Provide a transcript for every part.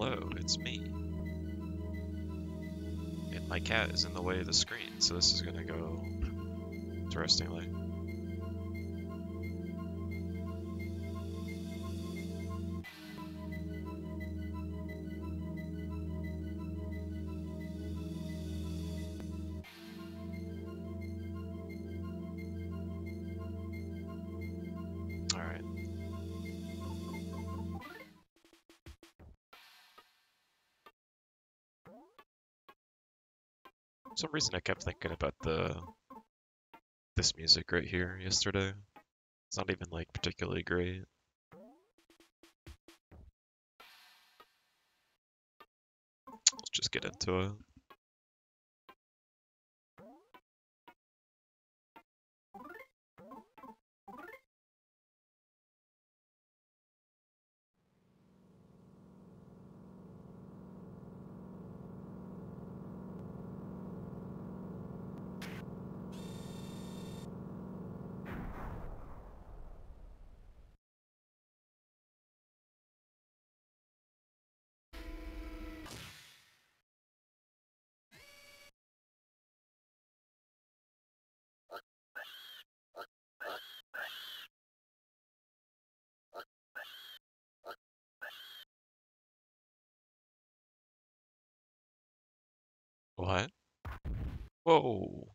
hello, it's me. And my cat is in the way of the screen, so this is gonna go interestingly. Some reason I kept thinking about the this music right here yesterday. It's not even like particularly great. Let's just get into it. Whoa.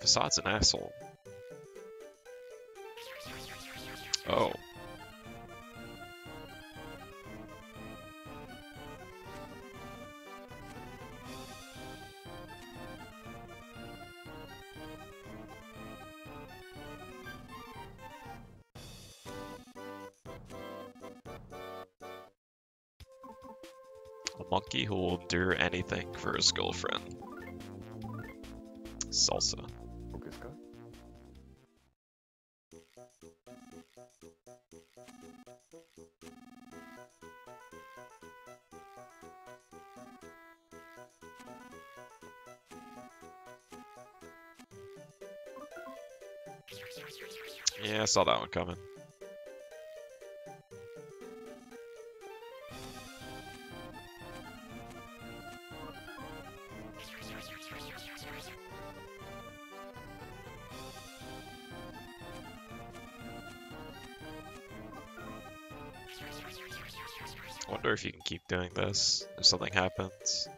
Fassad's an asshole. Oh. A monkey who will endure anything for his girlfriend. Salsa. Saw that one coming. I wonder if you can keep doing this if something happens.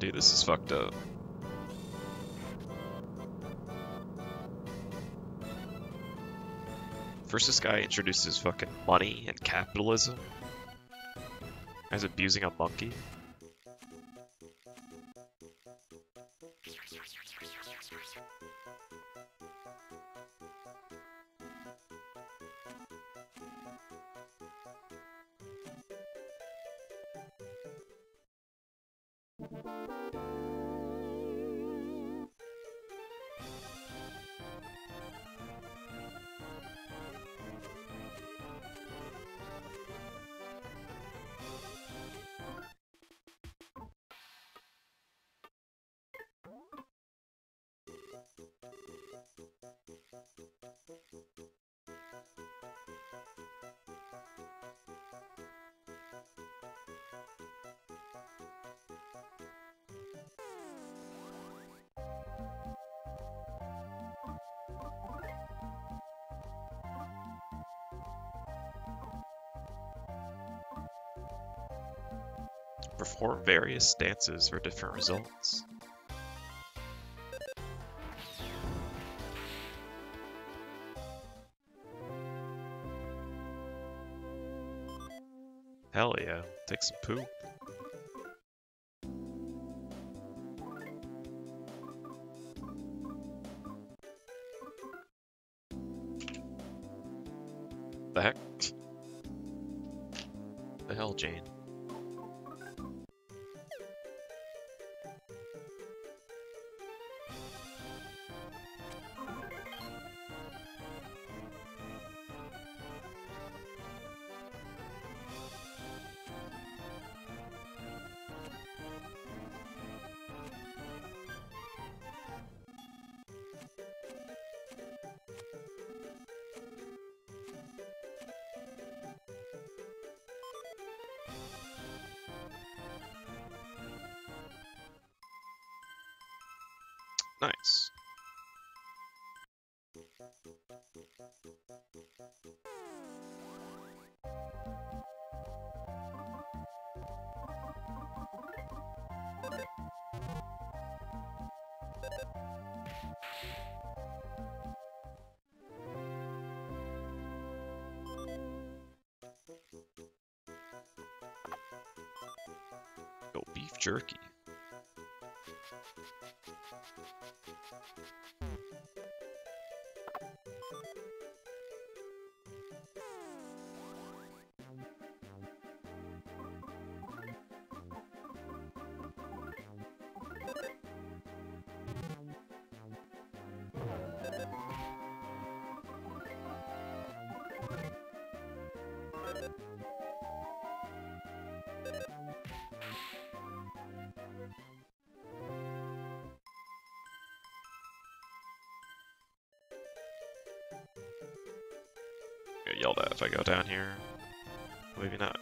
Dude, this is fucked up. First, this guy introduces fucking money and capitalism as abusing a monkey. Various stances for different results. Hell yeah, take some poop. The heck? The hell, Jane? Nice. Go beef jerky. Get yelled at if I go down here. Maybe not.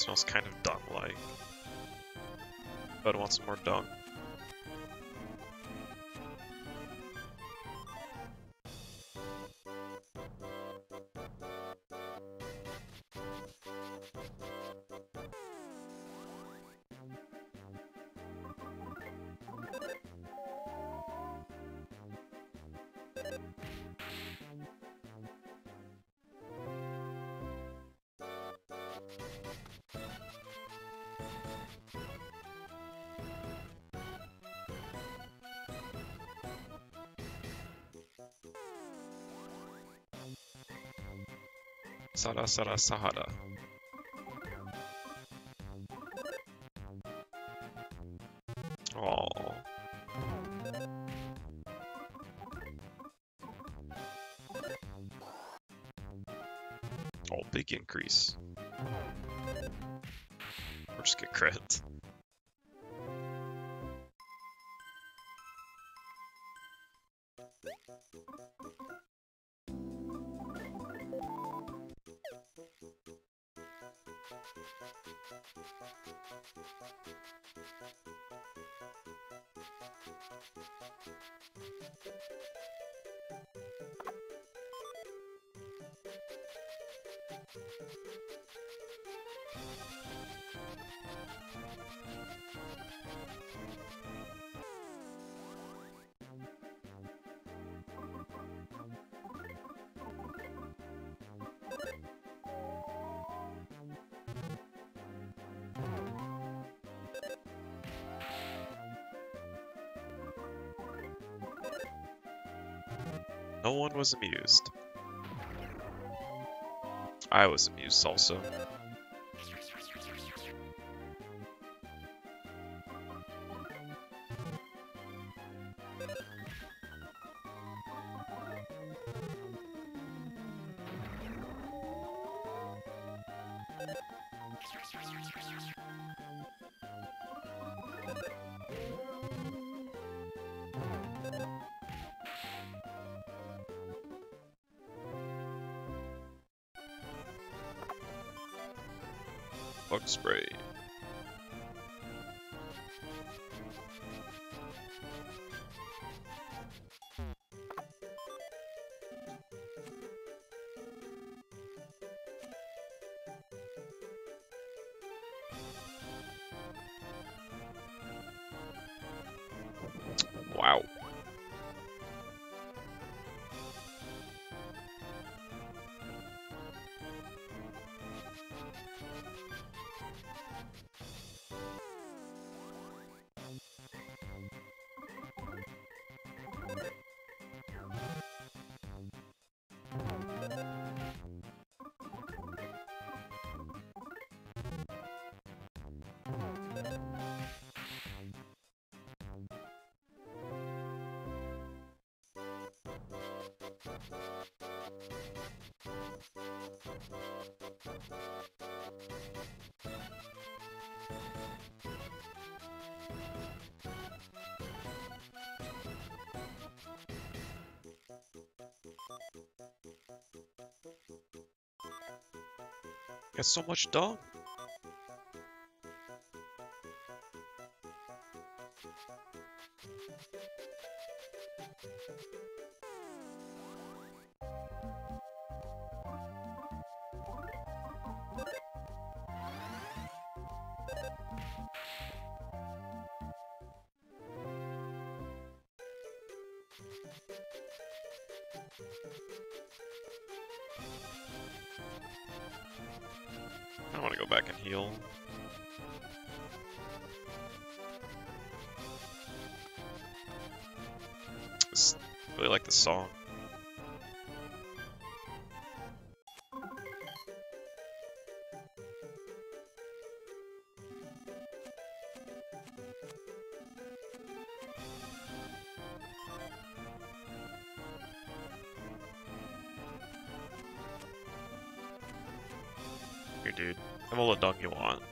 Smells kind of dung-like. But want some more dung. Sara Sara Sahara. Oh. Oh, big increase. Or just get crit. No one was amused. I was amused also. Got so much dung. Dude. Have all the dog you want.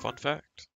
Fun fact.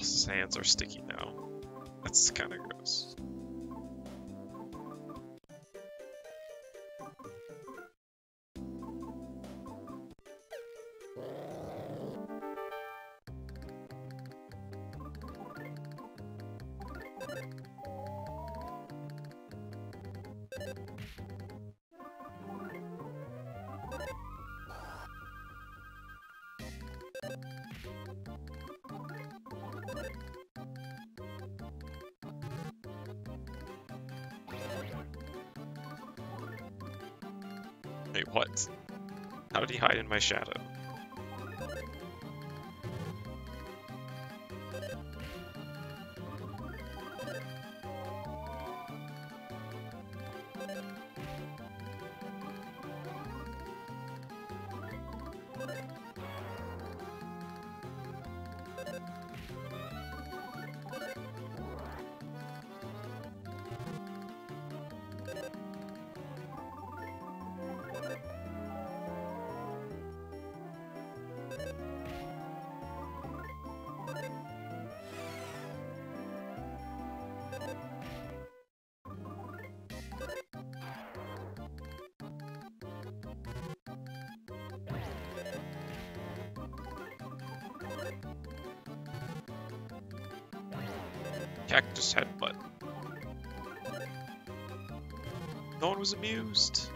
Sauce's hands are sticky now. That's kind of gross. Wait, what? How did he hide in my shadow? Was amused.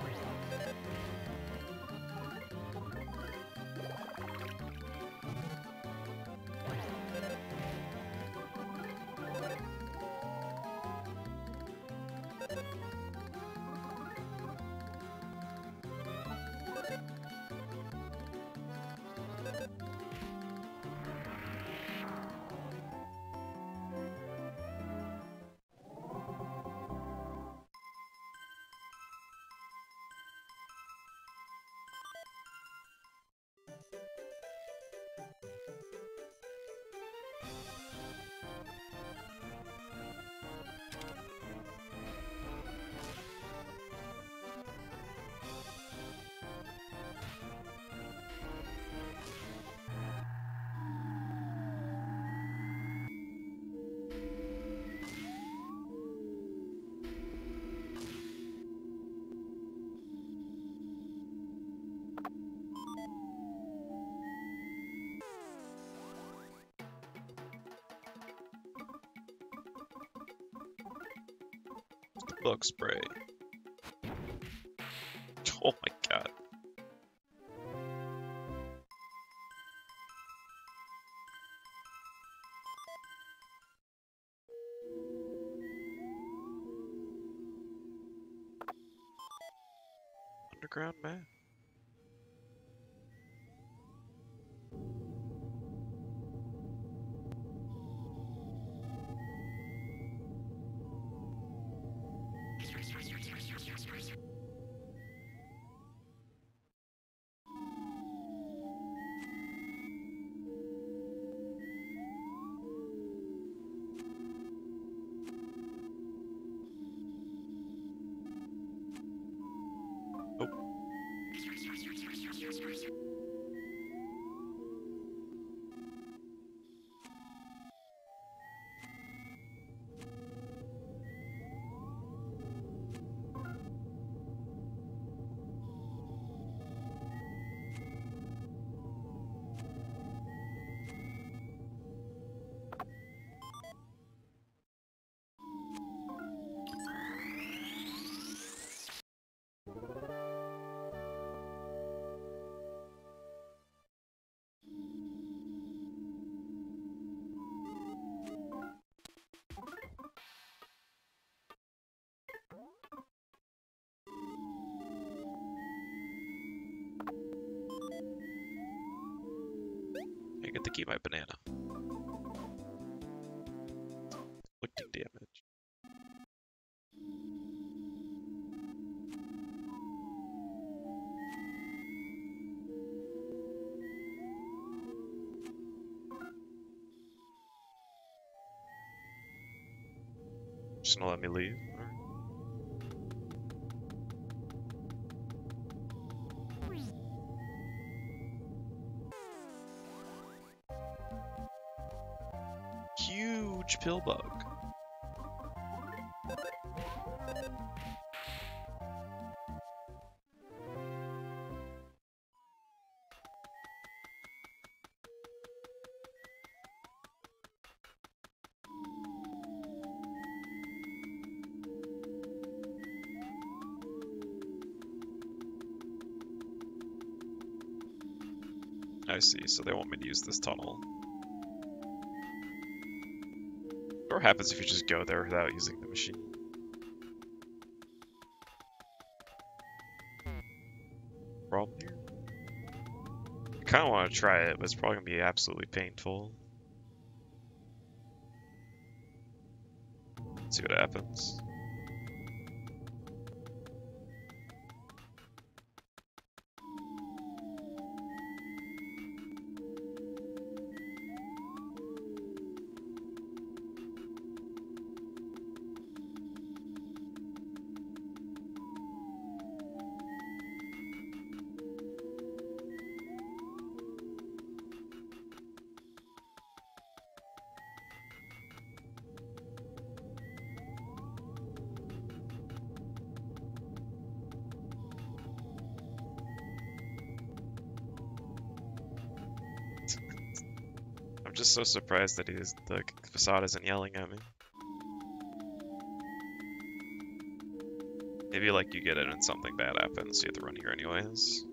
Bug spray. Oh my god. Underground man. Get to keep my banana. Inflicting damage. Just gonna let me leave. Bug. I see, so they want me to use this tunnel. What happens if you just go there without using the machine? Problem here? I kinda wanna try it, but it's probably gonna be absolutely painful. Let's see what happens. So surprised that he's the Fassad isn't yelling at me. Maybe like you get it and something bad happens, you have to run here anyways.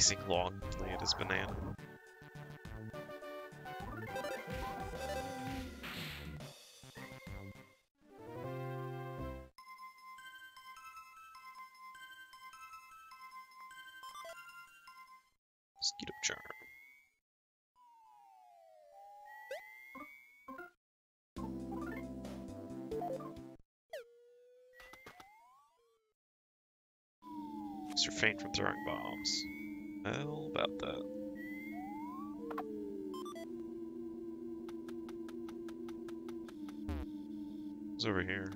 basic long plant is banana. Mosquito charm. You're from throwing bombs. That? It's over here.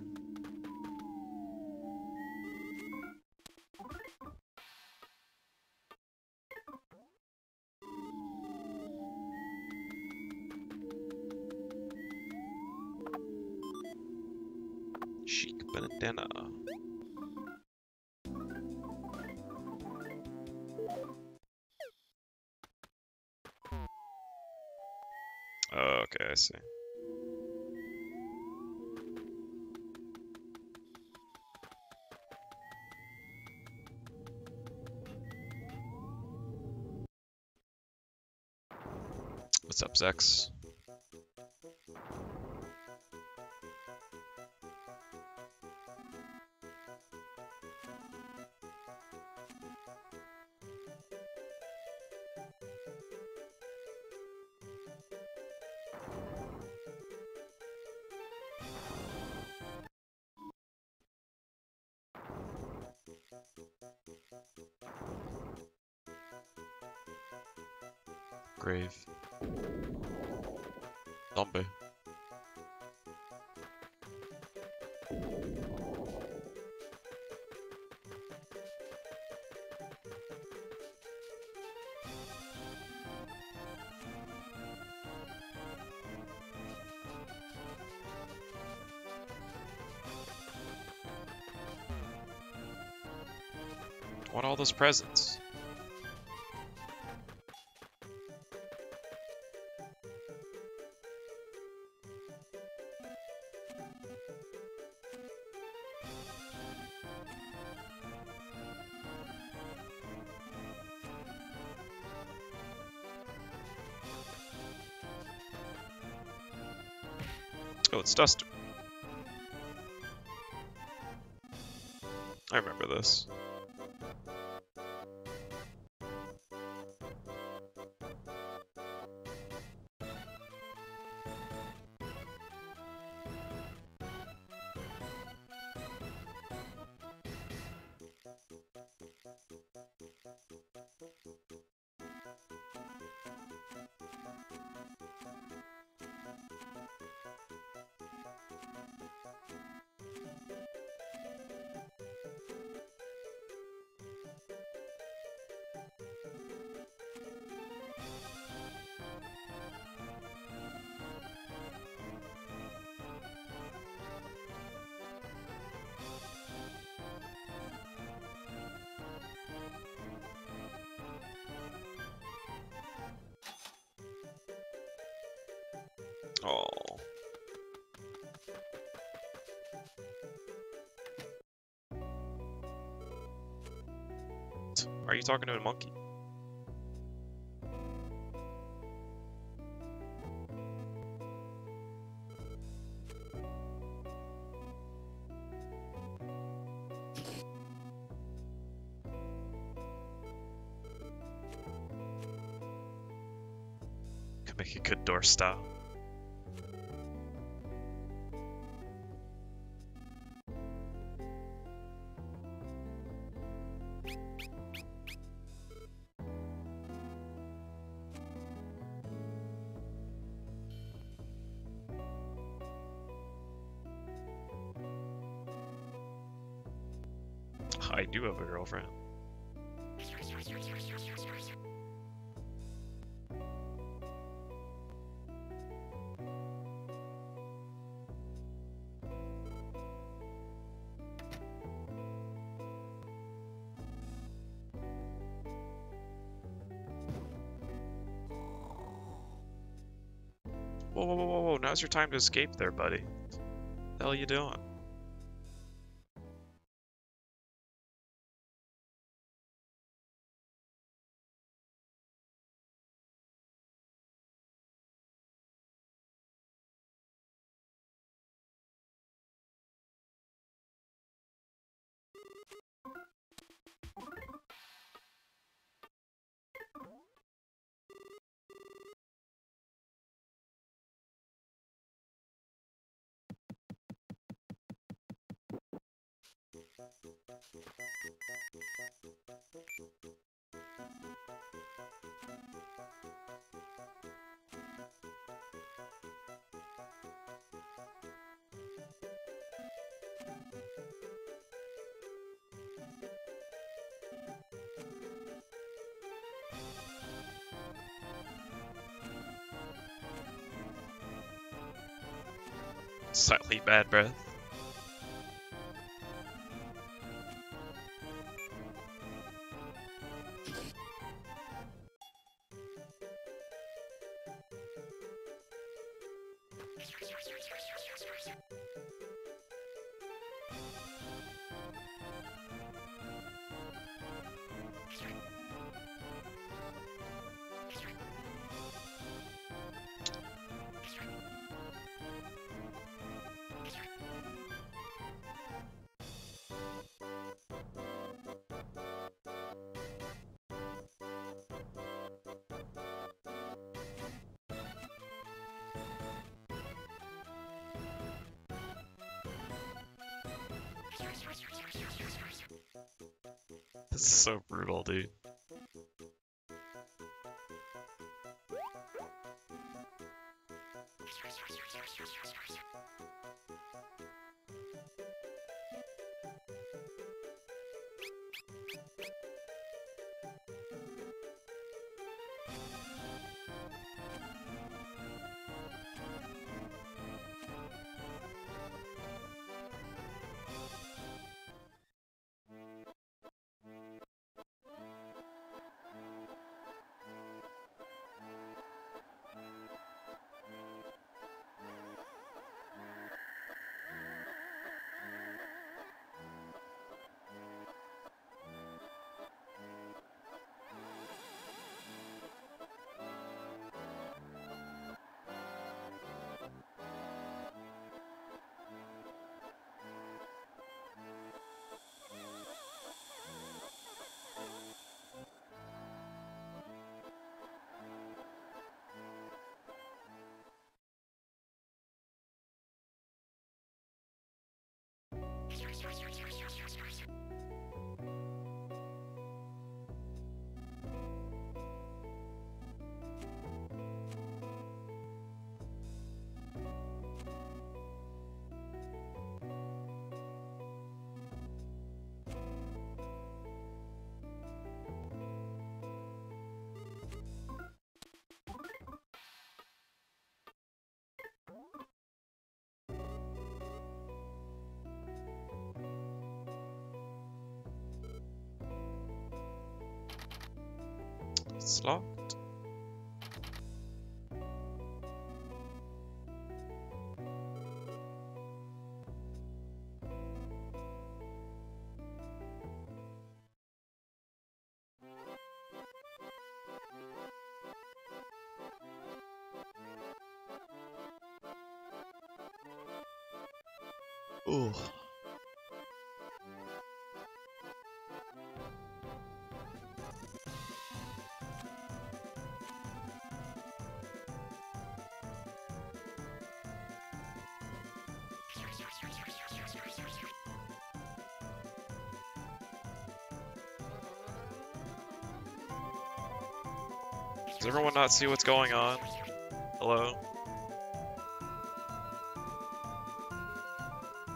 I see. What's up, Zex? Want all those presents? Oh, it's Duster. I remember this. Oh. Are you talking to a monkey? Could make a good door style. Now's your time to escape there, buddy. What the hell are you doing? Bad breath. Brutal, dude. Locked. Does everyone not see what's going on? Hello?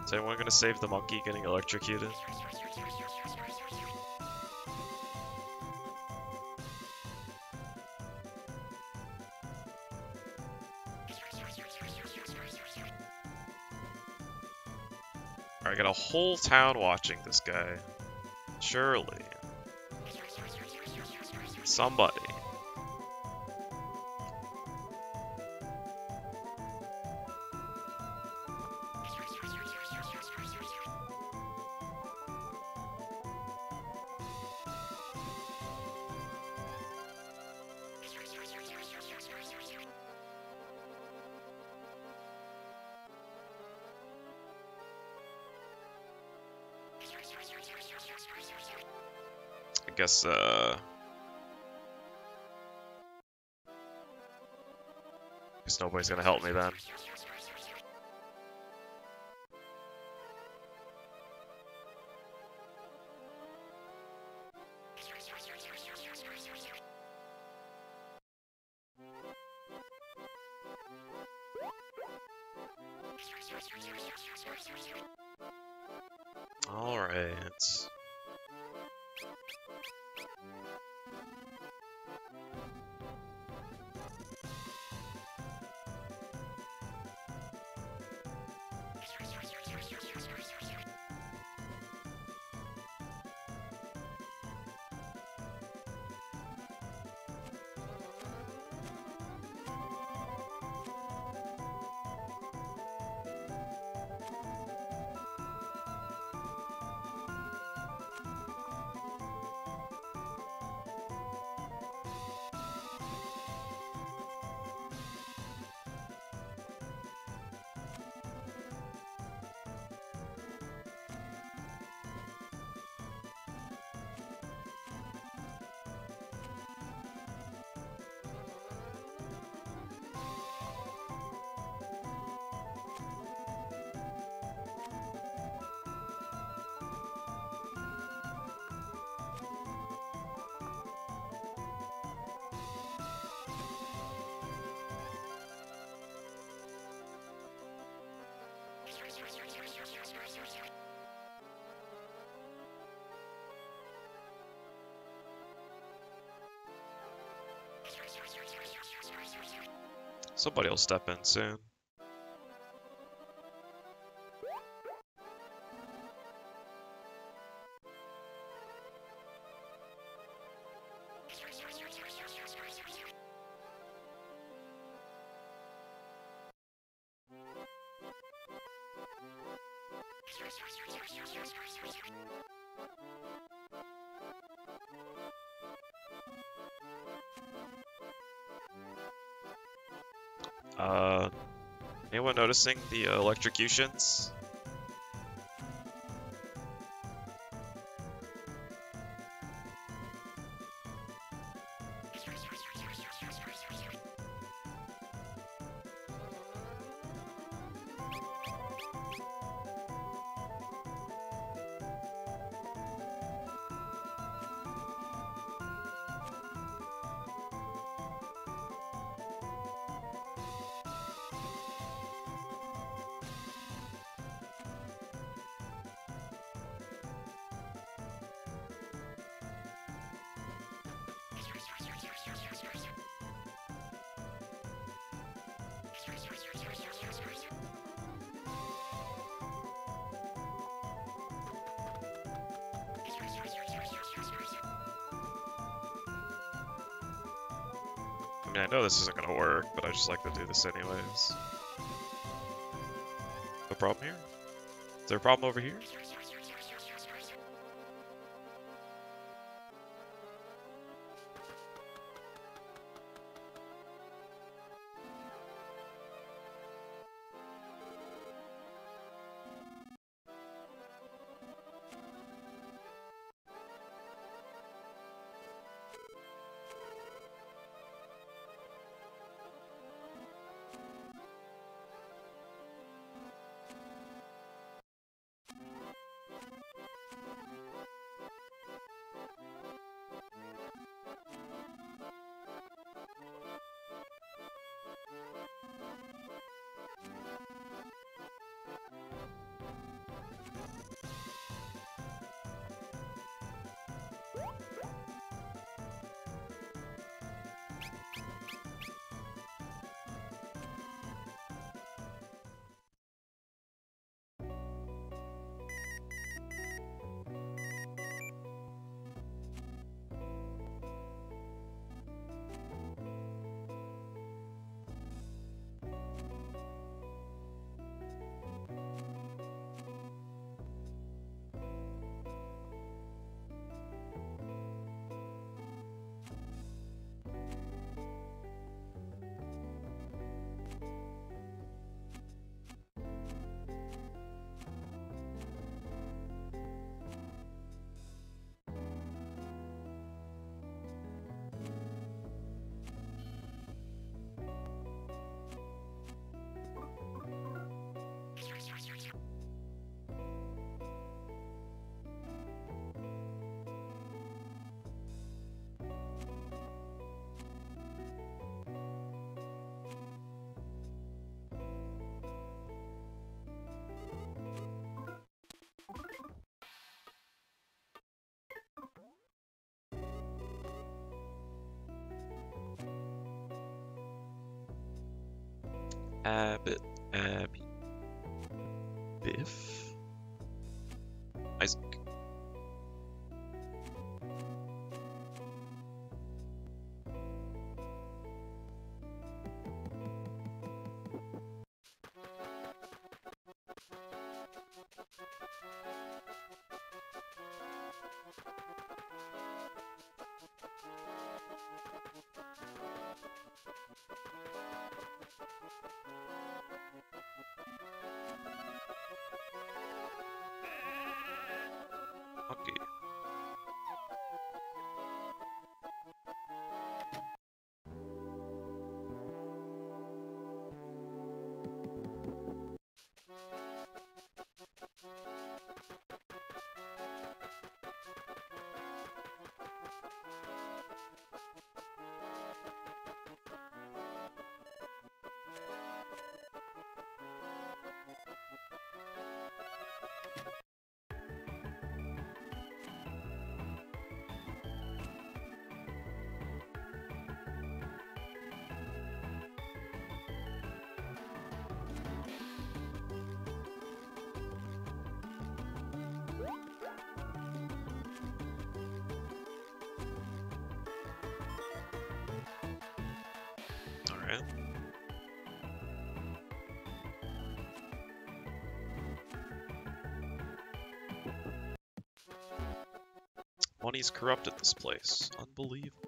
Is anyone gonna save the monkey getting electrocuted? Whole town watching this guy. Surely. Somebody. Guess, uh... Guess nobody's gonna help me then. Somebody will step in soon. Anyone noticing the uh, electrocutions? I mean, I know this isn't gonna work, but I just like to do this anyways. No problem here? Is there a problem over here? Uh, Abbot, Abbey, uh, Alright. Money's corrupted this place. Unbelievable.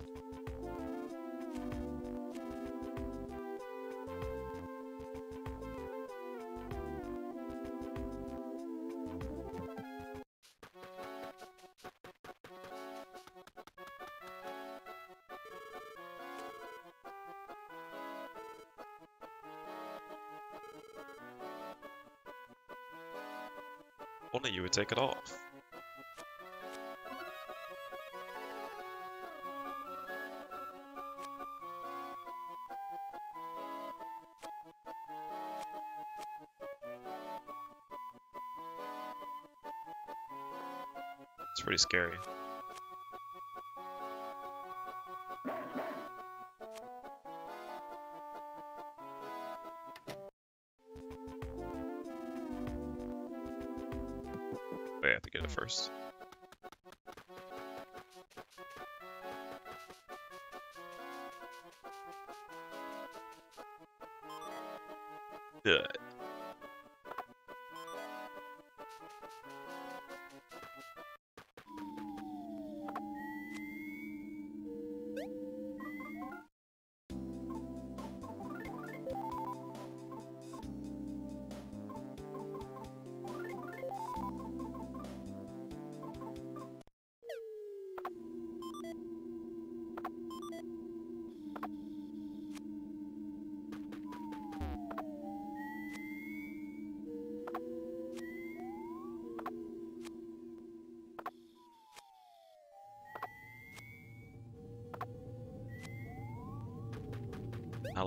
Only you would take it off. It's pretty scary.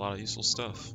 Lot of useful stuff.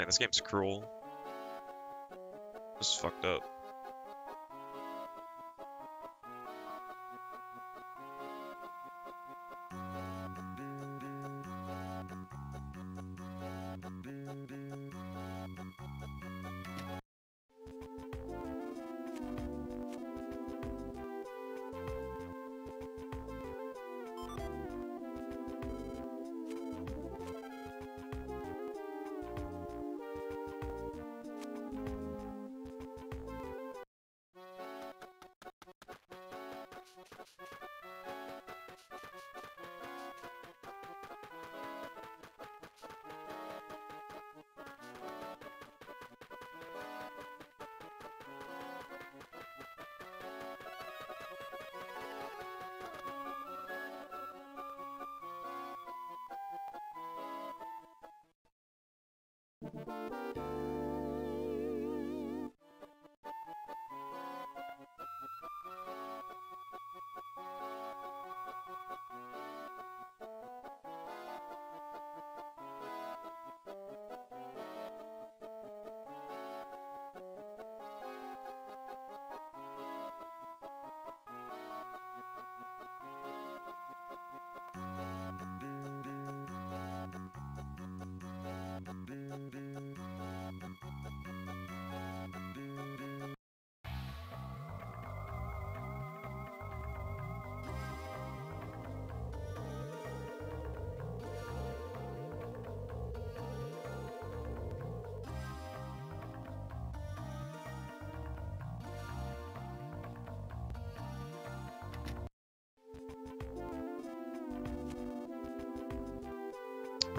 Man, this game's cruel. This is fucked up.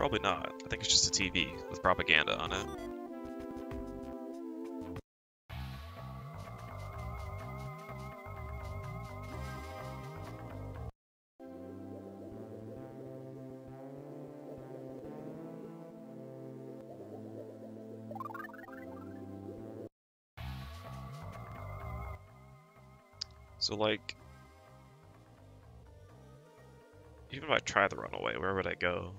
Probably not. I think it's just a TV with propaganda on it. So like, even if I try the runaway, where would I go?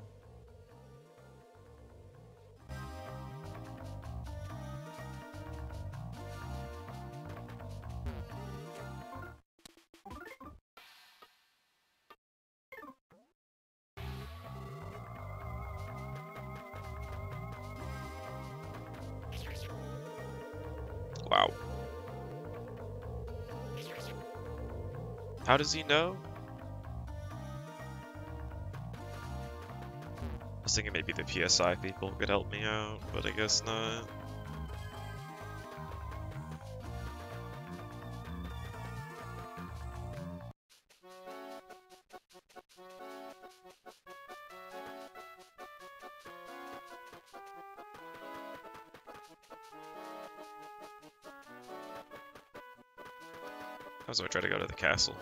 Wow. How does he know? I was thinking maybe the PSI people could help me out, but I guess not. I try to go to the castle.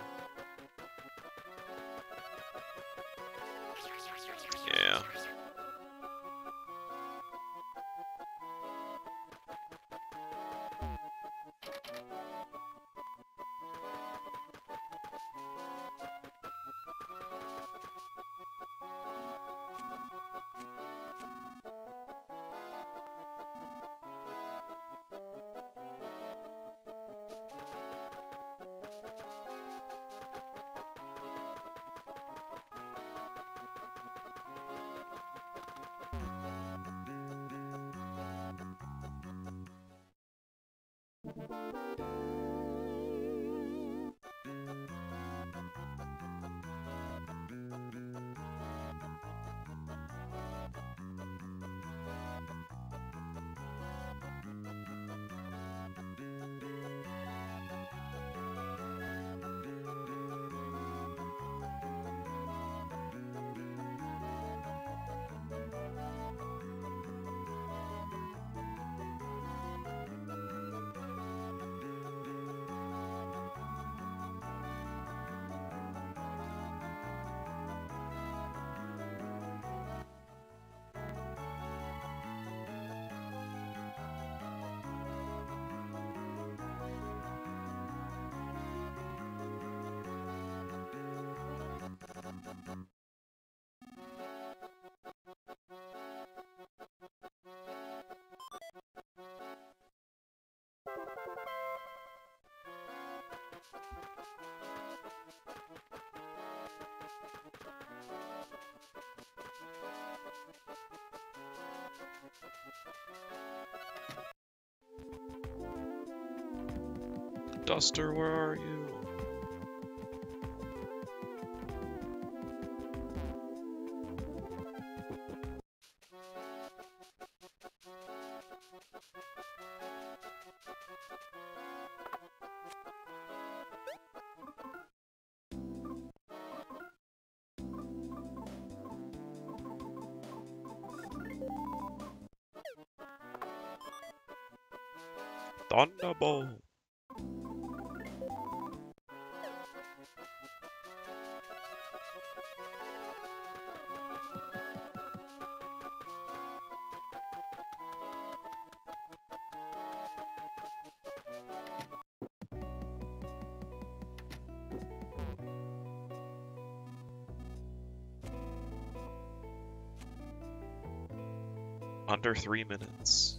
Duster, where are you? Thunderbolt! Three minutes.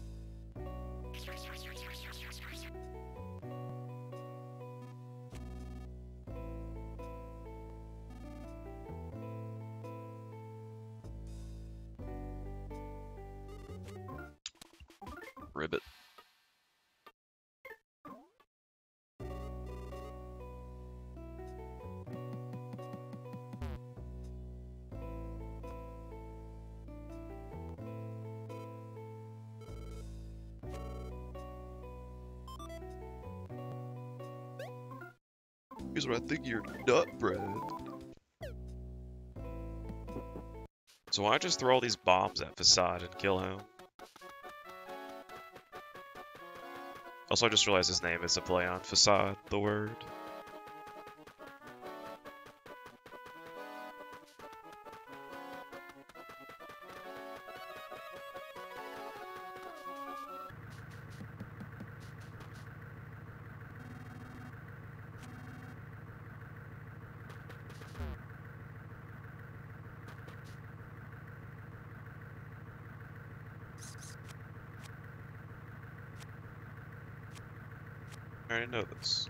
What I think you're nut bread. So why just throw all these bombs at Fassad and kill him? Also, I just realized his name is a play on Facade, the word. Know this.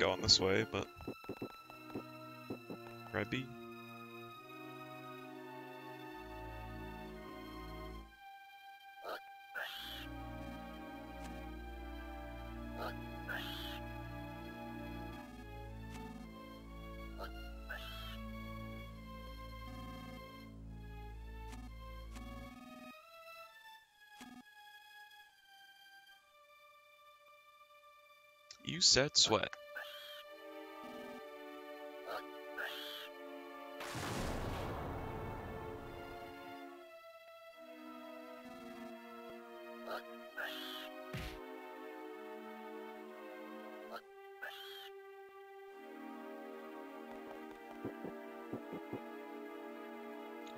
Going this way, but right B. You said sweat.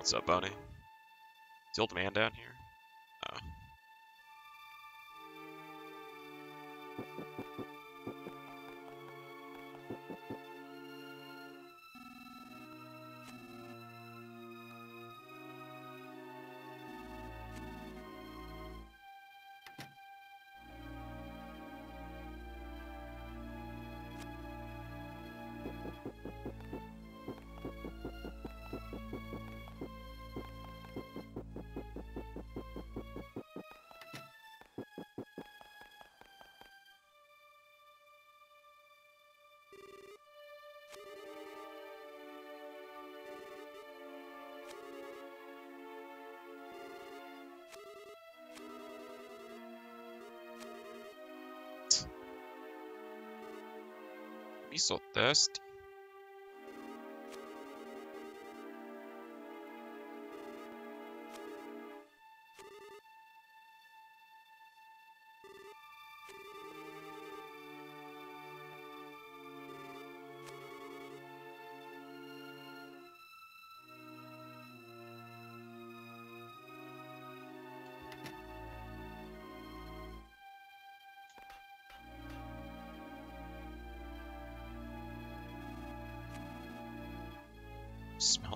What's up, Bunny? Is the old man down here? Me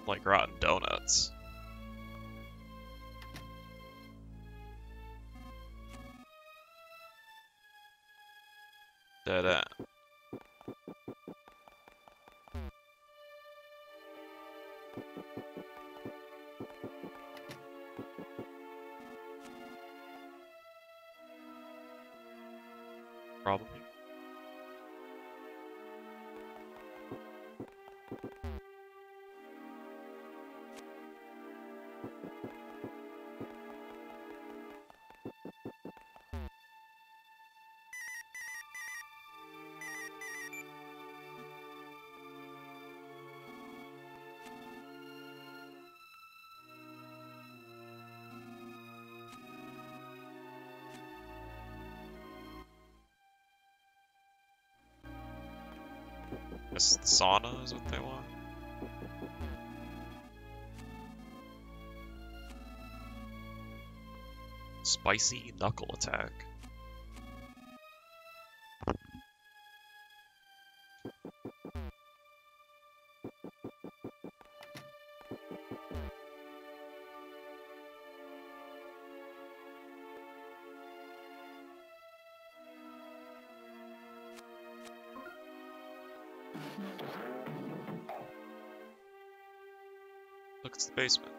like rotten donuts. The sauna is what they want. Spicy knuckle attack. Basement.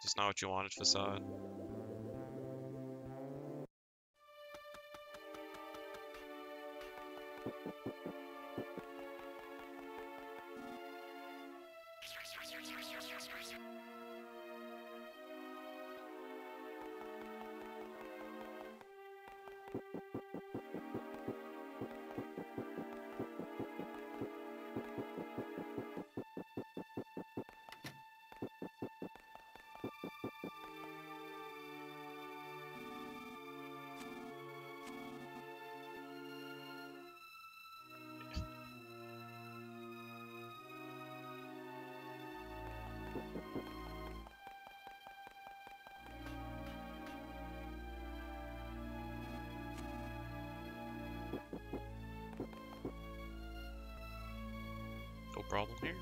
Just not what you wanted, Fassad. Problem here.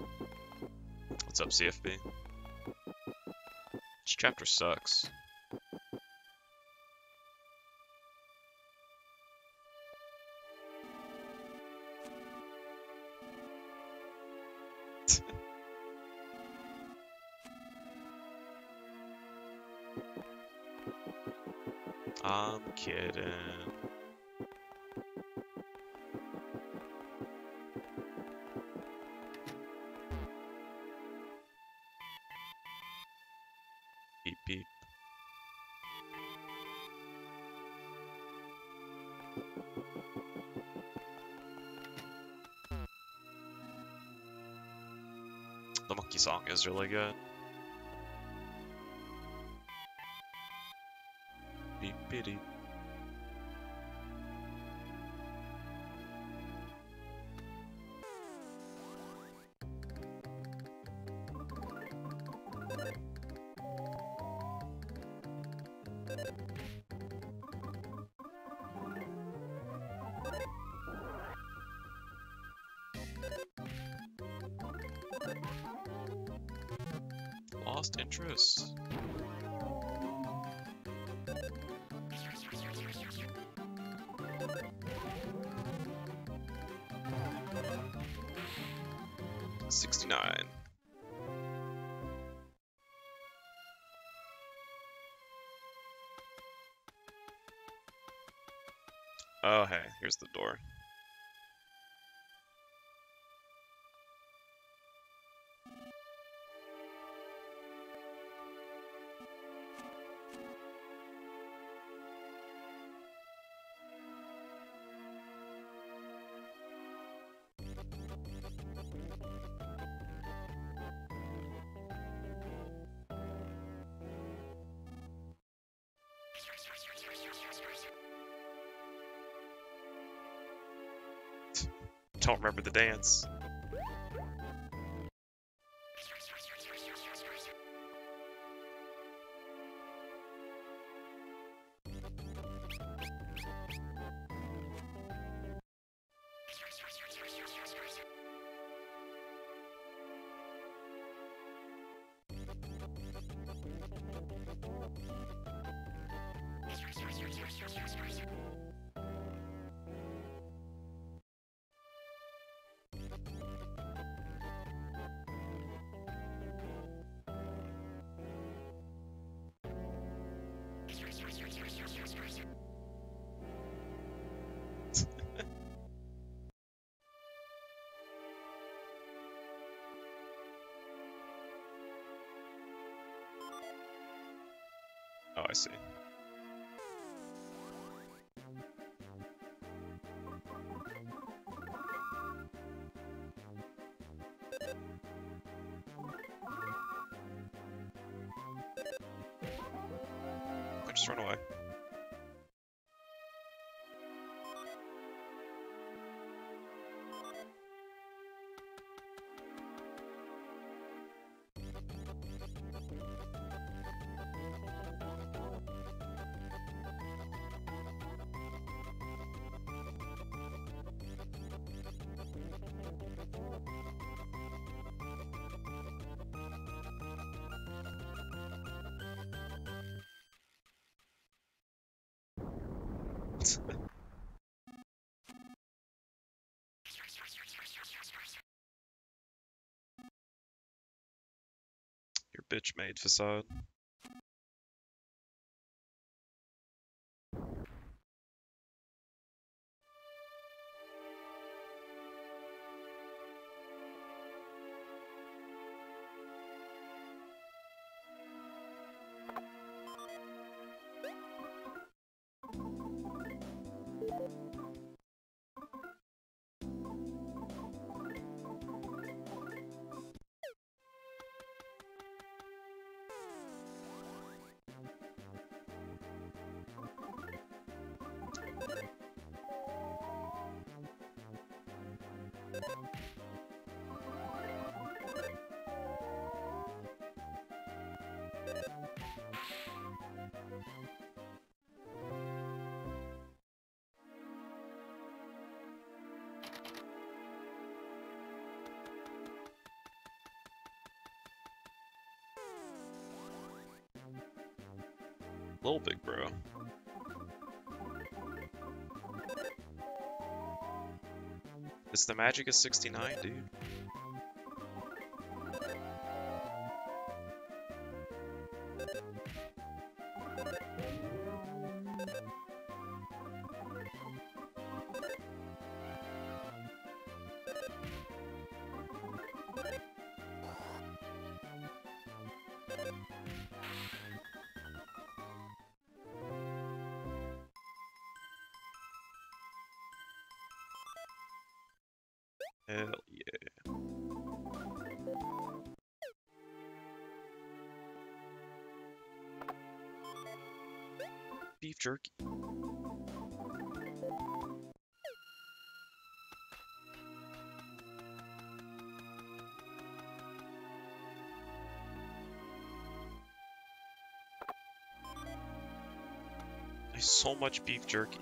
What's up, CFB? This chapter sucks. I'm kidding. Song is really good. 69. Oh, hey, here's the door. Don't remember the dance. Bitch made Fassad. Little big bro. Is the magic a 69, dude? So much beef jerky.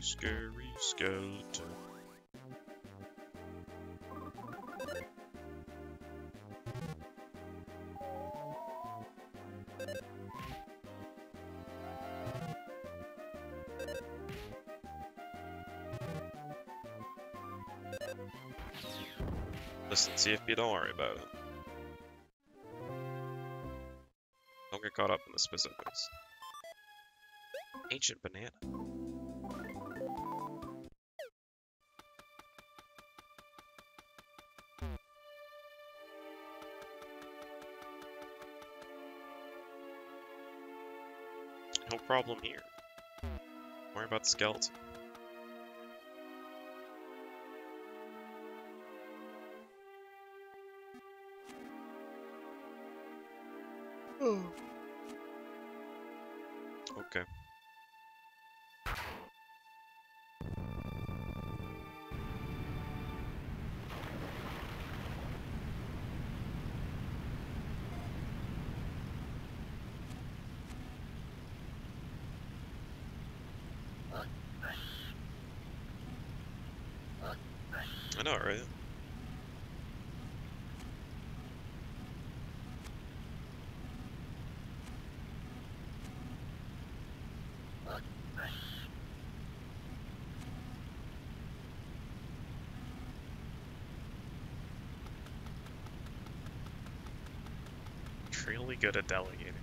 Scary skeleton. Listen, CFP, don't worry about it. Don't get caught up in the specifics. Ancient banana. Problem here. Worry about the skeleton. Good at delegating.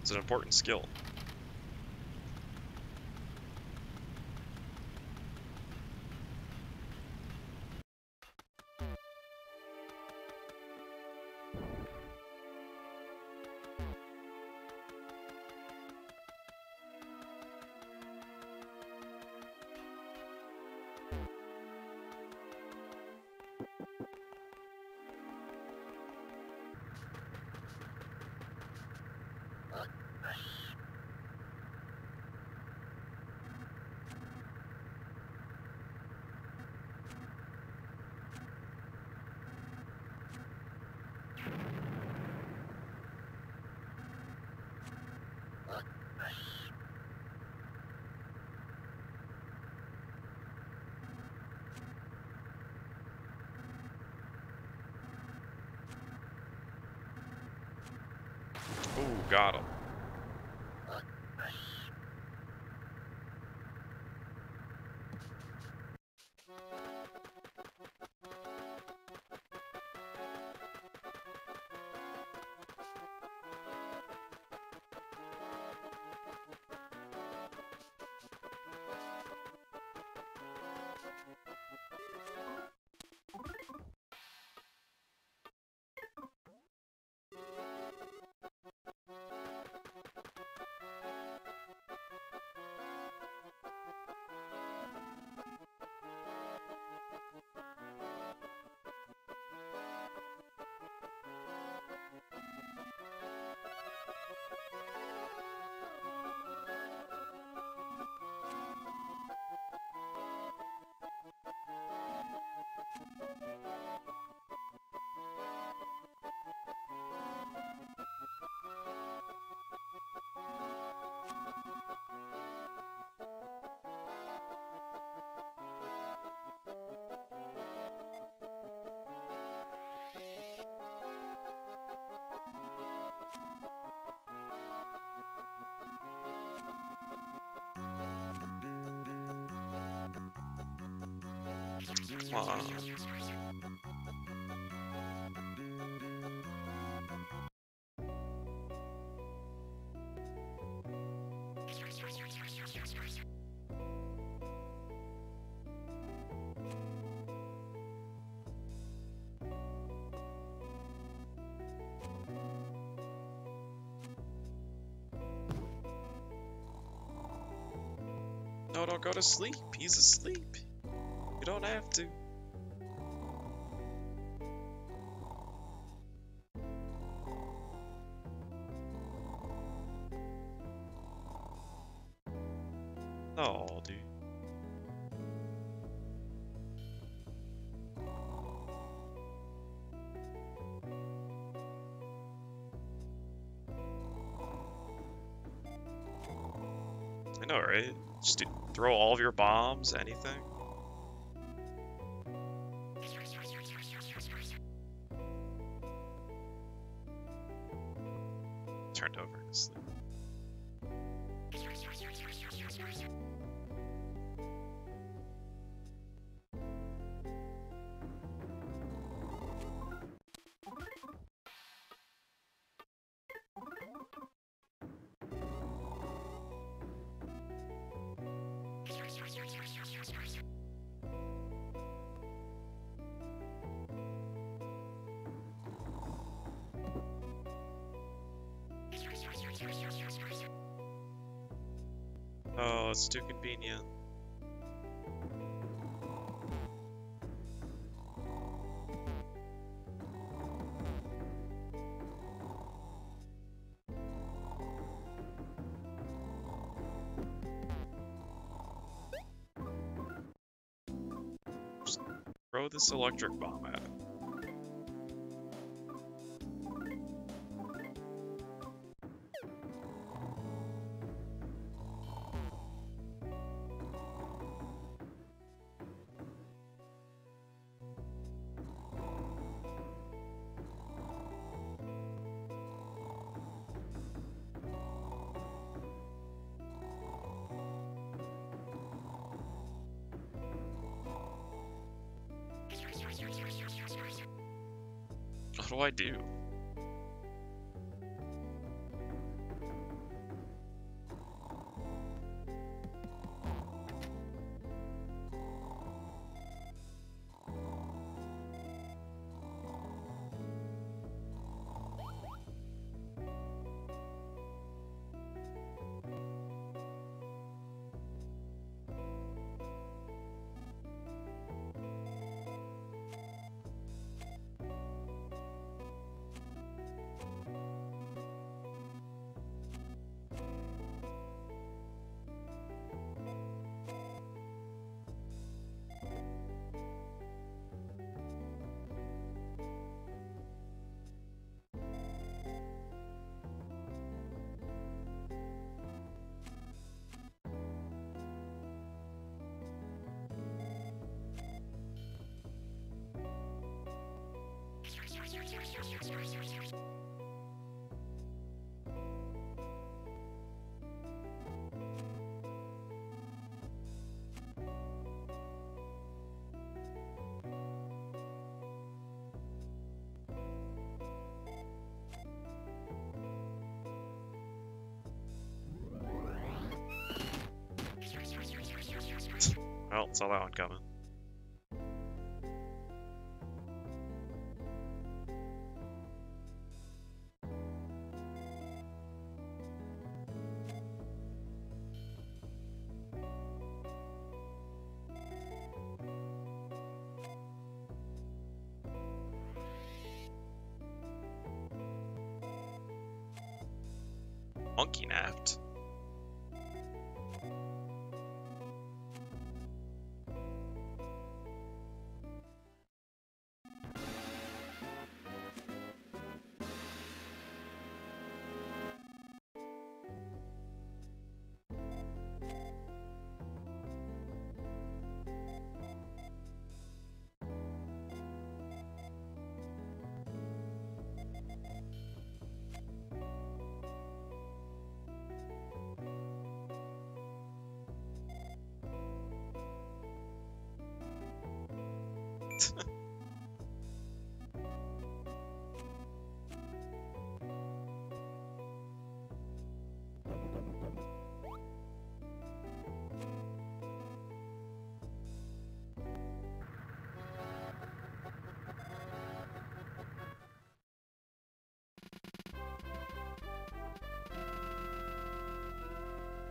It's an important skill. Got him. No, don't go to sleep. He's asleep. Don't have to. No, dude. I know, right? Just throw all of your bombs, anything. It's too convenient. Just throw this electric bomb I'll that one coming.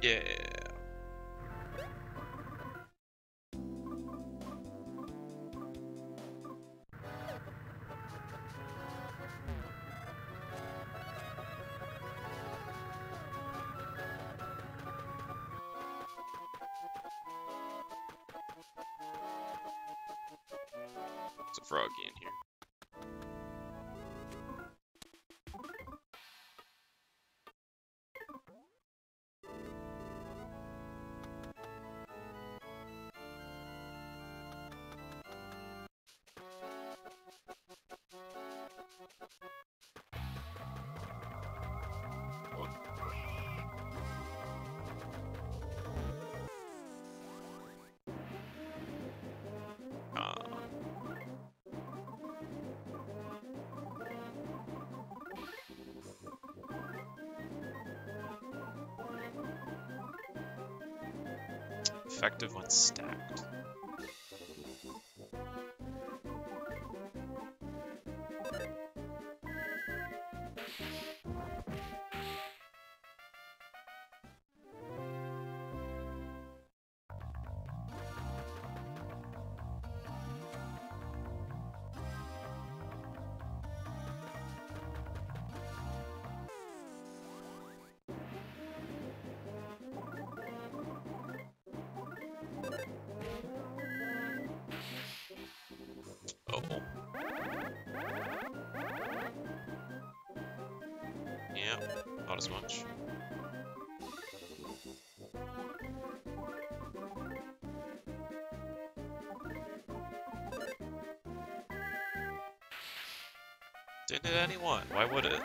Yeah. Effective when stacked. Much. Didn't anyone. Why would it?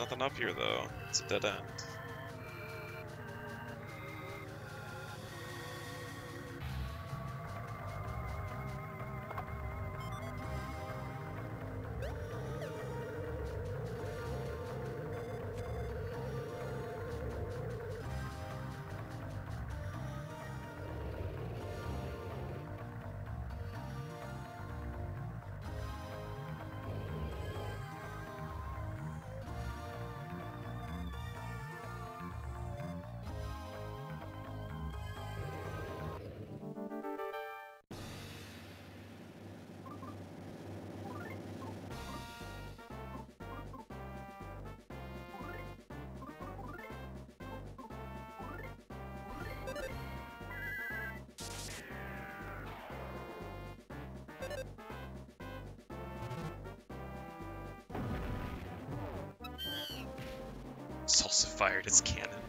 Nothing up here though. It's a dead end. Also fired its cannon.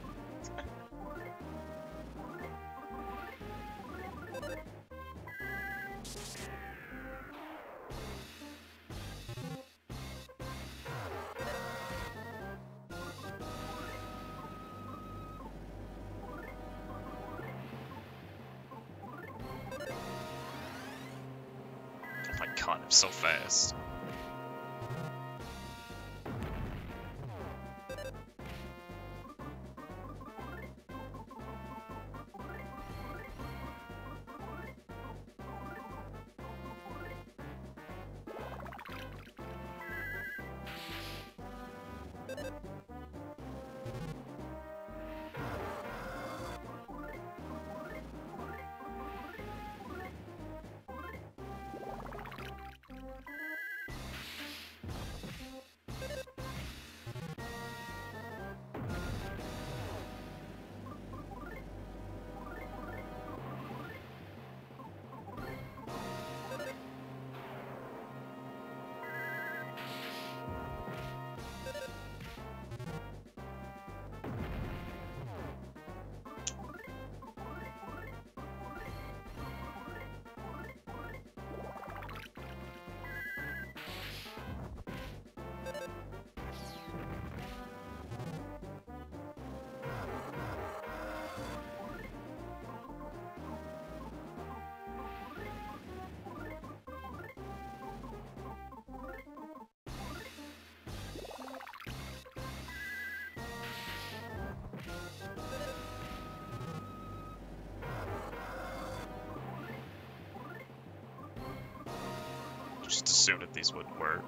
Just assumed that these wouldn't work.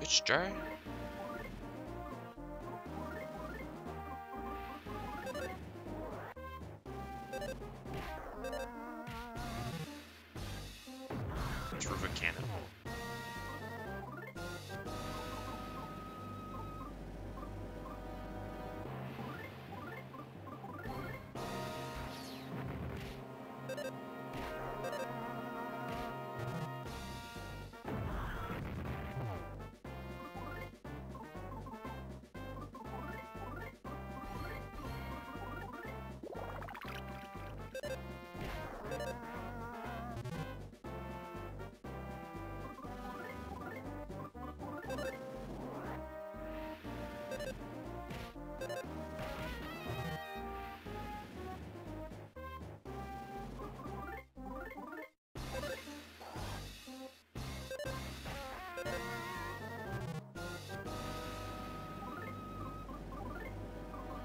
It's dry.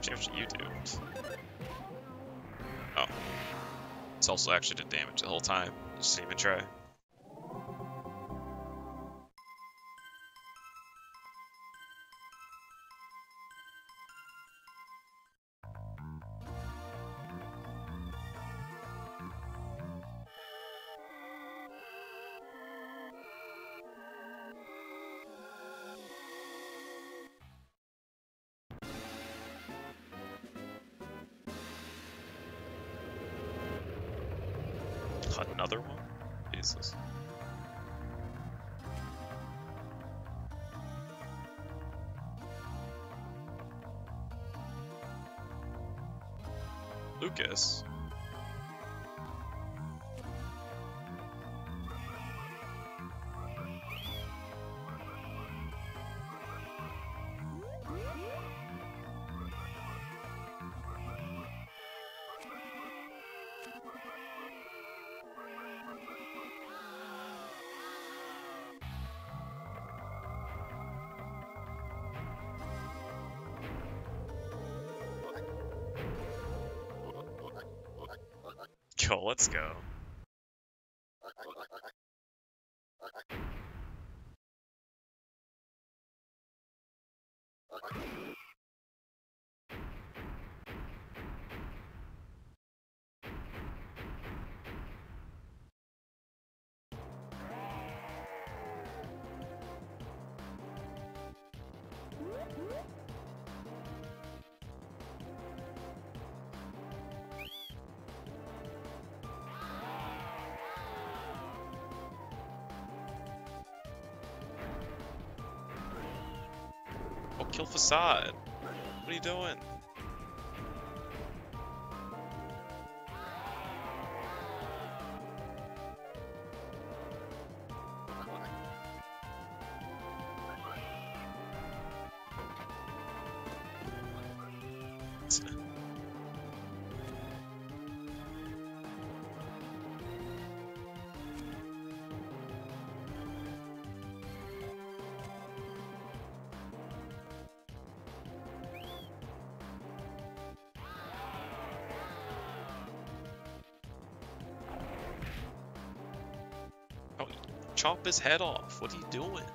Damage you do. Oh. It's also actually did damage the whole time. Just didn't even try. Lucas. Let's go. Fassad. What are you doing? Chop his head off. What are you doing?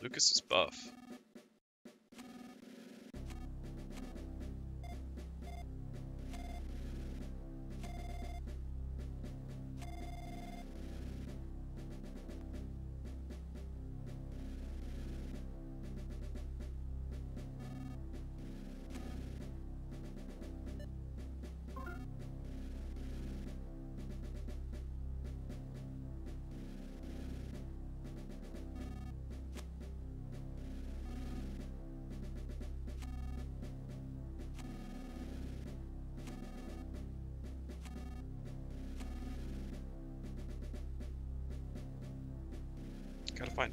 Lucas is buff.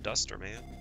Duster, man.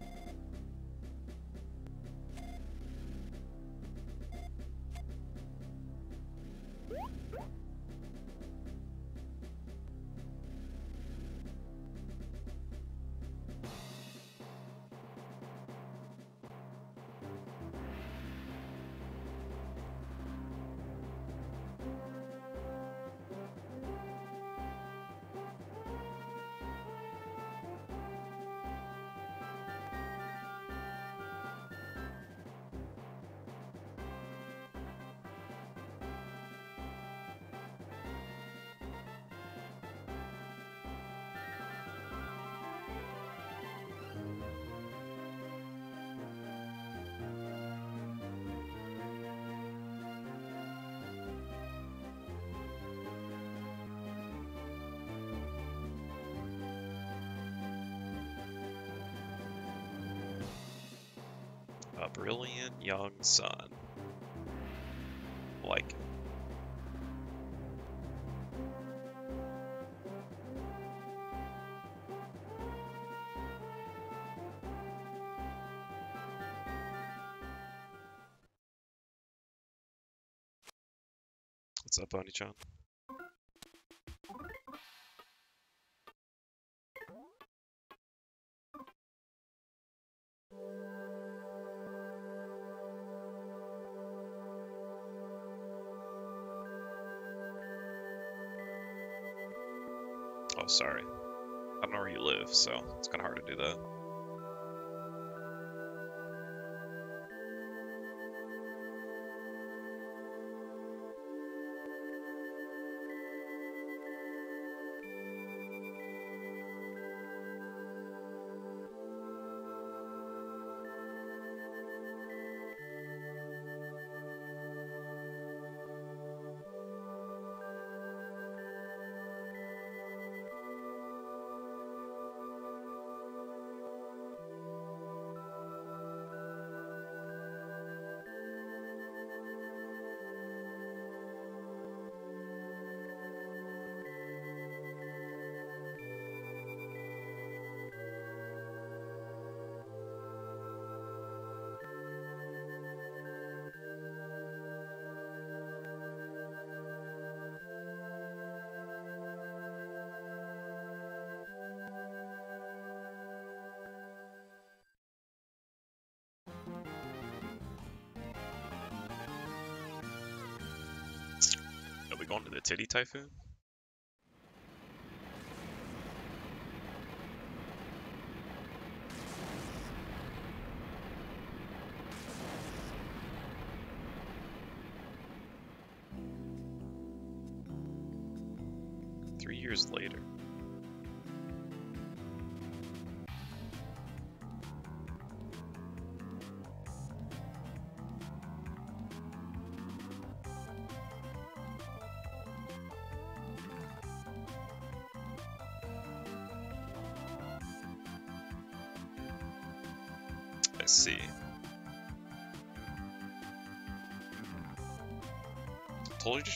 A brilliant young son. Like it. What's up, Oni-chan? Oh, sorry. I don't know where you live, so it's kind of hard to do that. Going to the Titty Typhoon?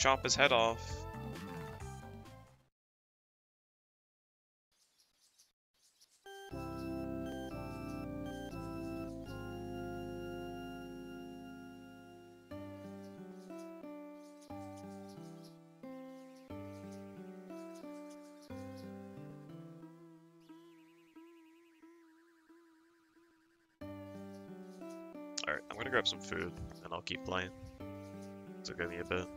Chop his head off. Alright, I'm gonna grab some food and I'll keep playing. So give me a bit.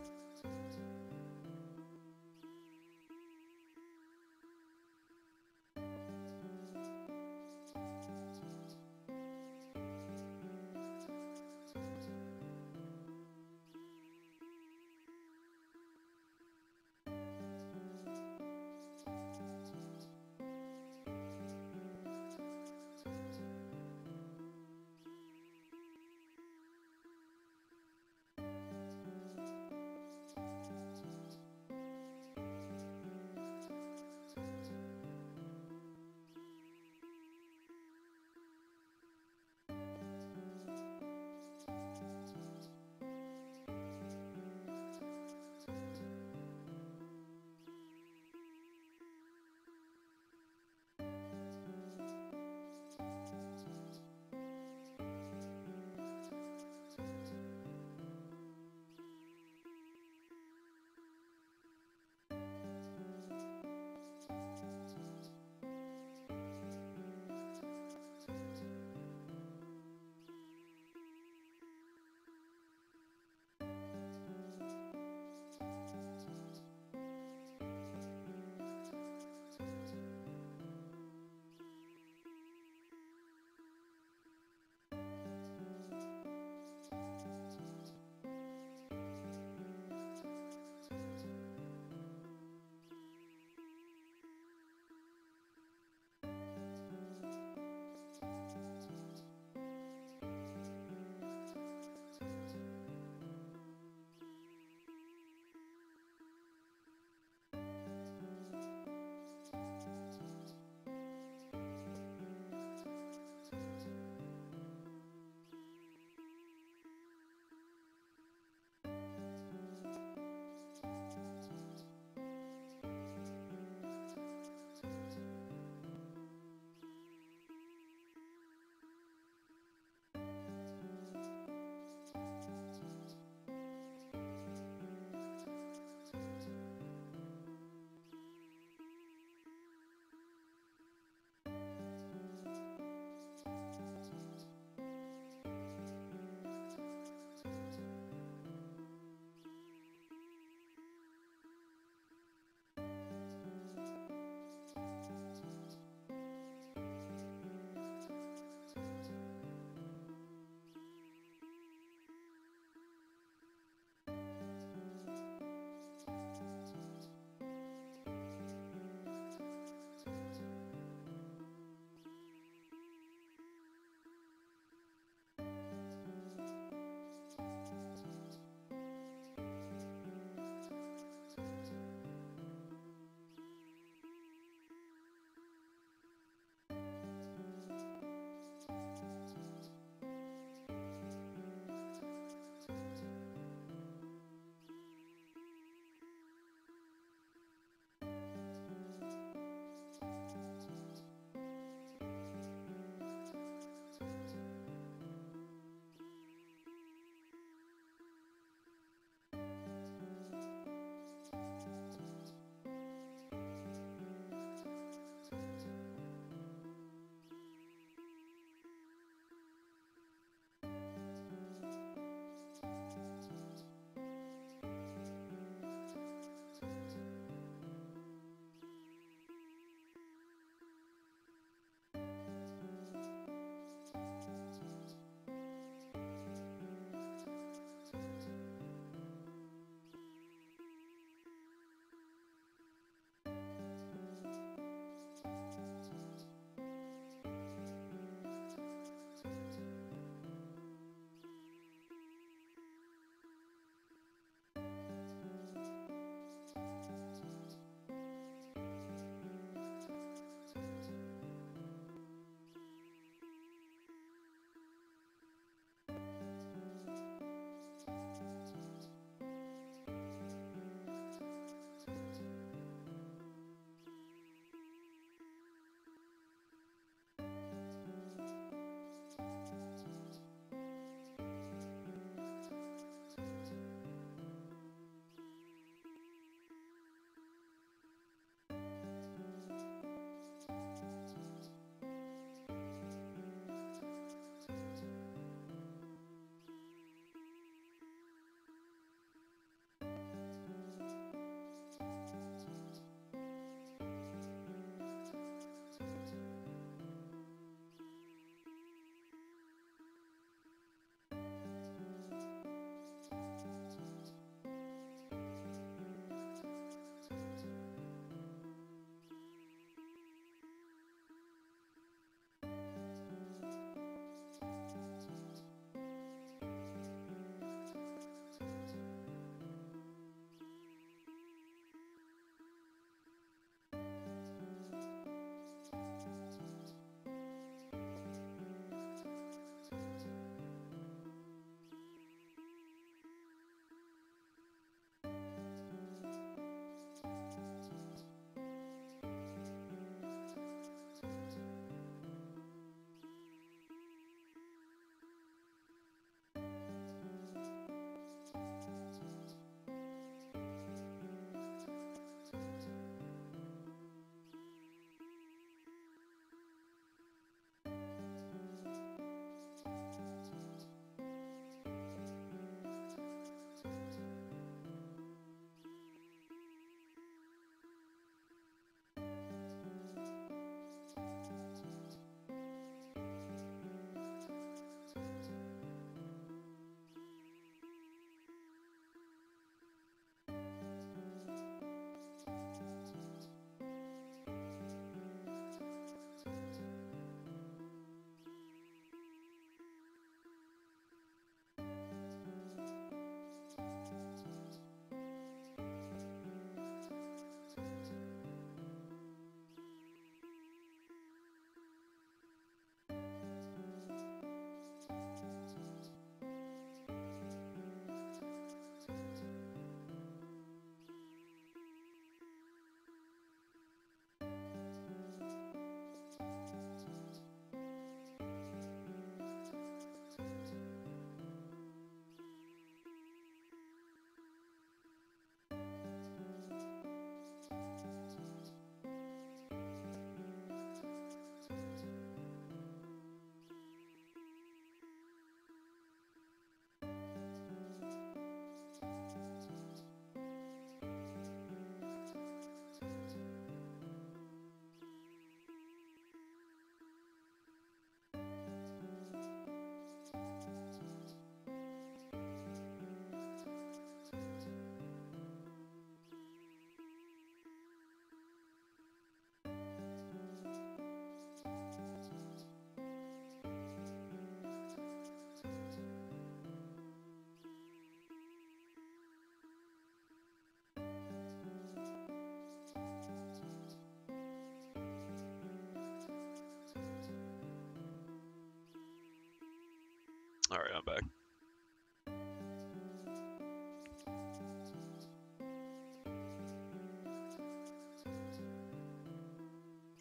Alright, I'm back.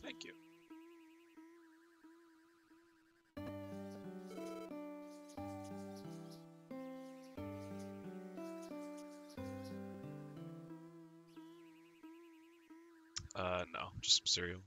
Thank you. Uh, no, just some cereal.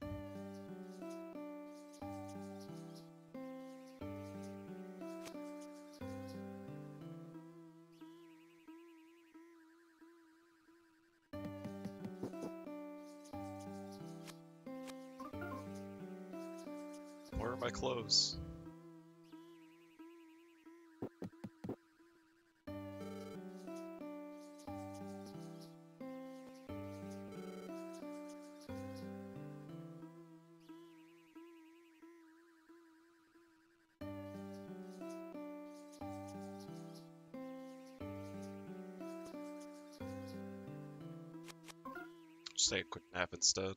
Take a quick nap instead.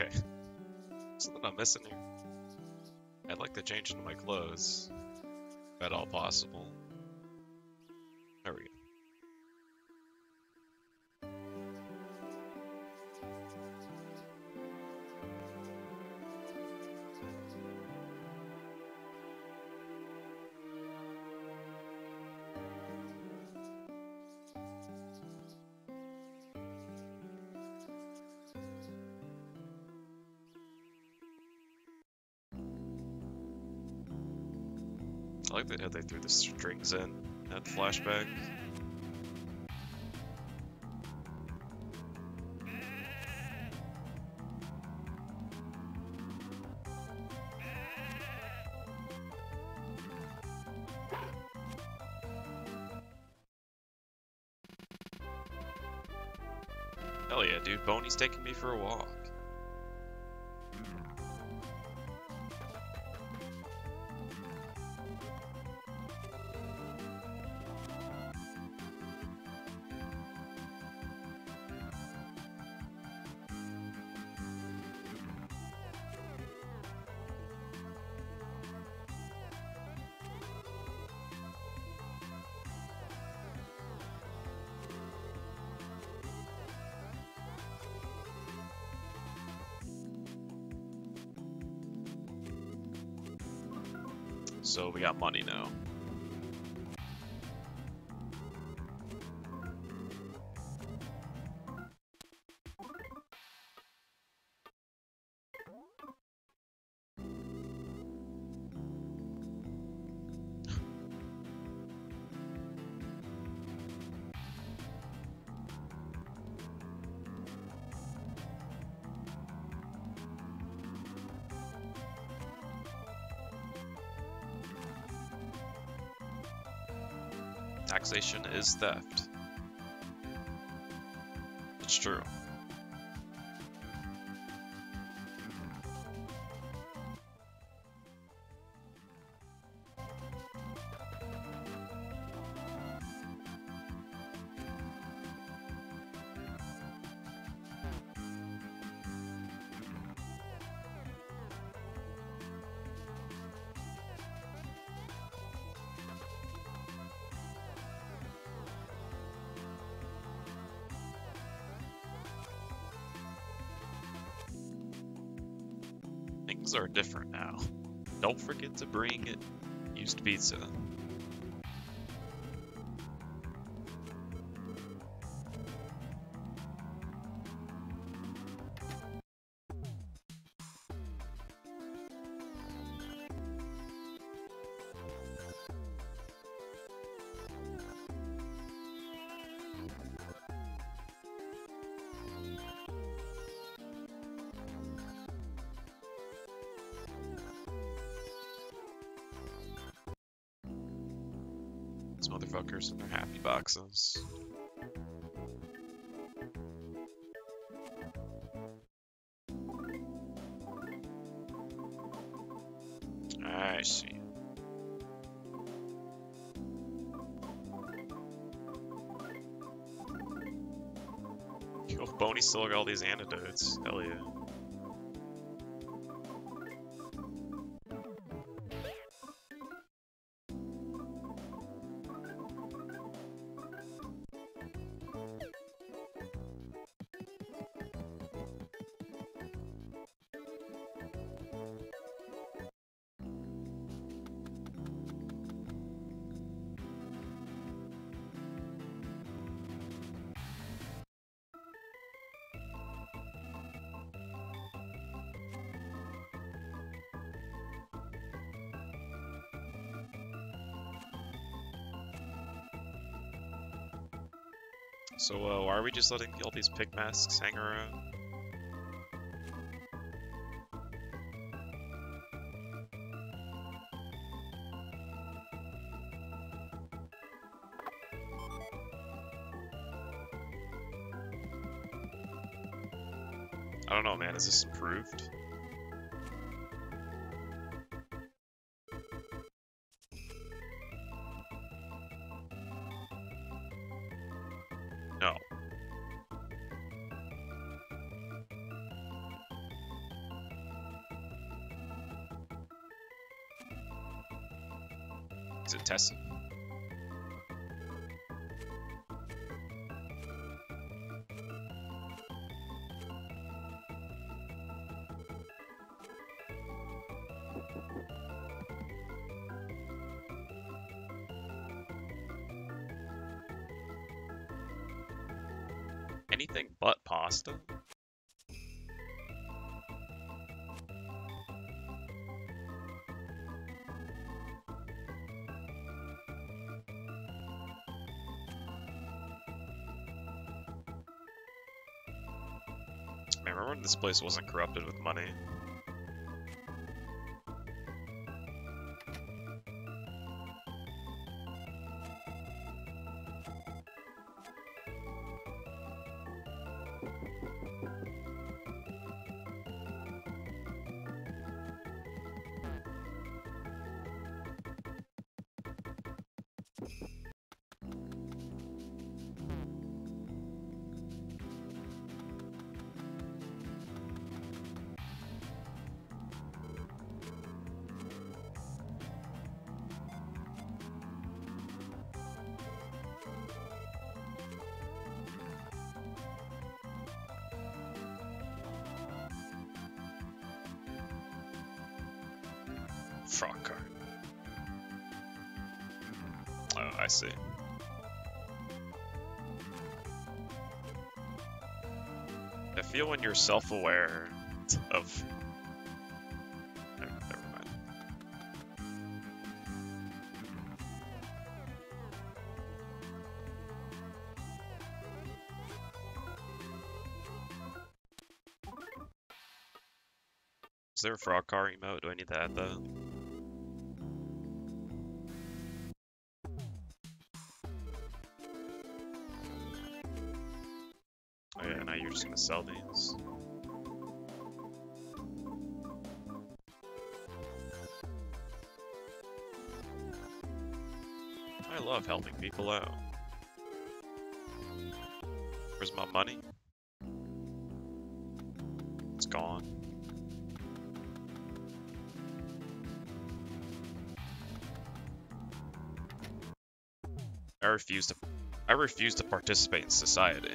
Okay. Something I'm missing here. I'd like to change into my clothes. If at all possible. That they threw the strings in that flashback. Hell yeah, dude. Boney's taking me for a walk. Taxation is theft. Are different now. Don't forget to bring it used pizza. And their happy boxes. I see. Yo, Boney still got all these antidotes. Hell yeah. So, uh, why are we just letting all these pig masks hang around? I don't know, man. Is this improved? This place wasn't corrupted with money? When you're self-aware of... Is there a frog car emote? Do I need to add that? Sell these. I love helping people out. Where's my money? It's gone. I refuse to I refuse to participate in society.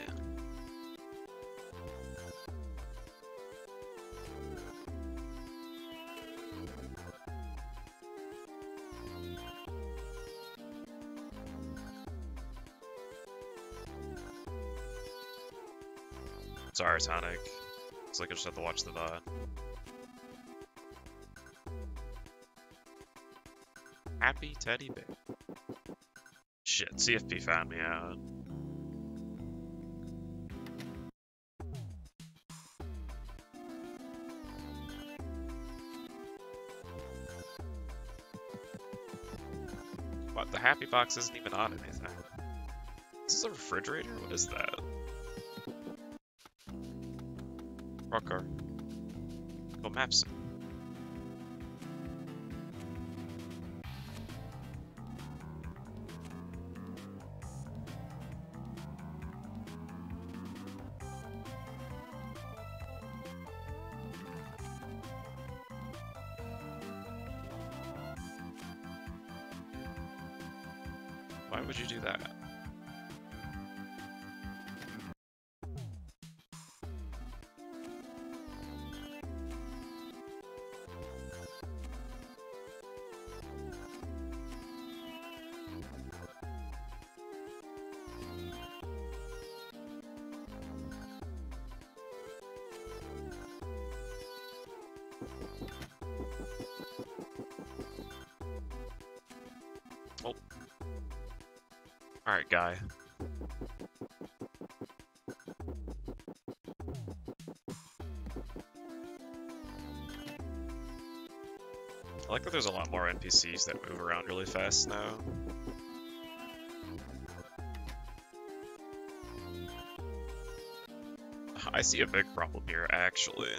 Sorry, Tonic. Looks like I just have to watch the VOD. Happy teddy bear. Shit, CFP found me out. What, the happy box isn't even on anything. Is this a refrigerator? What is that? Car. Oh, maps. Guy. I like that there's a lot more NPCs that move around really fast now. I see a big problem here, actually.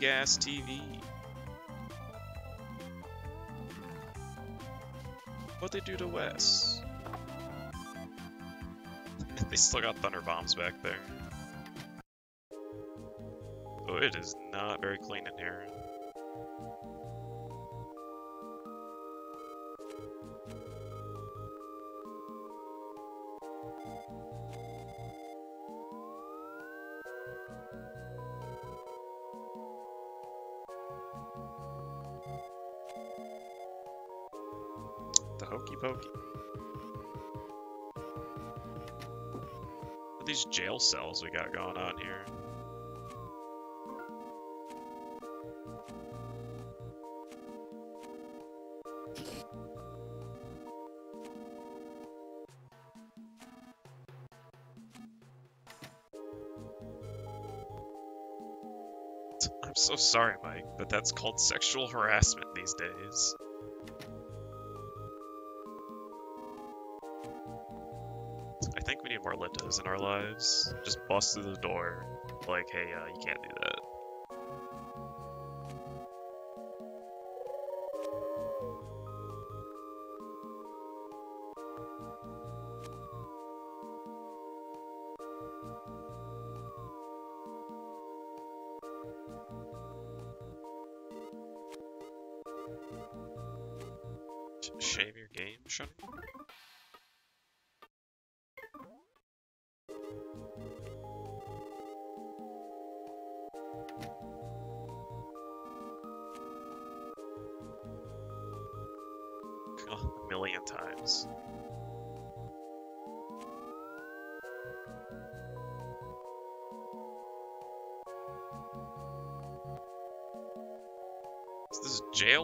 Big ass TV. What they do to Wess? they still got thunder bombs back there. Oh, it is not very clean in here. I'm so sorry, Mike, but that's called sexual harassment these days. I think we need more Lindas in our lives. Just bust through the door. Like, hey, uh, you can't do that.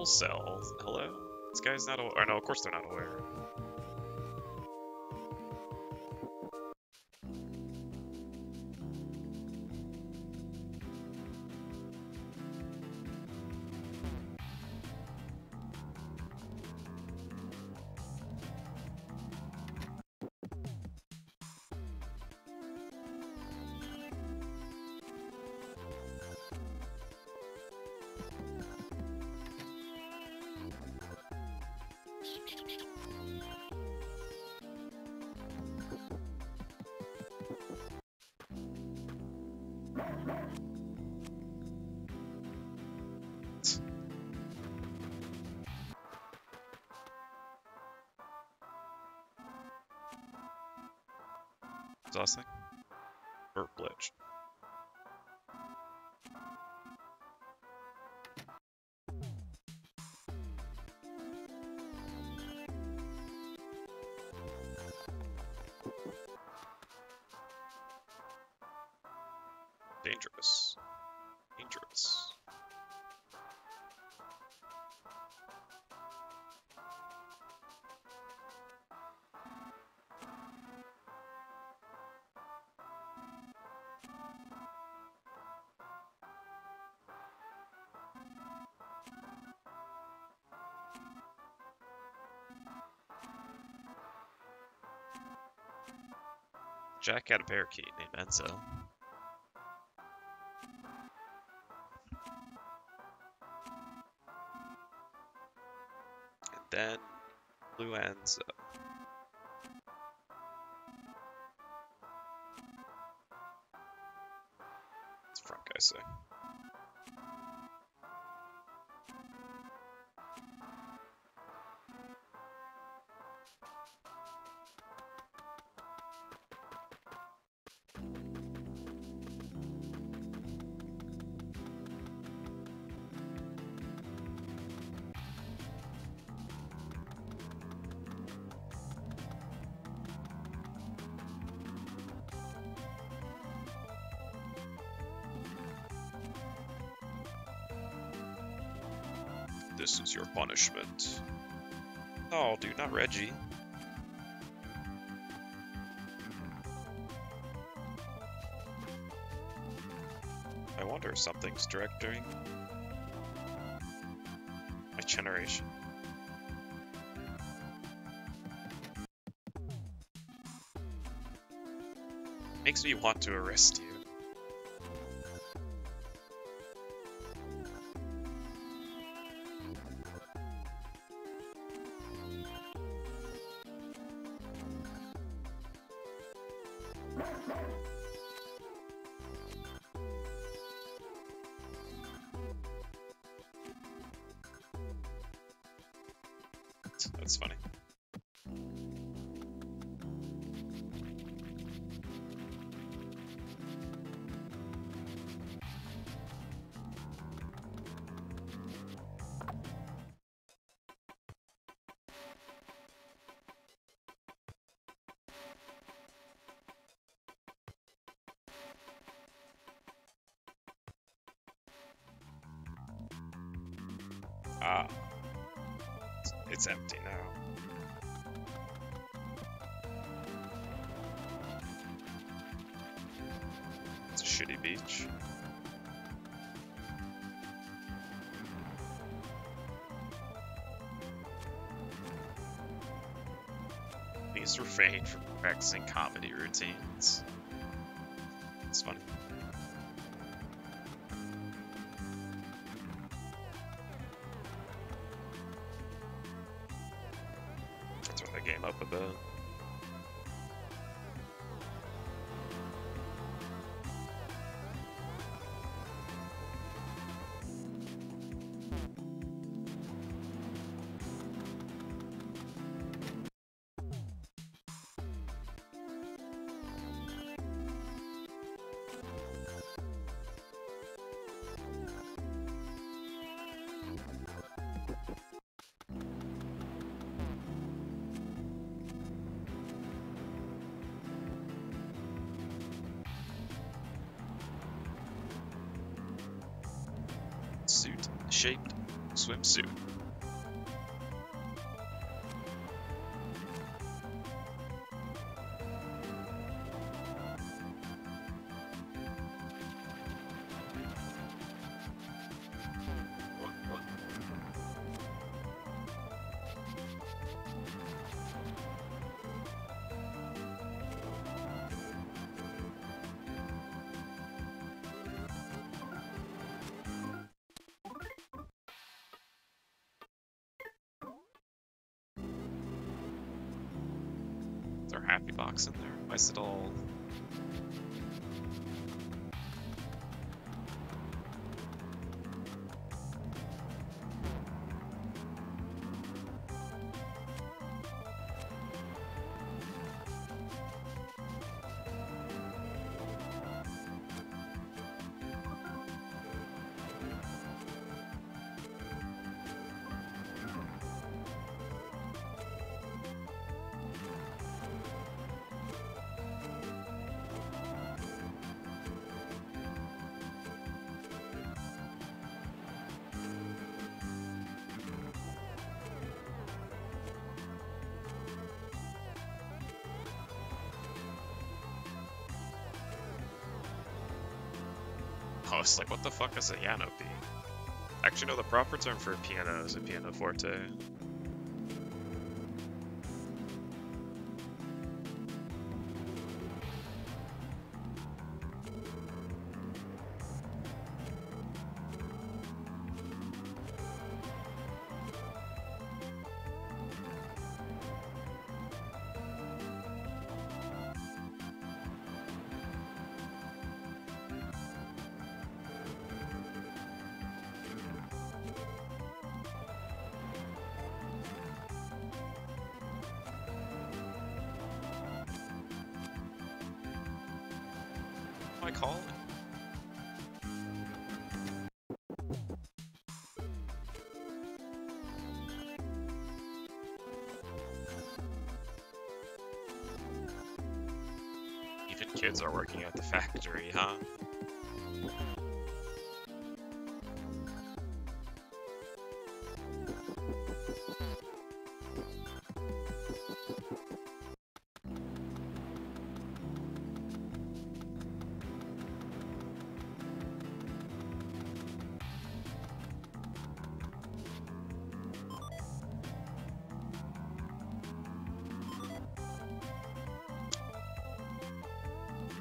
Cell? Hello? This guy's not aware. no, of course they're not aware. Jack had a parakeet named Enzo. And then Blue Enzo. Punishment. Oh, dude, not Reggie. I wonder if something's directing my generation. Makes me want to arrest you. From practicing comedy routines. It's funny. Turn the game up a bit. Swimsuit. Box in there? Why is it all Like, what the fuck is a piano? Actually, no, the proper term for a piano is a pianoforte.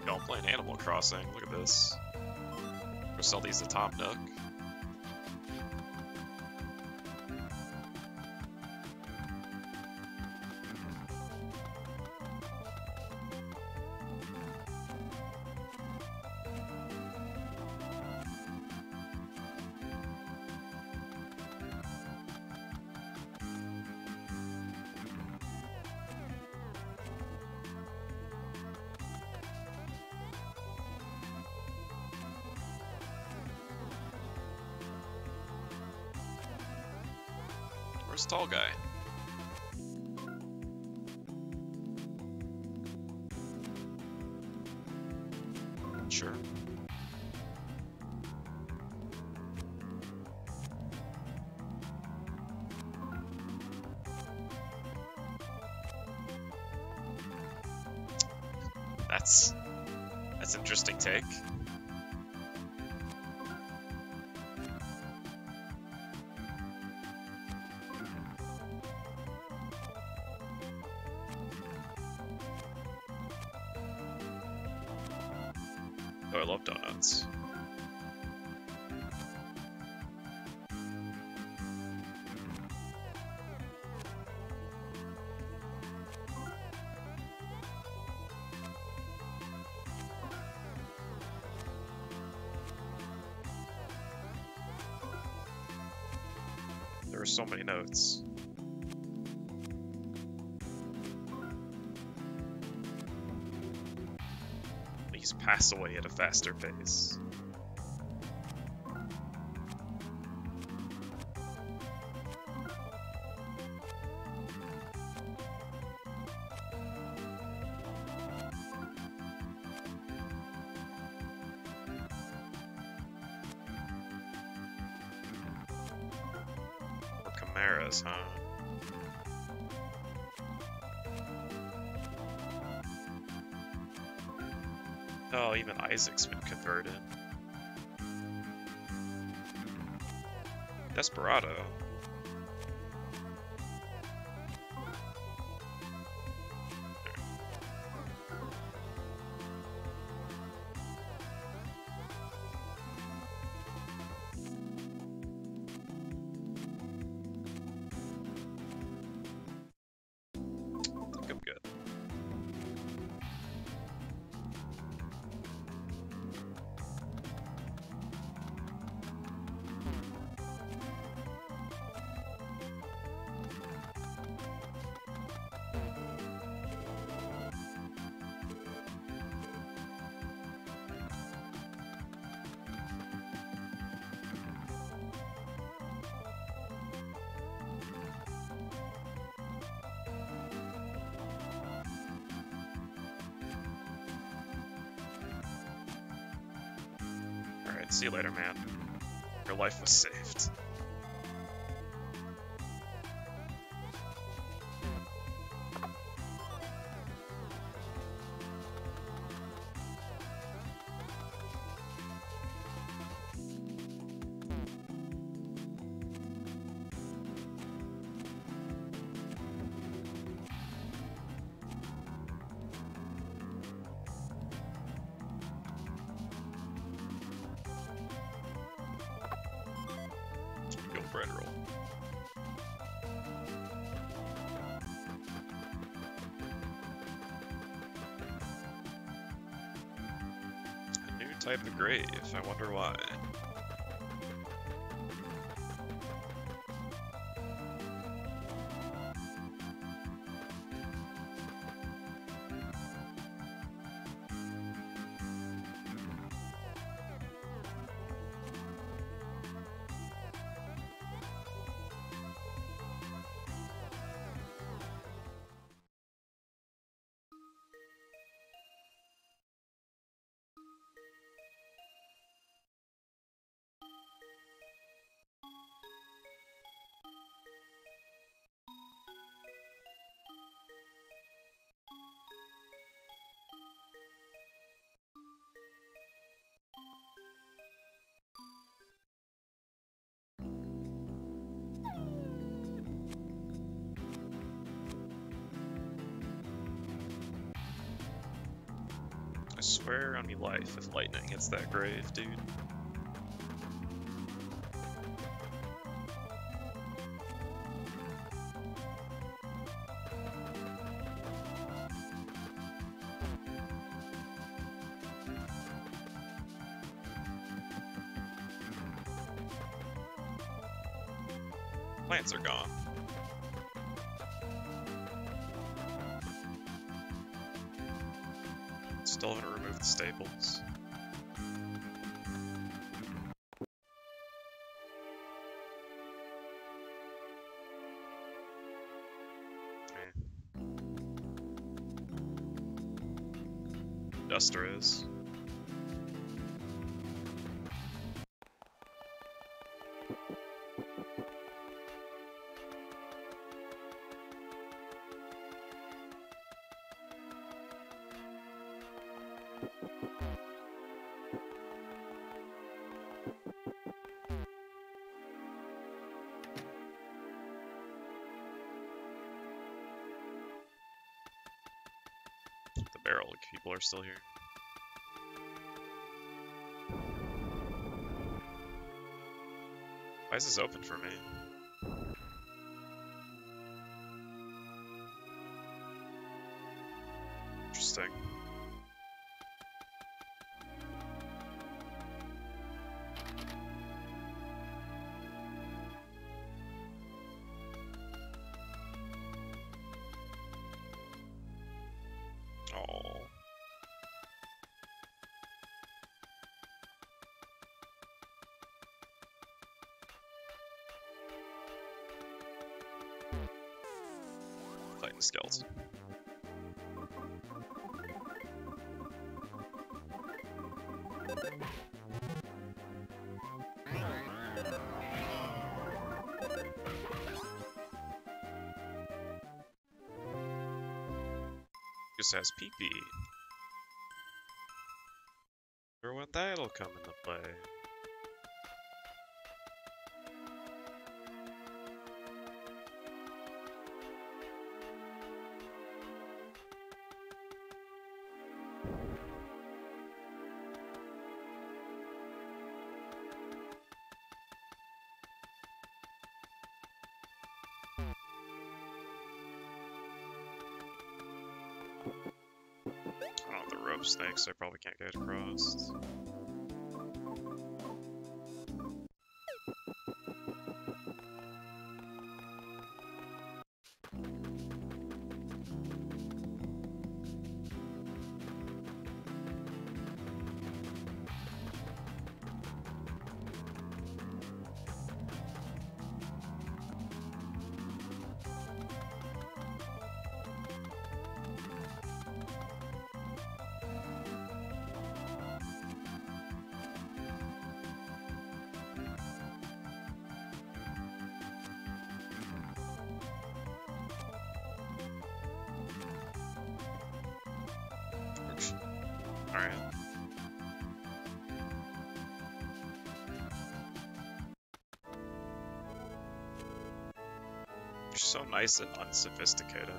Yo, I'm playing Animal Crossing. Look at this. We'll sell these to Tom Nook. Tall Guy? Are so many notes. Please pass away at a faster pace. Isaac's been converted. Desperado. See you later, man. Your life was saved. Grave. I wonder why. Swear on me life if lightning hits that grave, dude. Is. The barrel people are still here. Why is this open for me? Just has pee pee. Or when that'll come into play. Snakes, I probably can't get across. Nice and unsophisticated.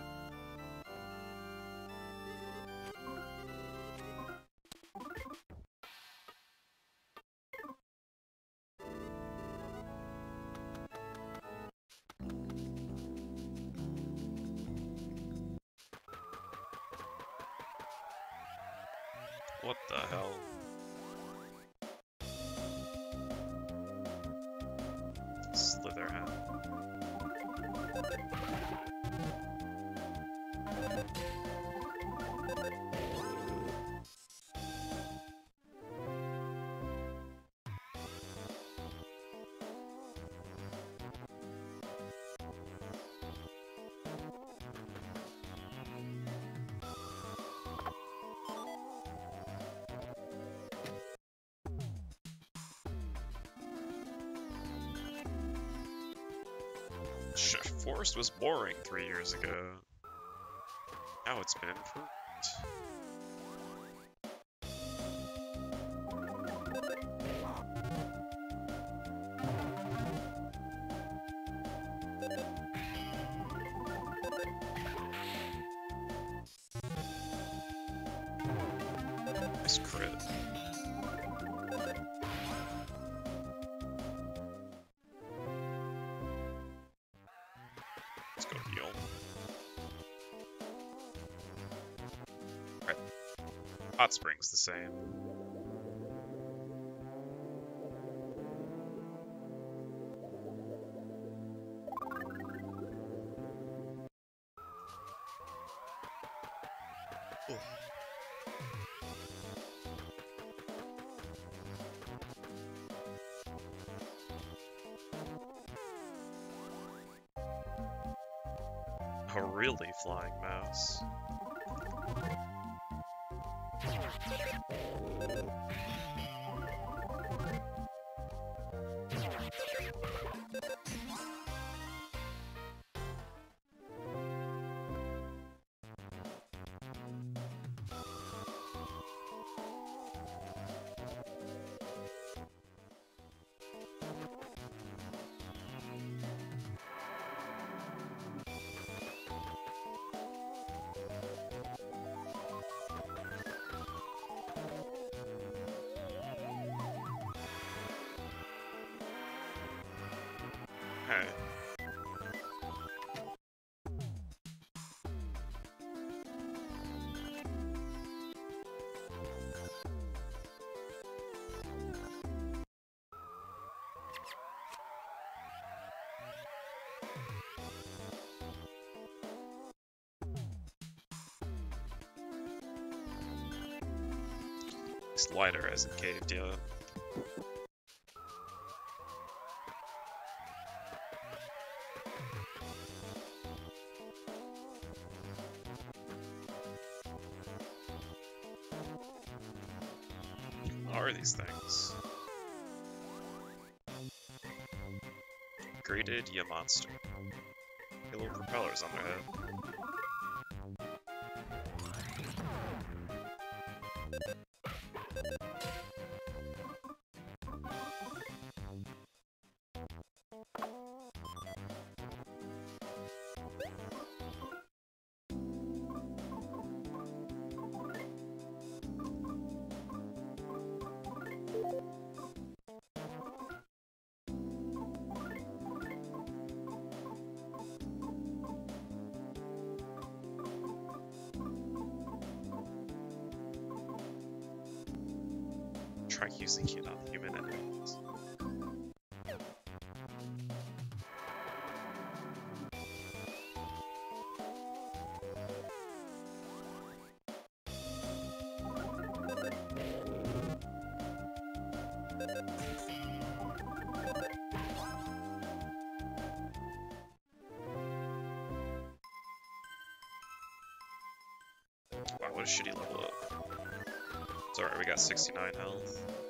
Was boring three years ago. Now it's been improved. Hot Spring's the same. Lighter hasn't caved yet. Ya monster. Got little propellers on their head. Try using it on human enemies. Wow, what a shitty level. Alright, we got 69 health.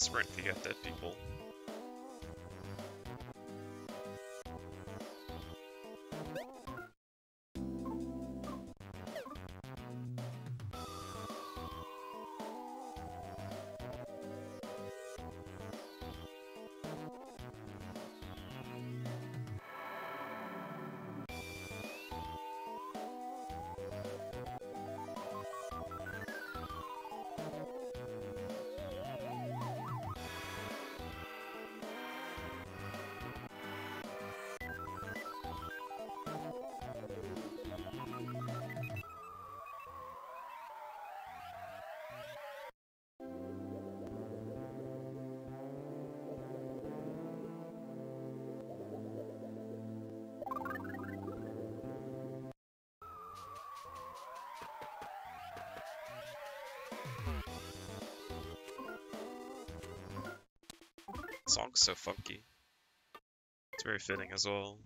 Sprint to get dead people. Song's so funky. It's very fitting as well.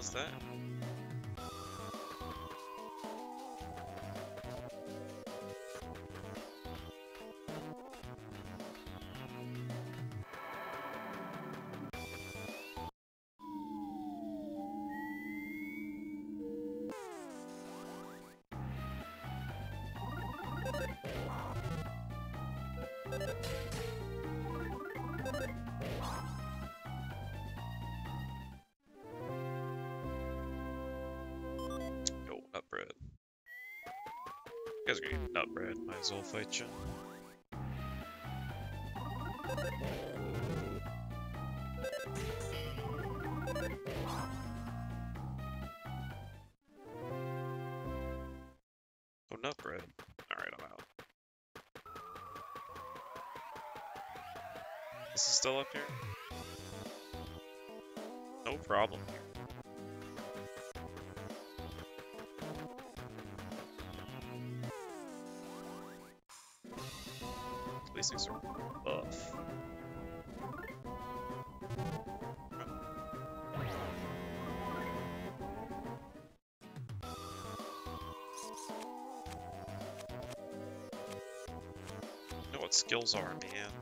Hell is that? Guys are gonna nut bread, might as well fight you. Skills are, man.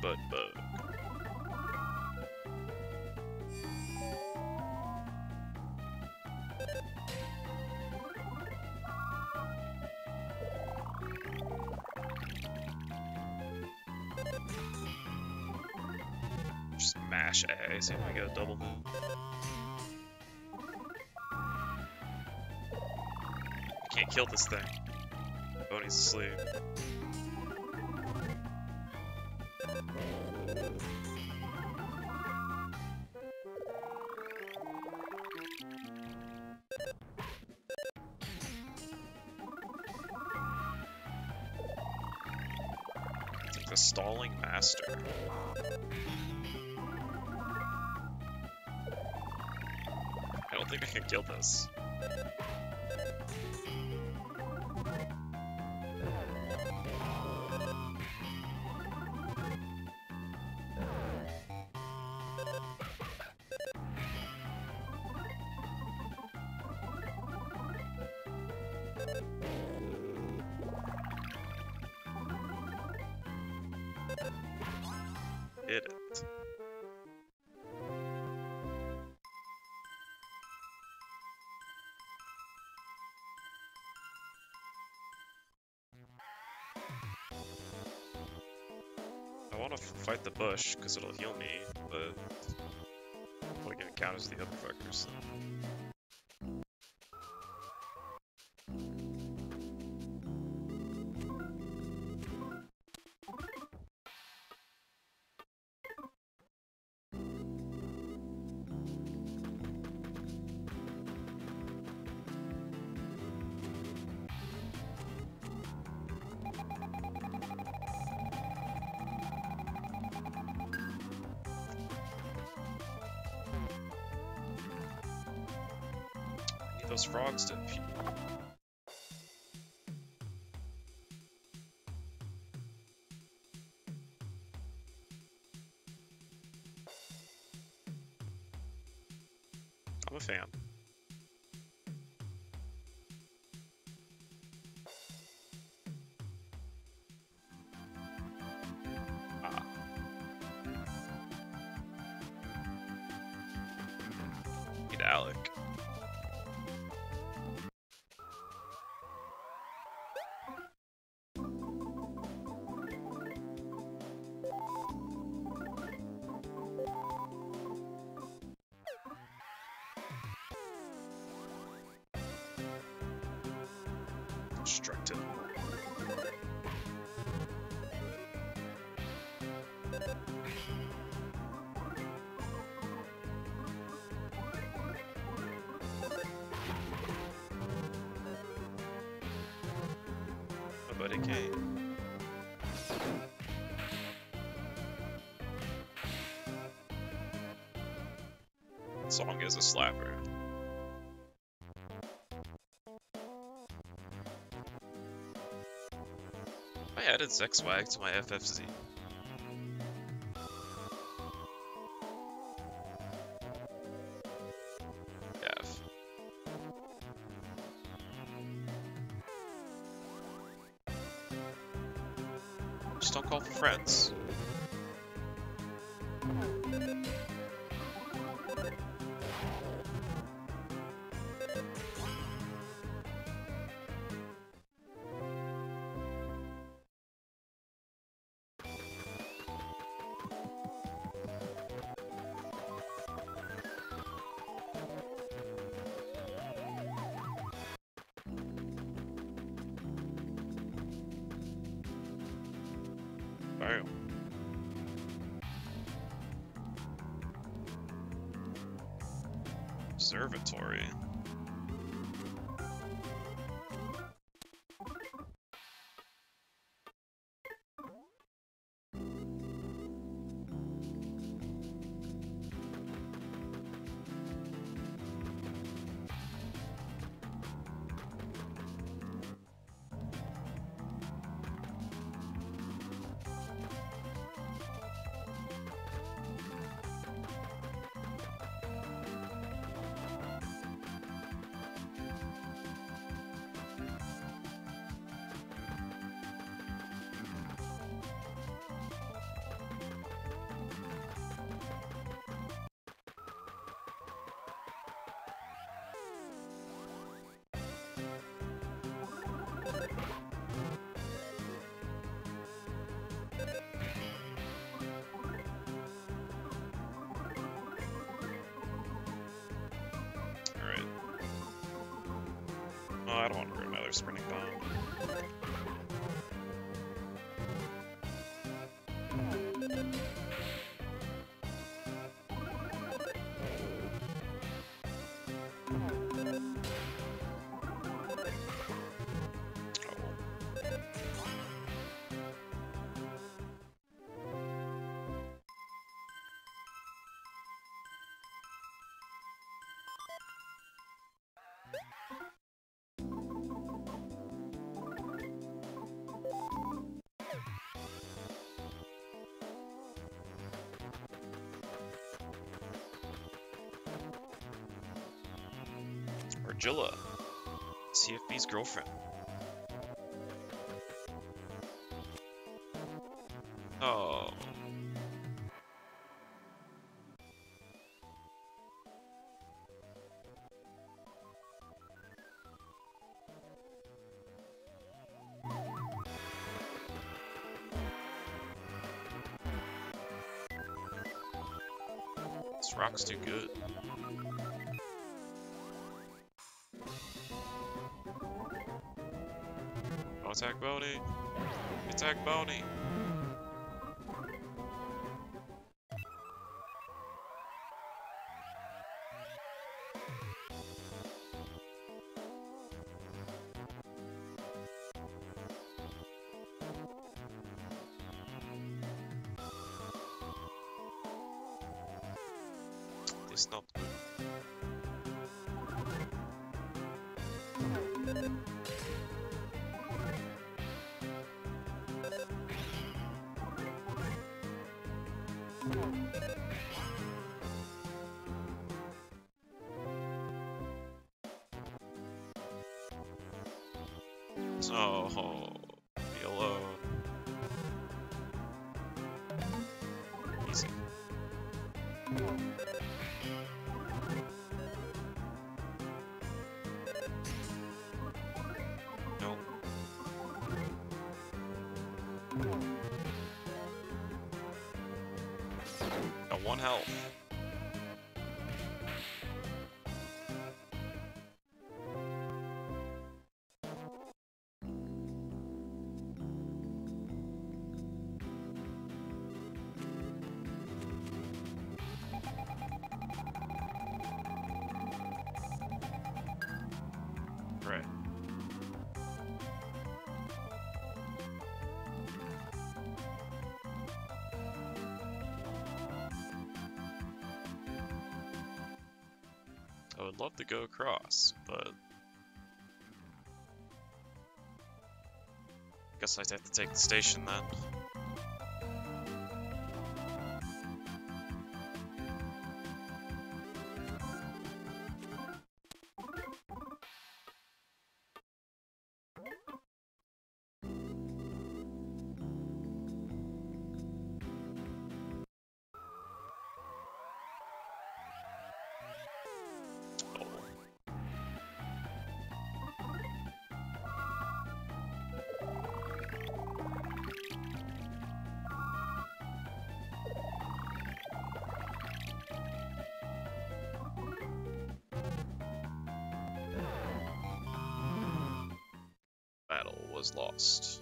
Big Spud Bug. Just mash A, see if I get a double move. I can't kill this thing. Boney's asleep. Think I can kill this. Want to fight the bush because it'll heal me, but what count as the other fuckers? Fan. Constructed. Buddy Kane. That song is a slapper. Added Zexwag to my FFZ. Jilla, CFB's girlfriend. Oh. This rock's too good. Oh, attack Boney! Attack Boney! Health. I would love to go across, but guess I'd have to take the station then. Was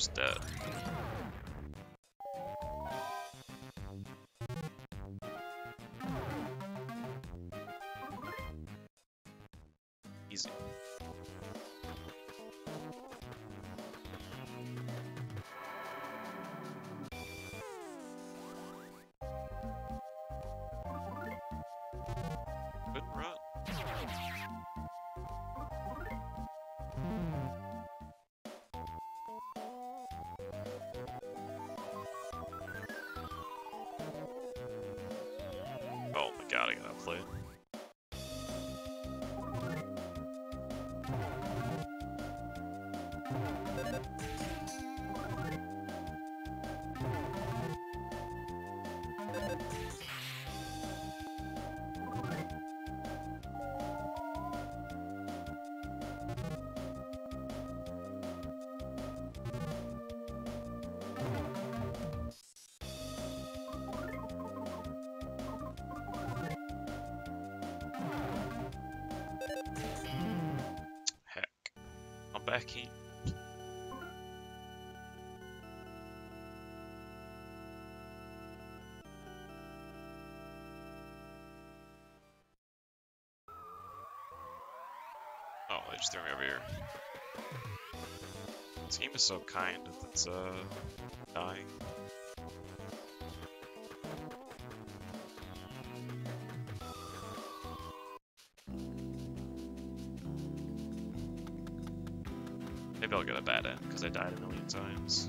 Oh, dead. Easy. Gotta play it. Becky. Oh, they just threw me over here. This team is so kind, it's, uh, dying. Because I died a million times.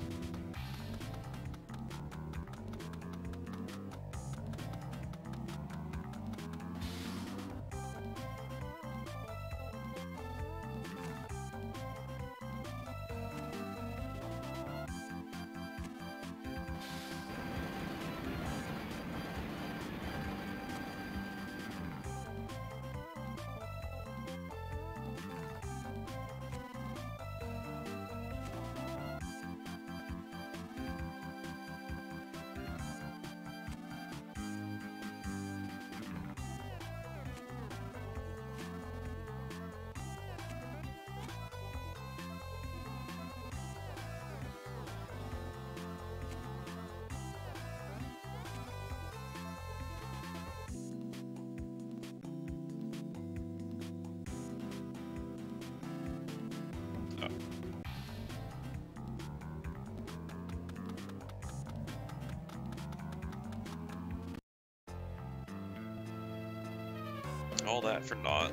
That for naught.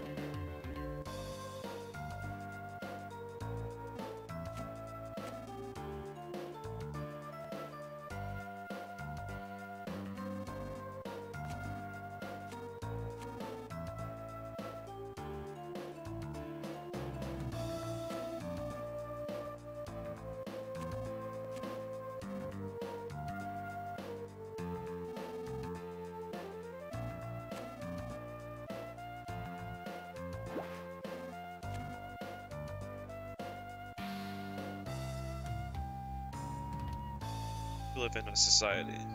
Live in a society.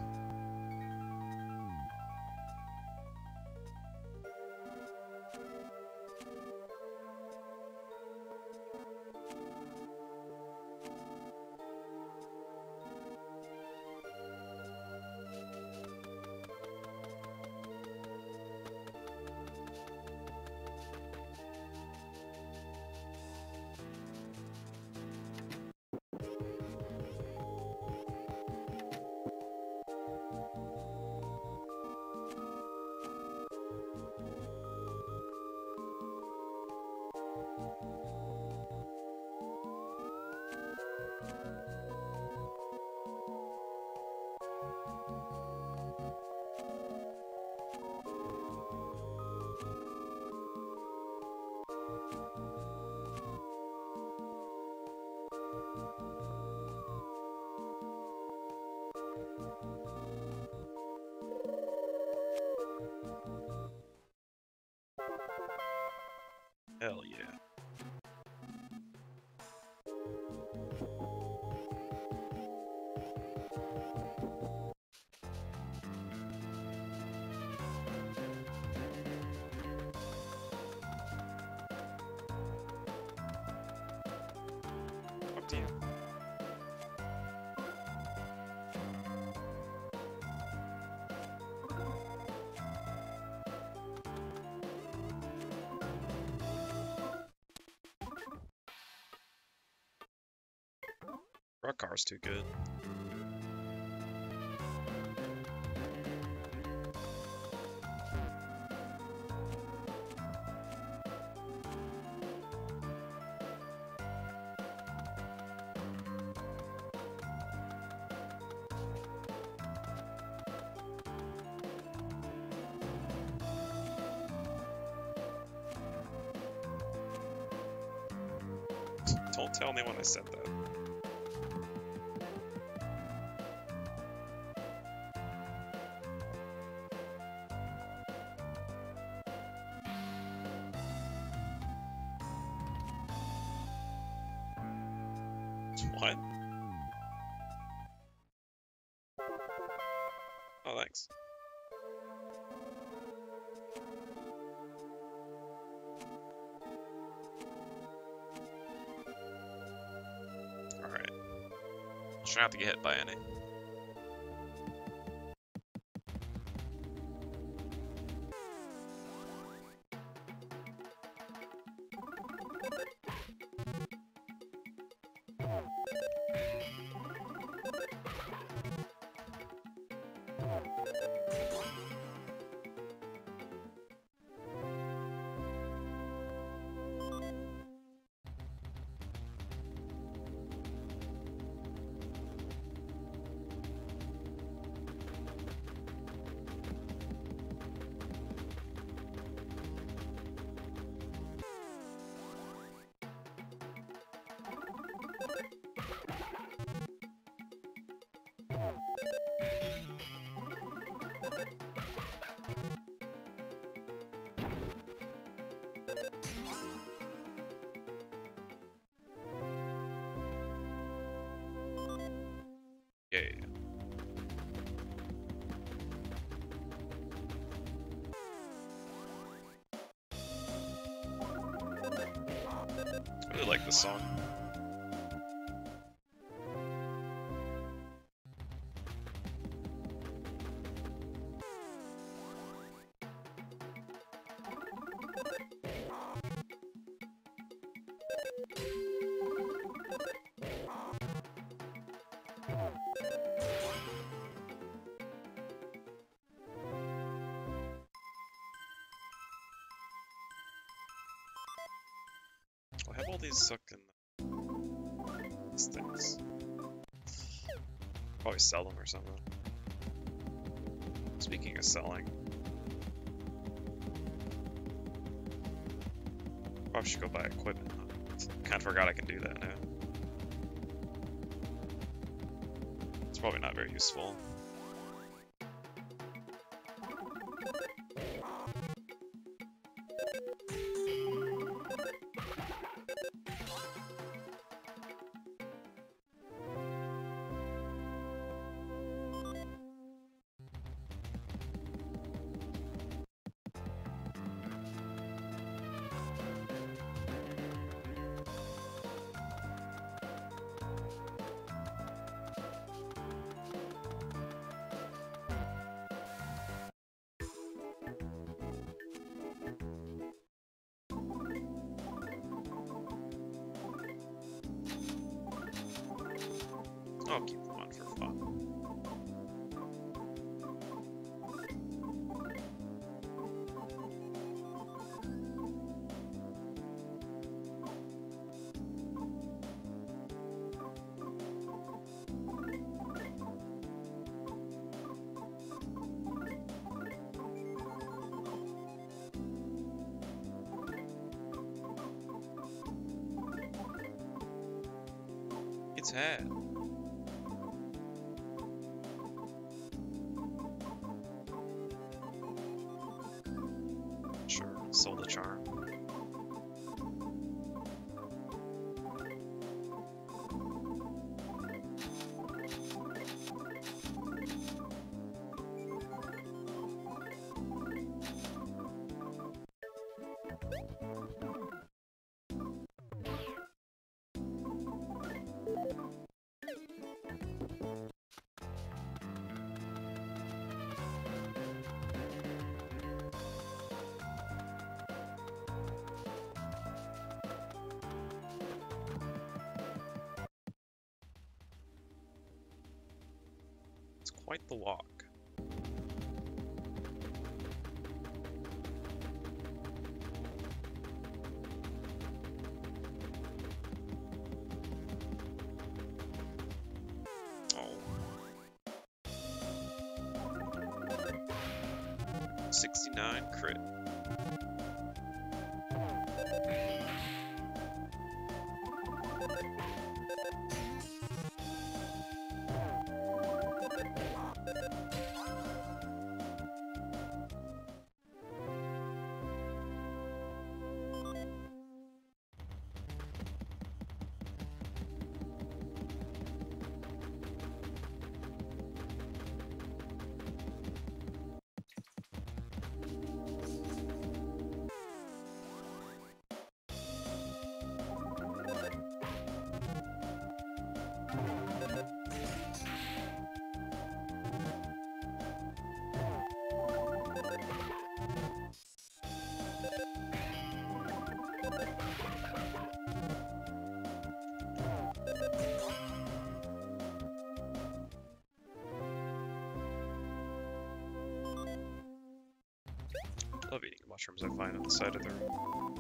You. Rock car's too good. Oh, thanks. Alright. Try not to get hit by any. I these in these things. Probably sell them or something. Speaking of selling, probably should go buy equipment. Kind of forgot I can do that now. It's probably not very useful. I'll keep them on for fun. It's had. Quite the walk. Oh. Sixty-nine crit. Mushrooms I find on the side of the road.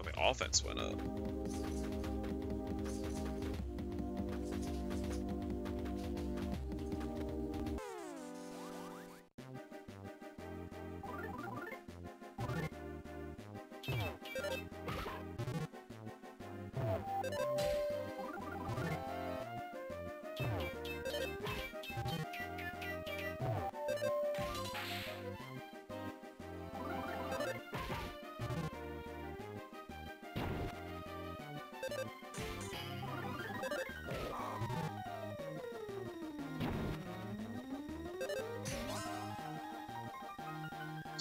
Oh, my offense went up.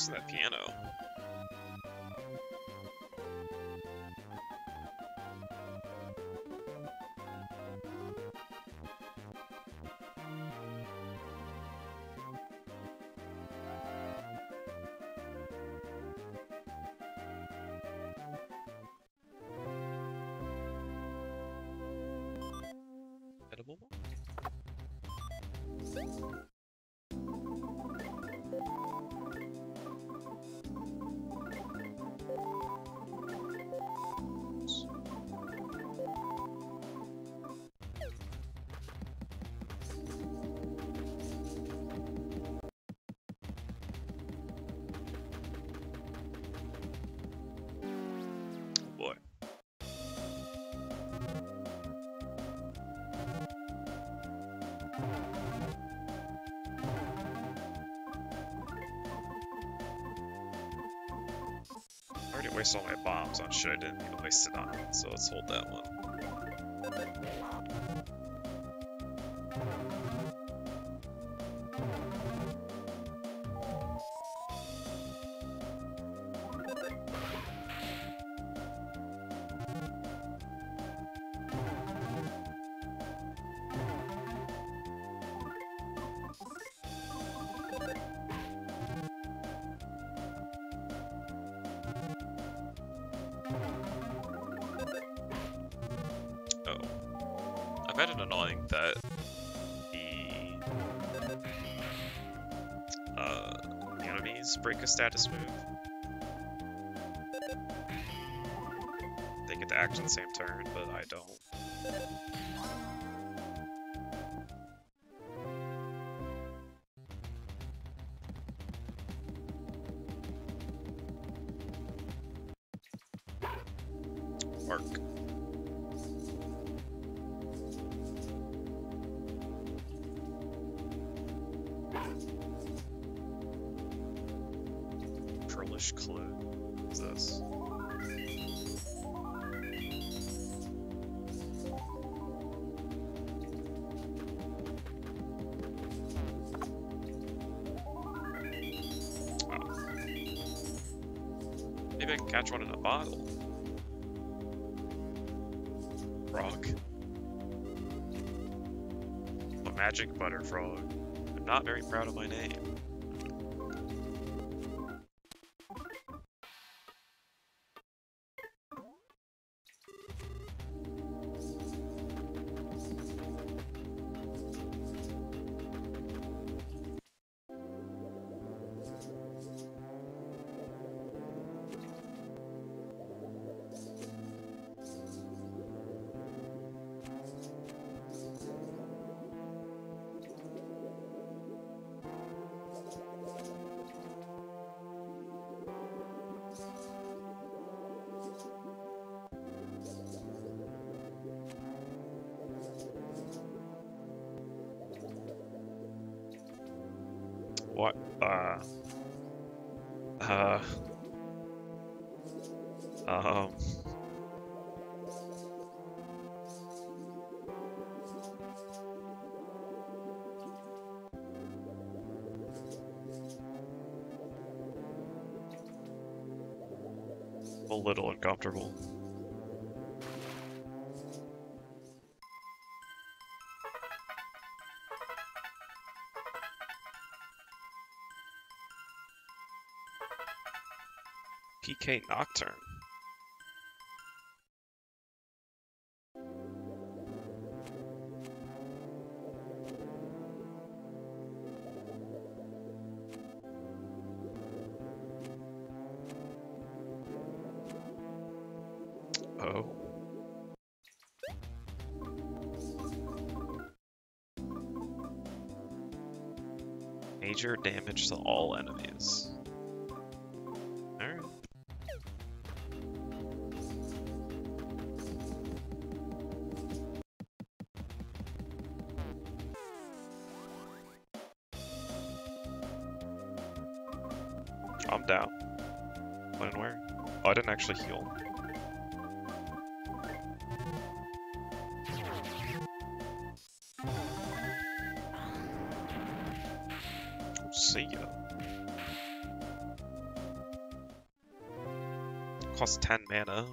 To that piano. All my bombs on shit I didn't waste it on, so let's hold that one. Had an annoying that the uh, enemies break a status move. They get to act in the same turn, but I don't. Can catch one in a bottle. Frog. A magic butter frog. I'm not very proud of my name. Little uncomfortable. PK Nocturne. Major damage to all enemies. Alright. I'm down. When and where? Oh, I didn't actually heal.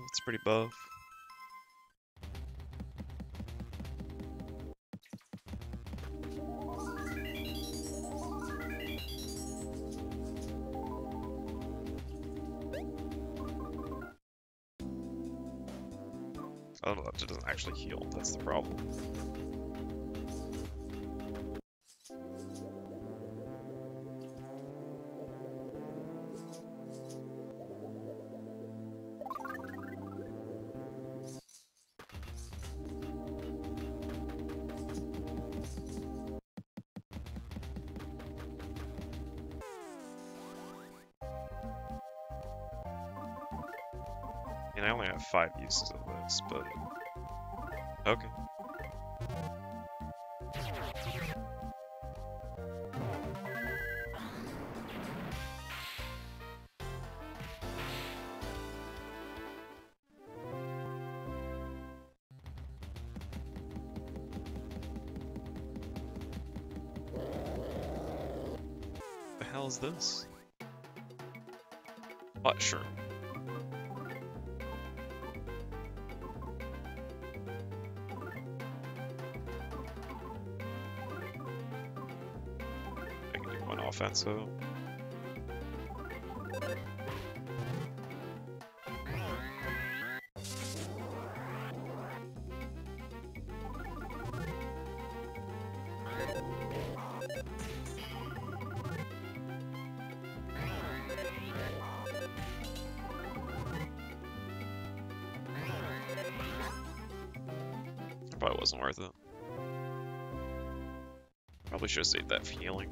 It's pretty buff. Mean, I only have five uses of this, but okay. The hell is this? What? Sure. Offensive. Probably wasn't worth it. Probably should have saved that for healing.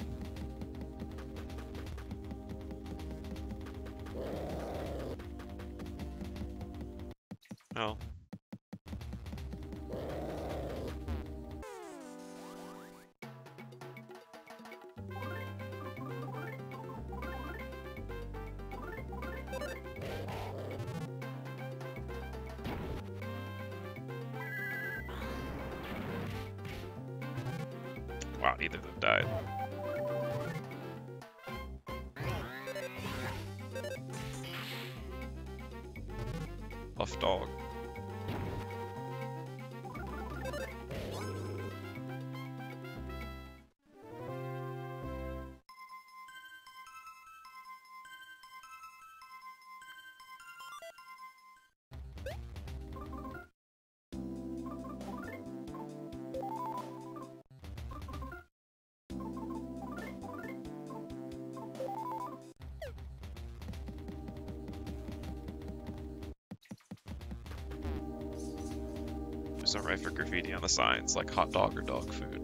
For graffiti on the signs, like hot dog or dog food.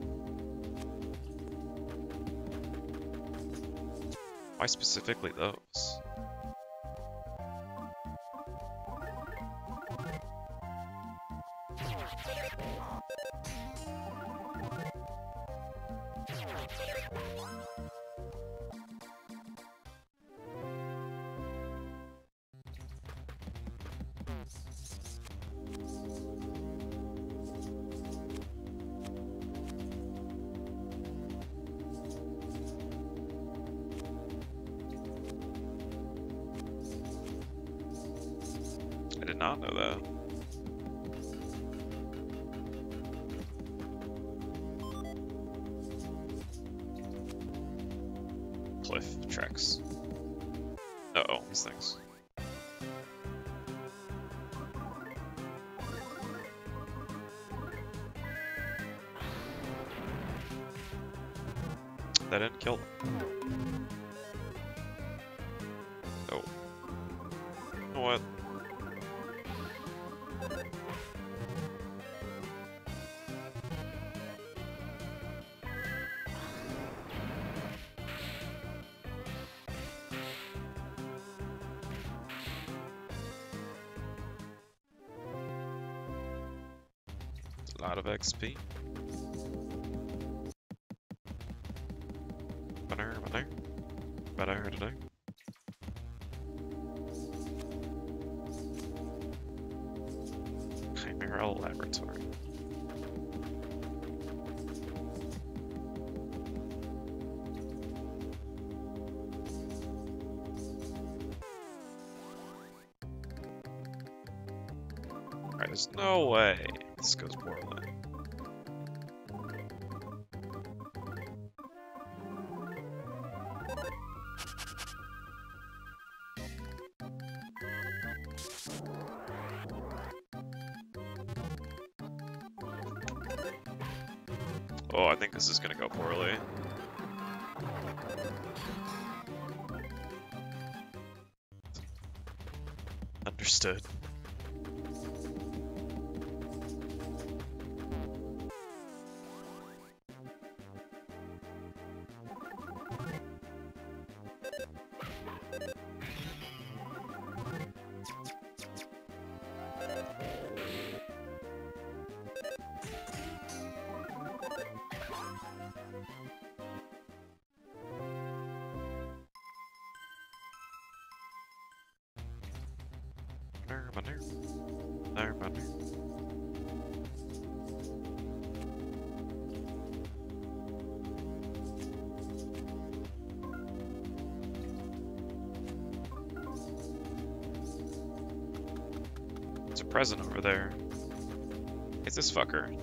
Why specifically those? Lot of XP. Better, better. Better today. Chimera Laboratory. There's no way this goes poorly. Under, under, under. There's a present over there. It's this fucker.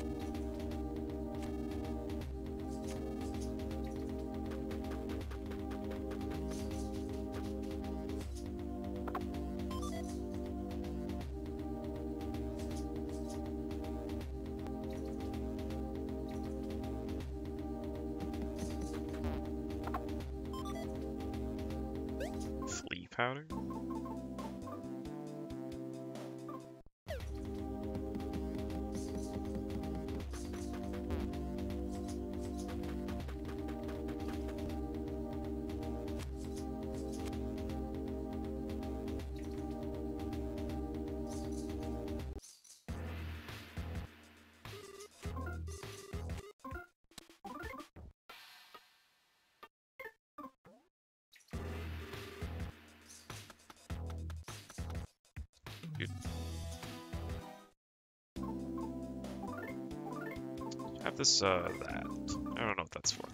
This, uh, that. I don't know what that's for.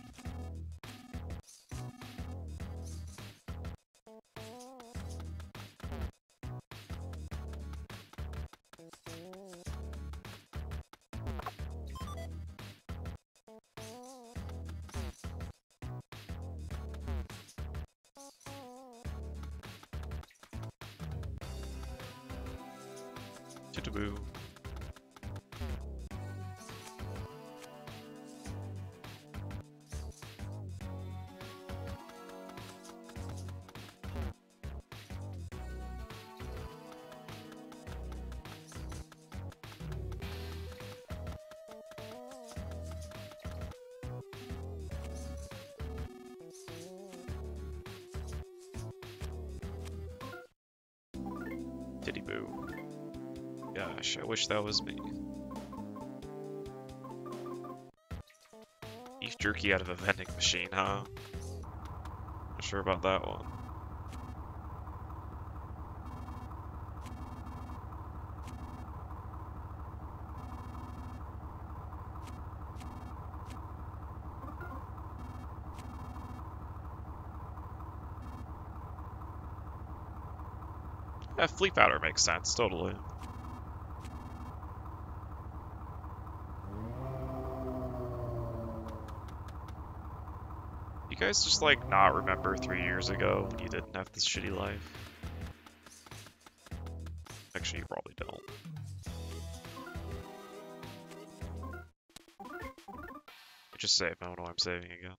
I wish that was me. Beef jerky out of a vending machine, huh? Not sure about that one. Yeah, flea powder makes sense, totally. Guys just like not remember three years ago when you didn't have this shitty life? Actually, you probably don't. Just save, I don't know why I'm saving again.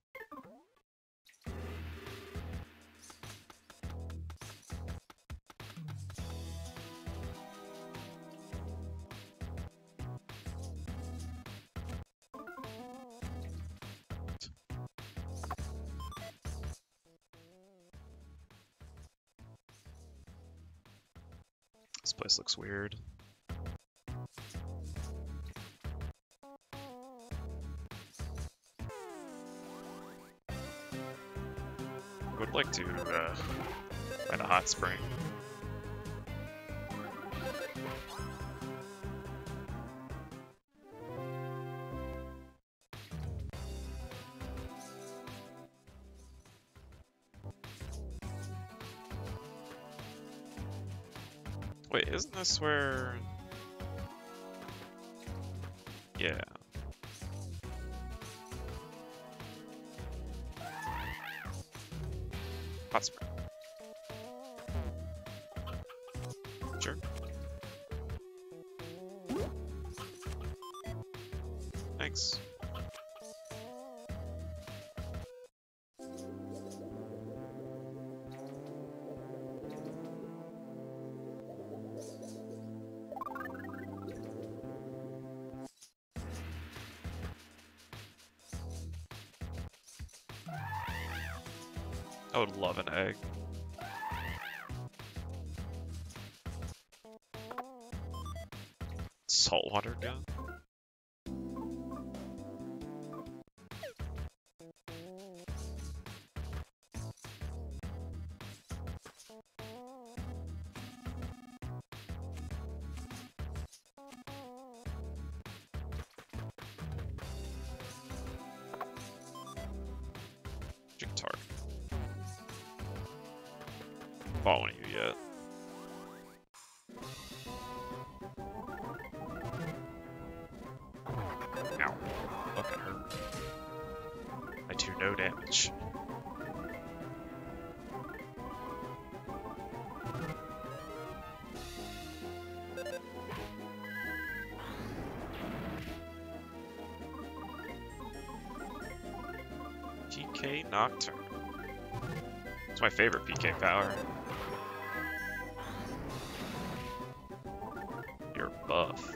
This where... I would love an egg. Saltwater gun? It's my favorite PK power. You're buff.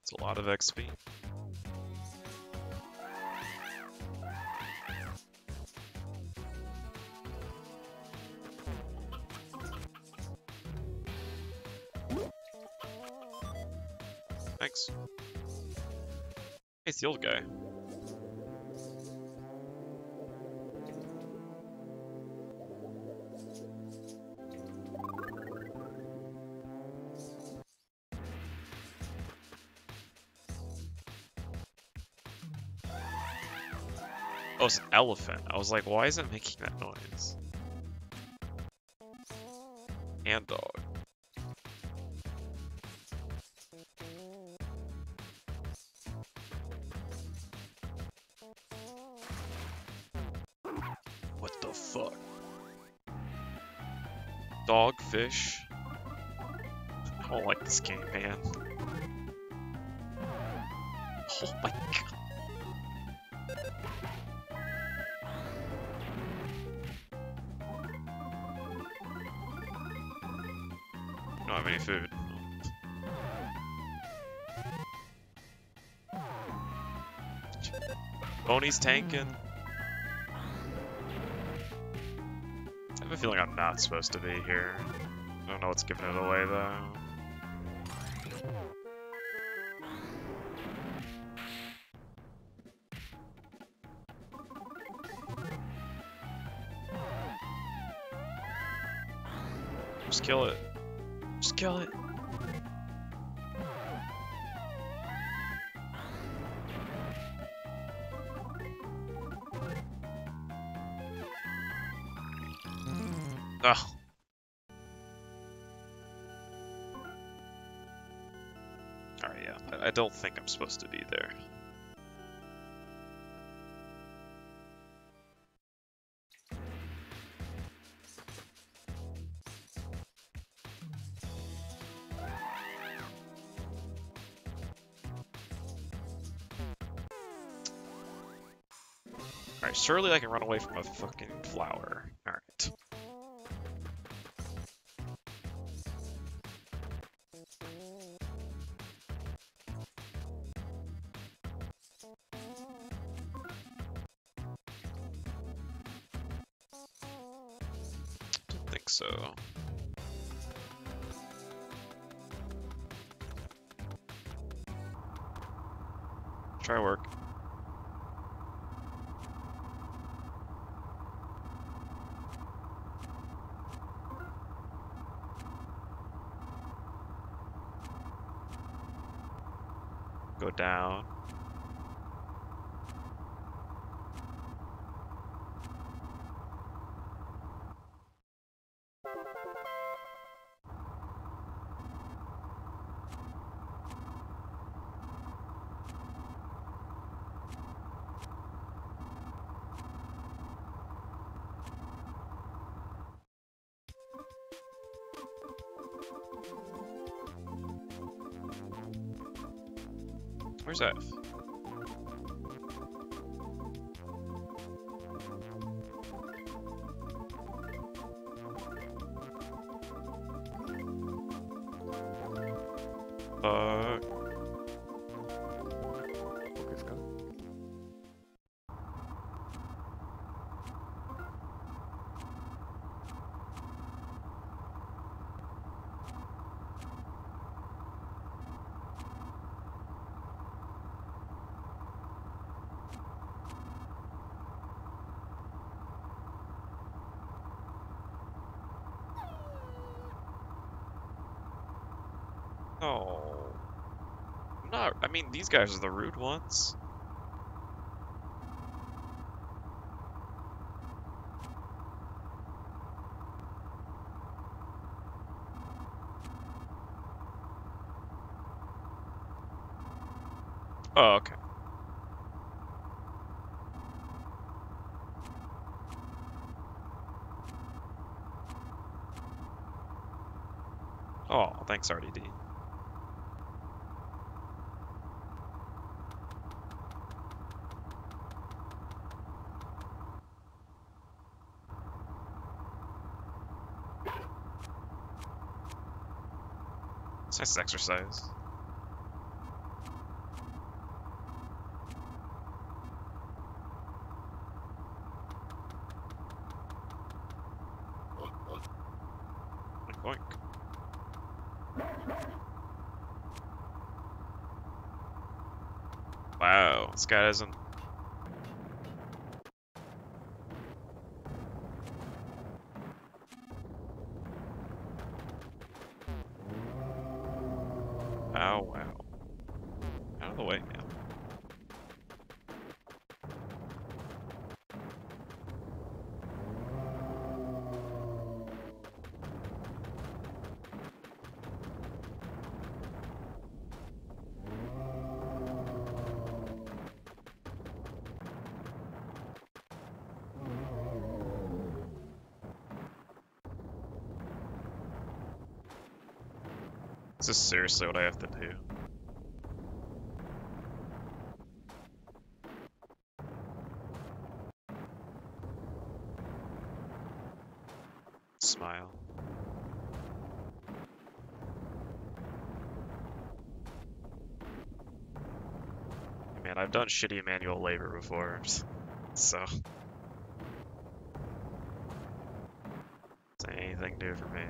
It's a lot of XP. The old guy. Oh, it's an elephant. I was like, why is it making that noise? And dog. Dogfish. I don't like this game, man. Oh my god. don't have any food. Boney's tanking. I have a feeling I'm not supposed to be here. What's giving it away though. Just kill it. Don't think I'm supposed to be there. Alright, surely I can run away from a fucking flower. Mean, these guys are the rude ones. Oh, okay. Oh, thanks, RDD. Nice exercise. Wow, this guy doesn't. Seriously what I have to do. Smile. Man, I've done shitty manual labor before, so. Anything new for me.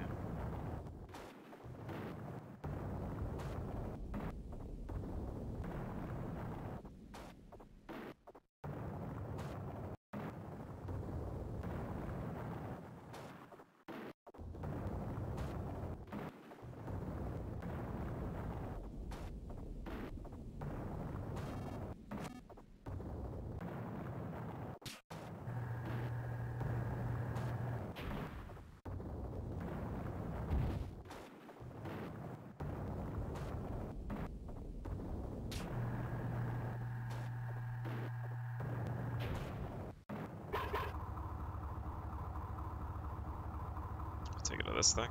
Take it to this thing.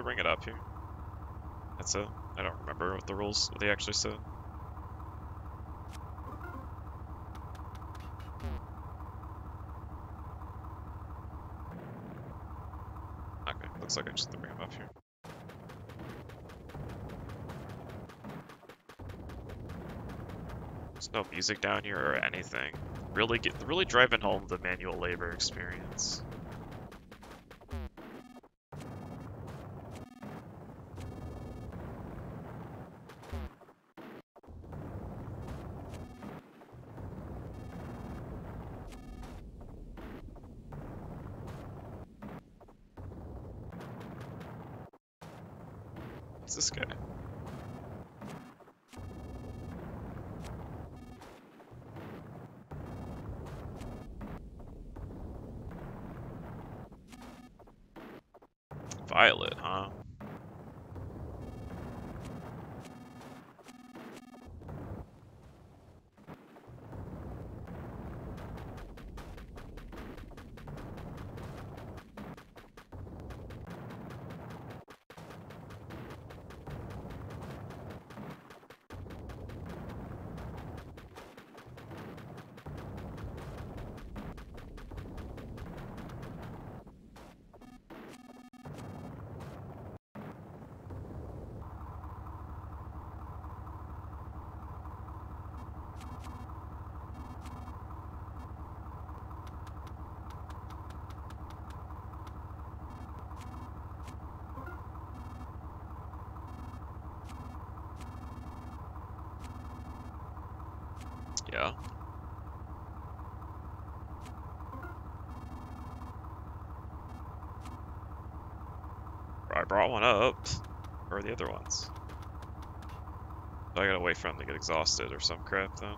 They bring it up here? That's it. I don't remember what the rules what they actually said. Okay, looks like I just have to bring him up here. There's no music down here or anything. Really get really driving home the manual labor experience. Who's this guy? Violet, huh? Yeah. I brought one up. Where are the other ones? I gotta wait for them to get exhausted or some crap then.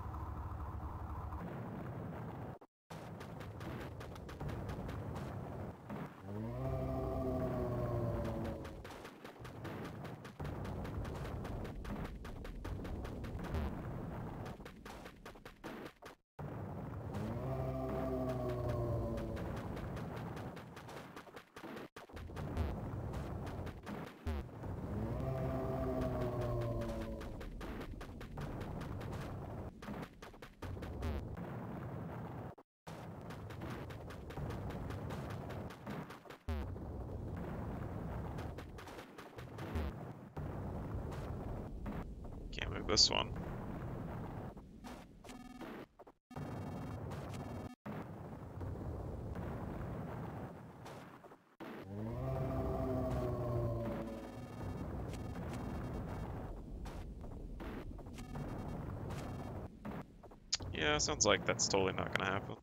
Yeah, sounds like that's totally not gonna happen.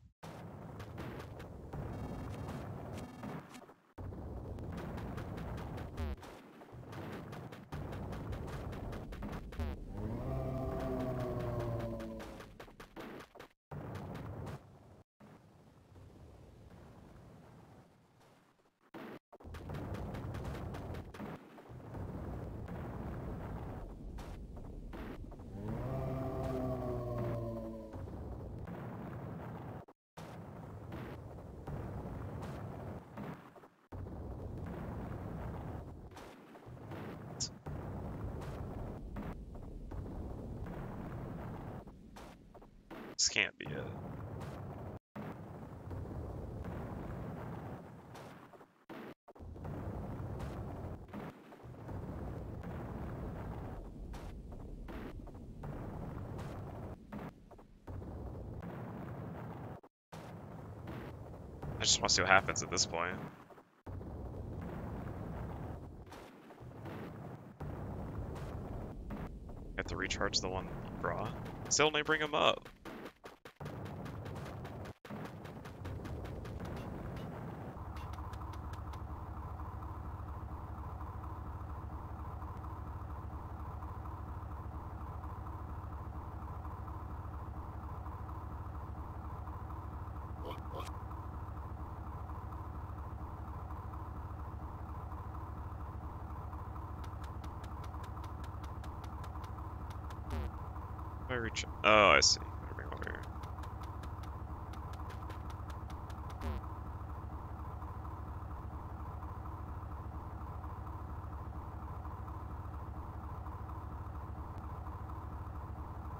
Just want to see what happens at this point. Have to recharge the one brought. Still may bring him up. I reach? Oh, I see.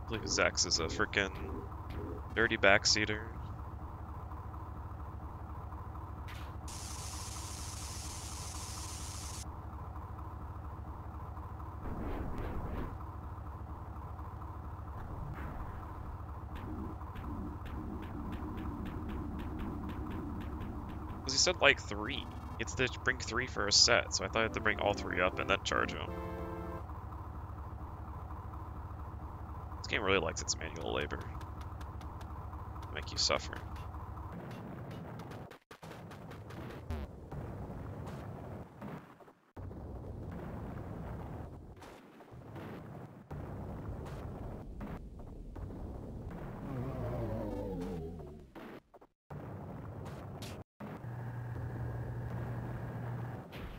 Believe Zax is a freaking dirty backseater. Said like three. It's to bring three for a set, so I thought I had to bring all three up and then charge them. This game really likes its manual labor. Make you suffer.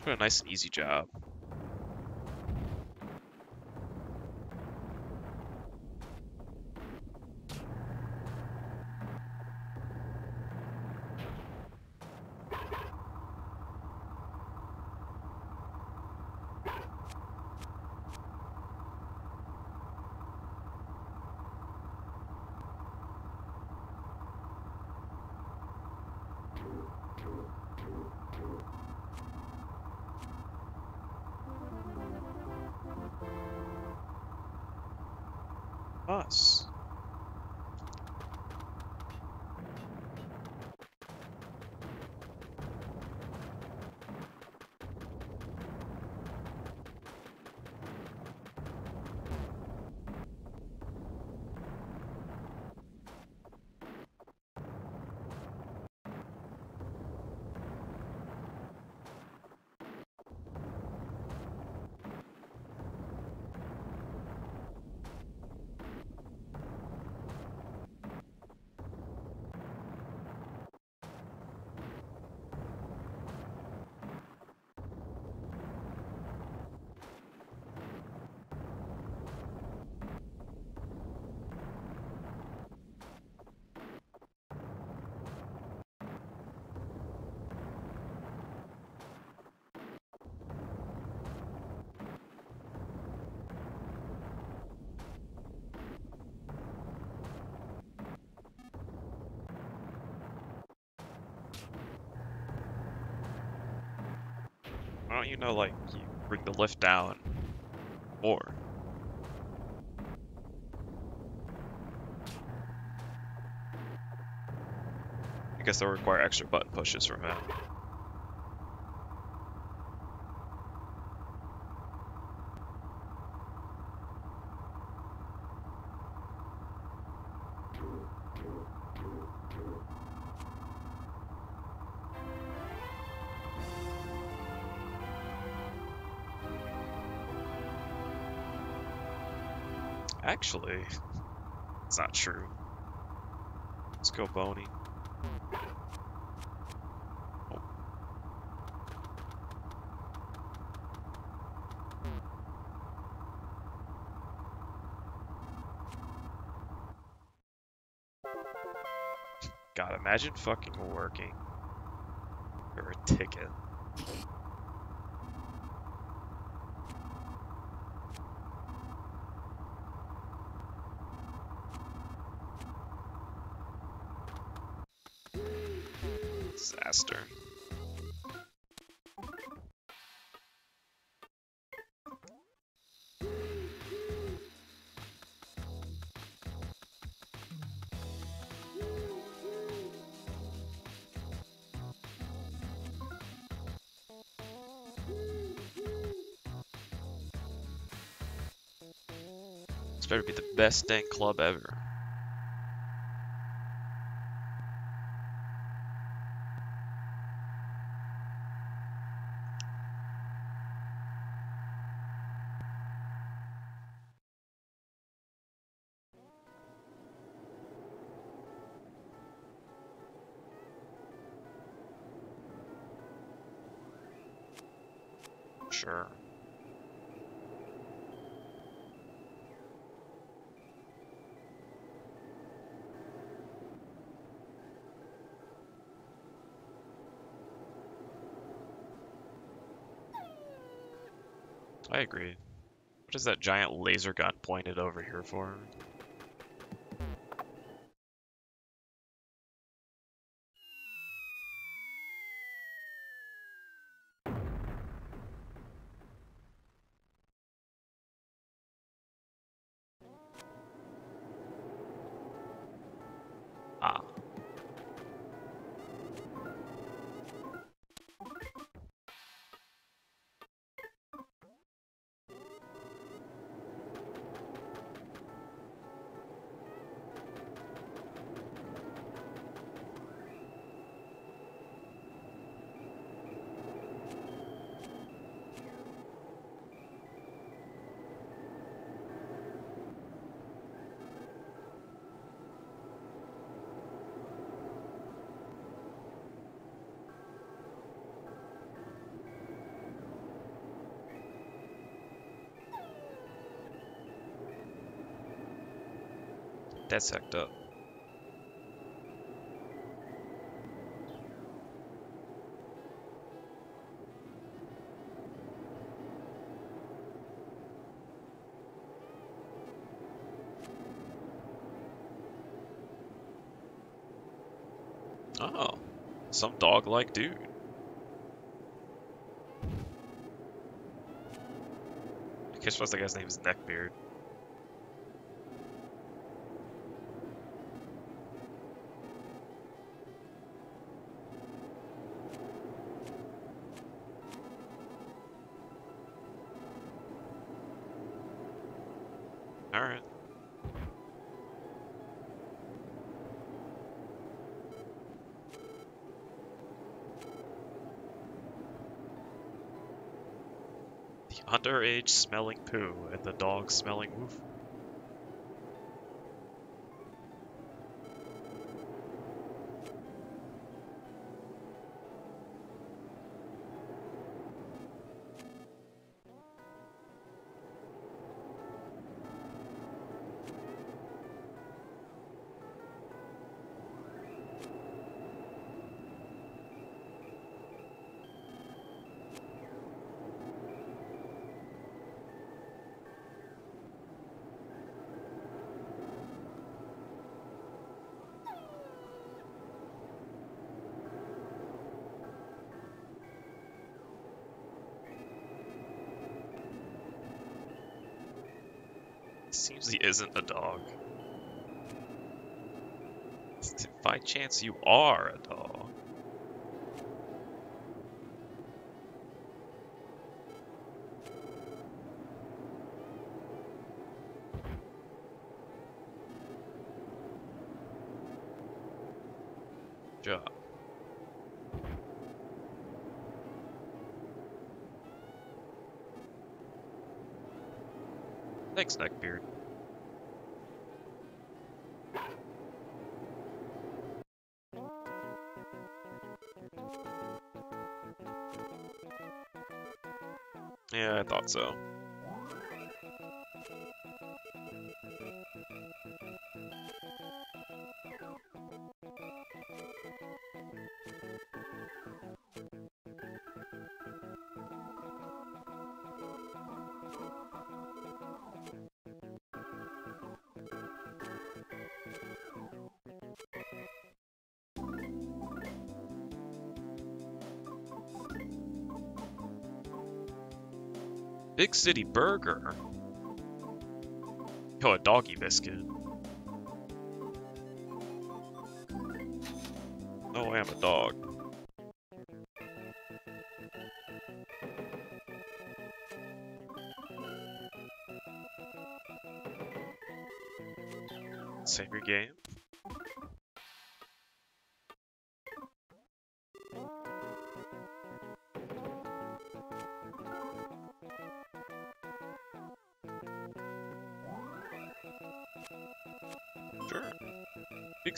What a nice and easy job. Know, like, you bring the lift down more? I guess they'll require extra button pushes from him. Actually, it's not true. Let's go Boney. God, imagine fucking working for a ticket. Best dang club ever. Sure. I agree. What is that giant laser gun pointed over here for? That's hacked up. Oh, some dog-like dude. I guess what's that guy's name is Neckbeard. Underage smelling poo and the dog smelling woof. Isn't a dog. By chance you are a dog. Job. Thanks, Neckbeard. Thought so. Big City Burger. Yo, a doggy biscuit. Oh, I'm a dog.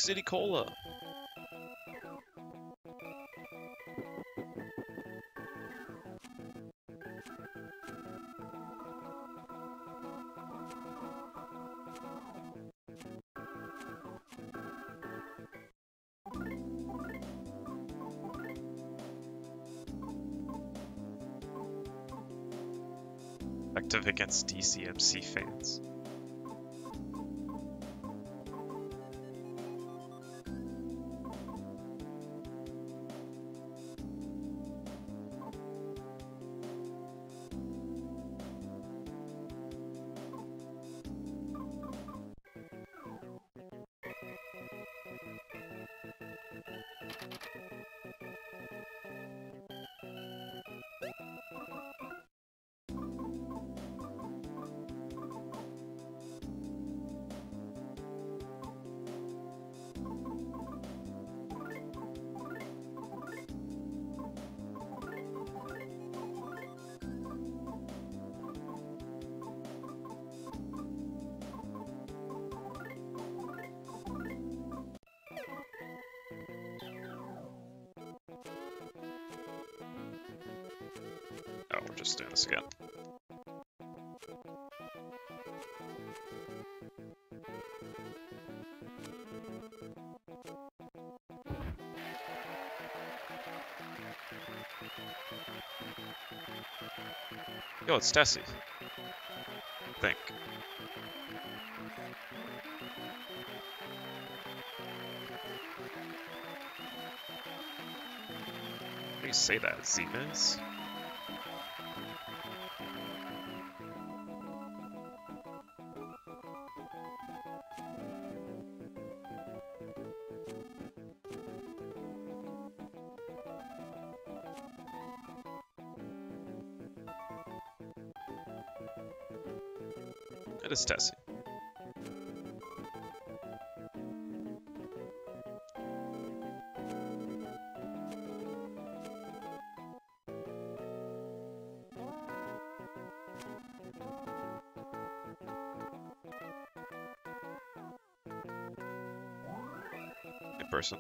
City Cola. Active against DCMC fans. Yo, it's Tessie. I think. How do you say that? Zemiz? Is. Person.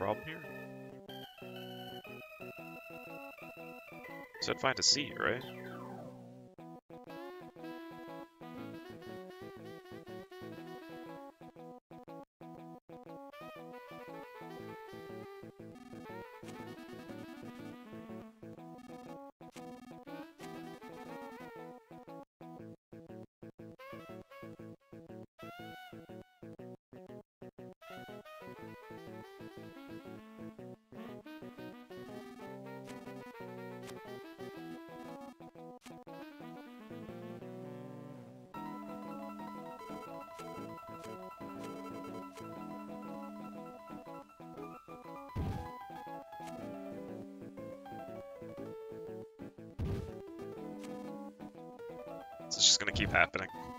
Problem here. Said find a seat, right? Happening.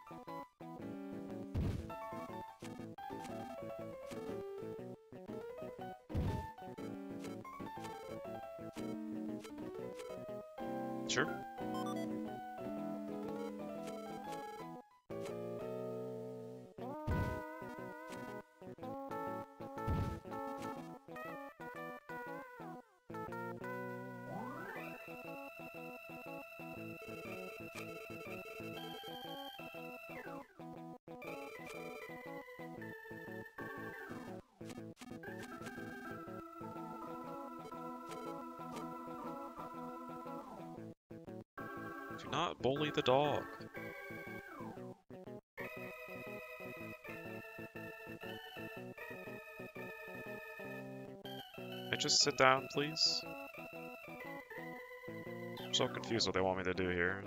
Do not bully the dog. I just sit down, please? I'm so confused what they want me to do here.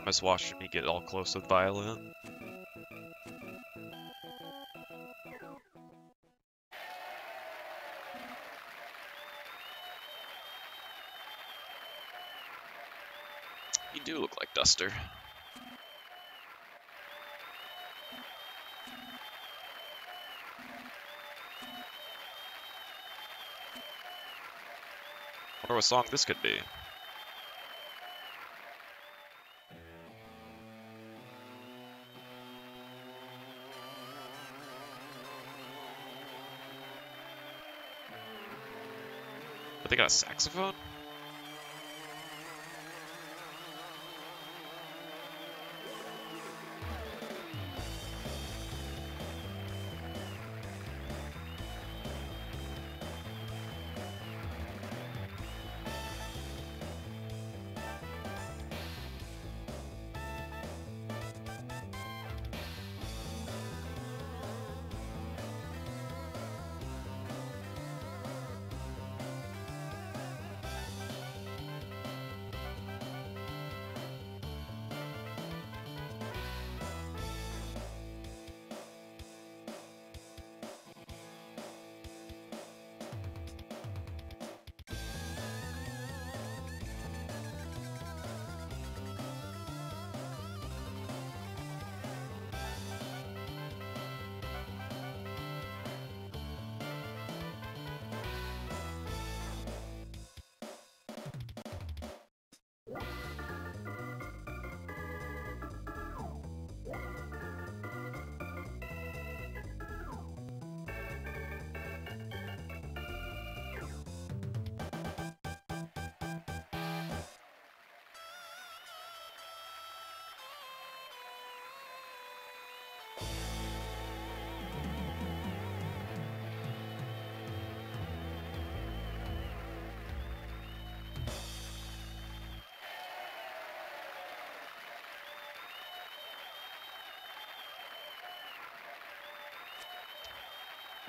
Thomas watching me get all close with Violet. You do look like Duster. Wonder what song this could be. They got a saxophone?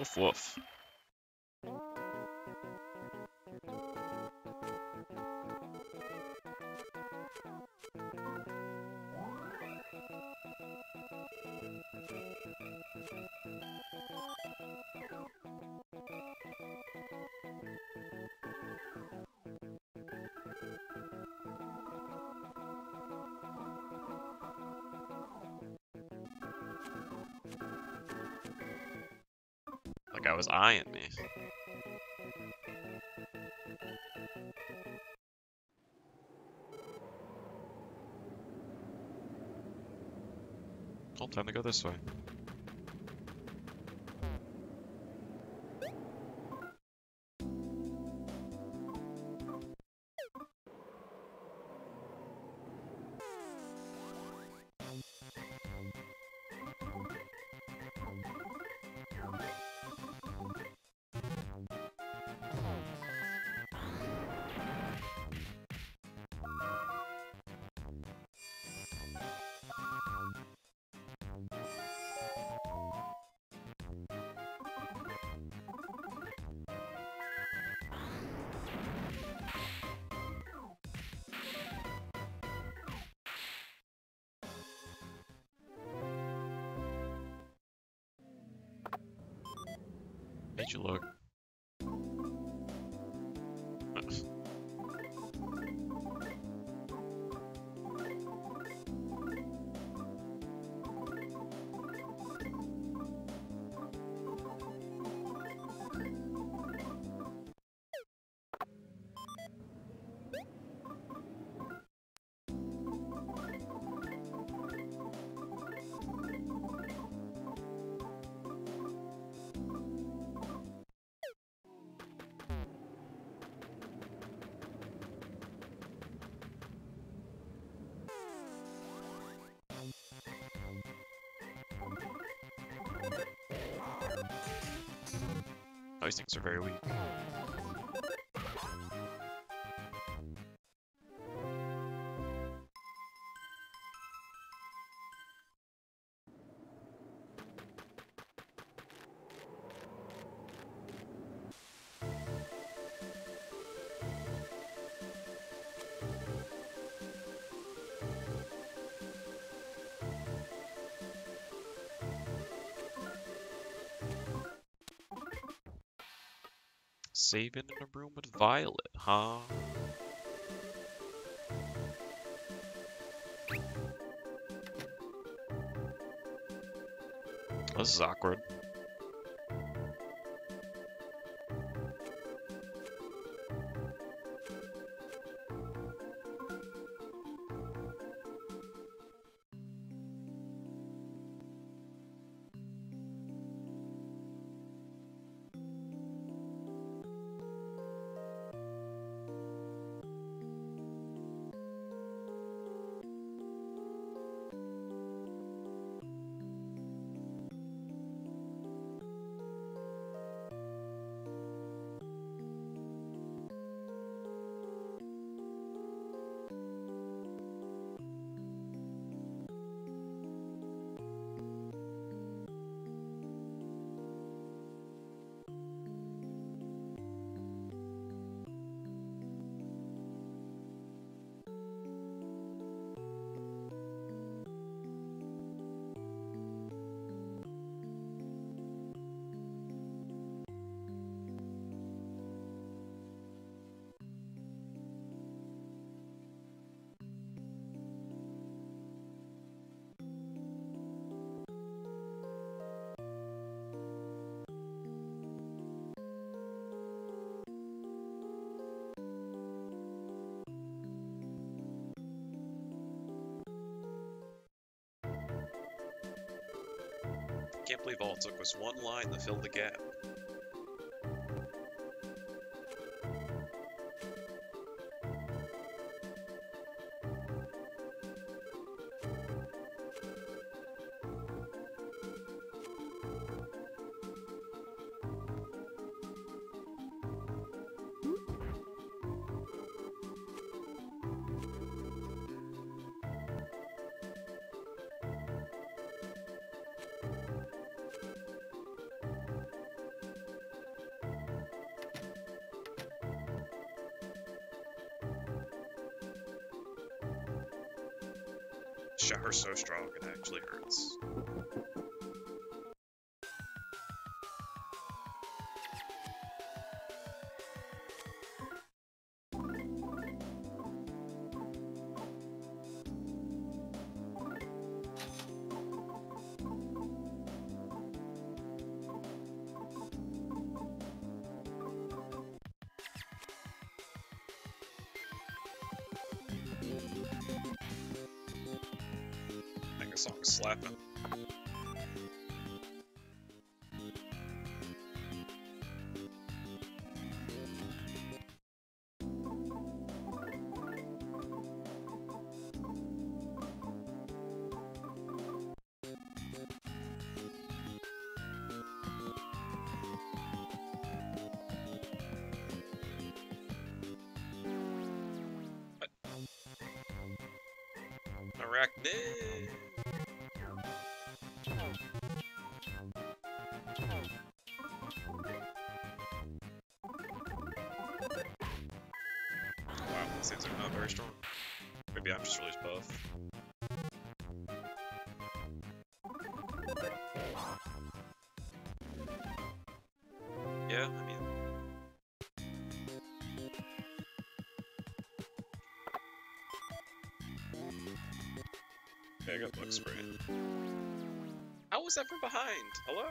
Woof woof. That guy was eyeing me. Oh, time to go this way. You look. Those things are very weak. Saving in a room with Violet, huh? This is awkward. All it took was one line to fill the gap. Shower so strong it actually hurts. Slapping. Arachnid! Things are not very strong. Maybe I'm just really buff. Yeah, I mean... Okay, I got bug spray. How was that from behind? Hello?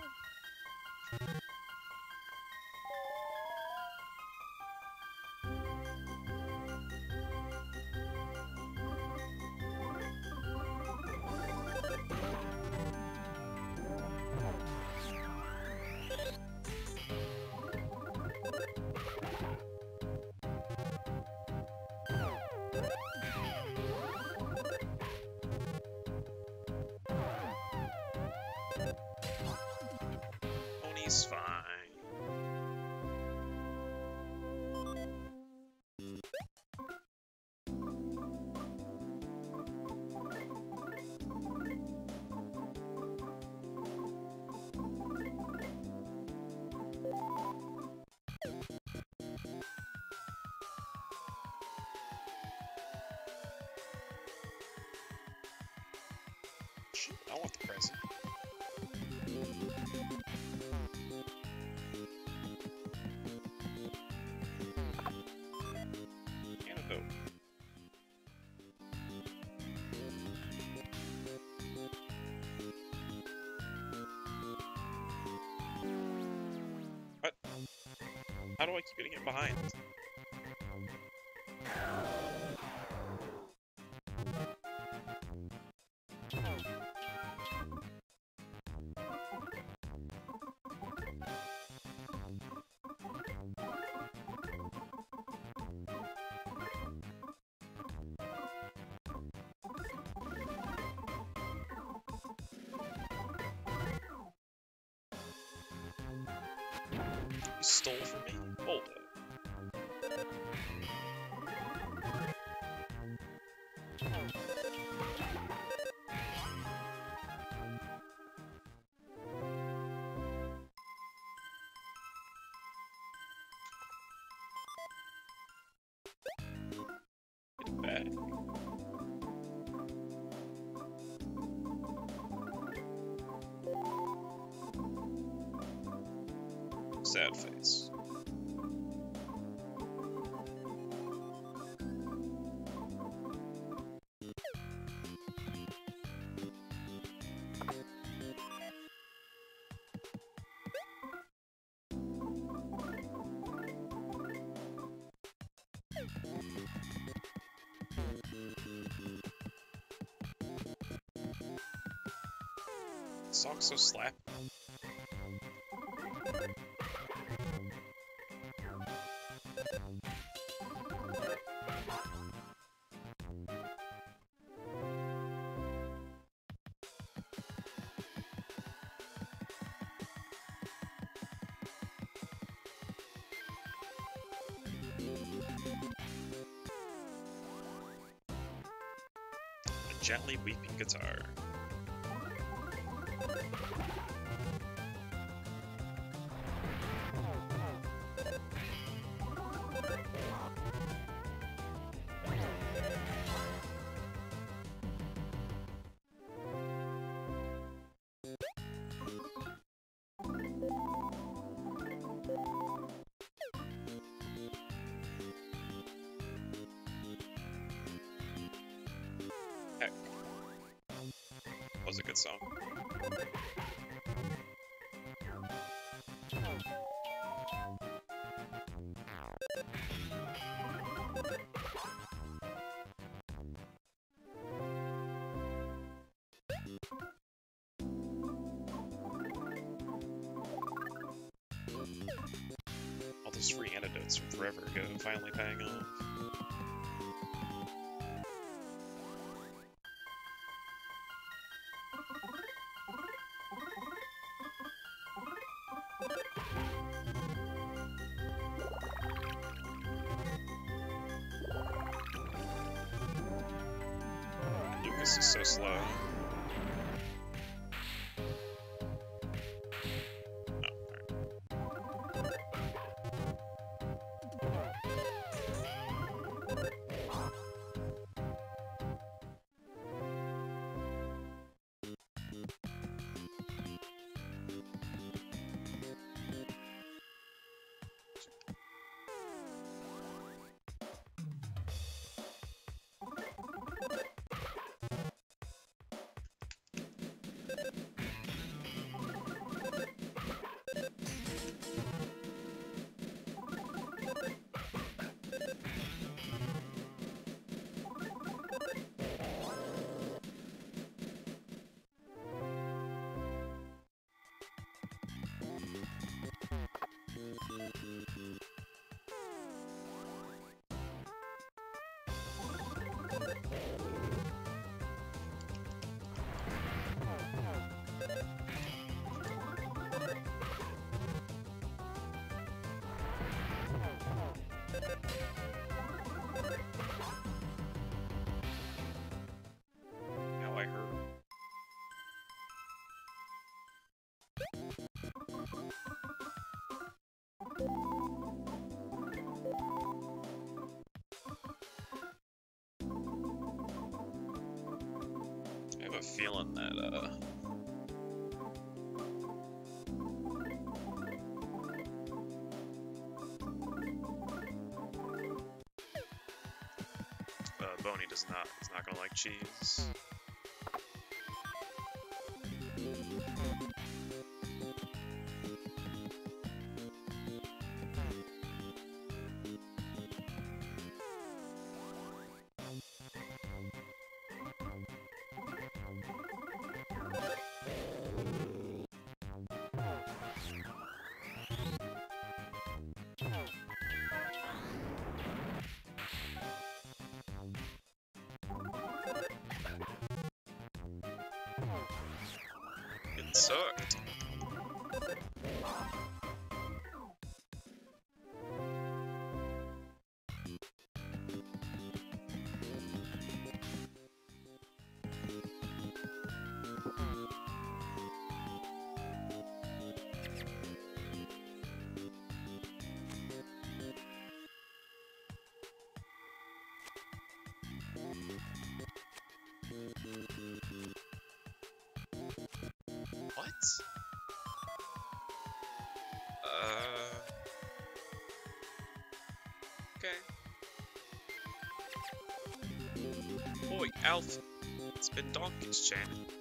Shit, I want the present. How do I keep getting it behind? Stole from me? Sad face. Song's so slap. Gently weeping guitar. Forever ago finally paying off. Lucas is so slow. Feeling that uh uh, Boney does not is not gonna like cheese. Uh. Okay. Boy, Alf. It's been donkeys, Shannon.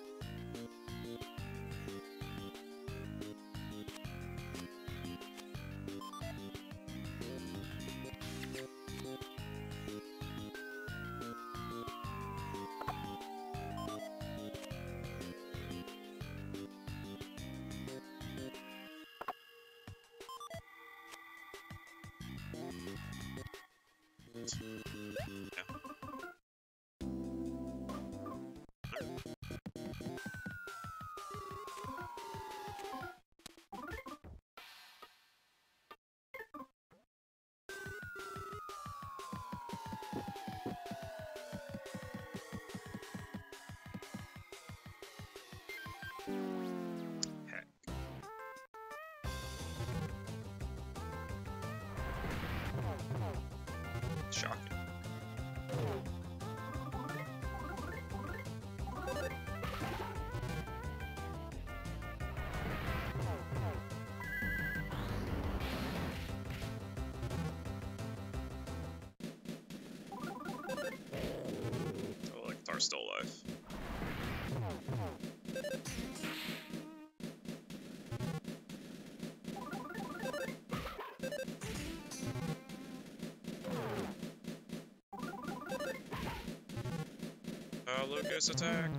Lucas attack.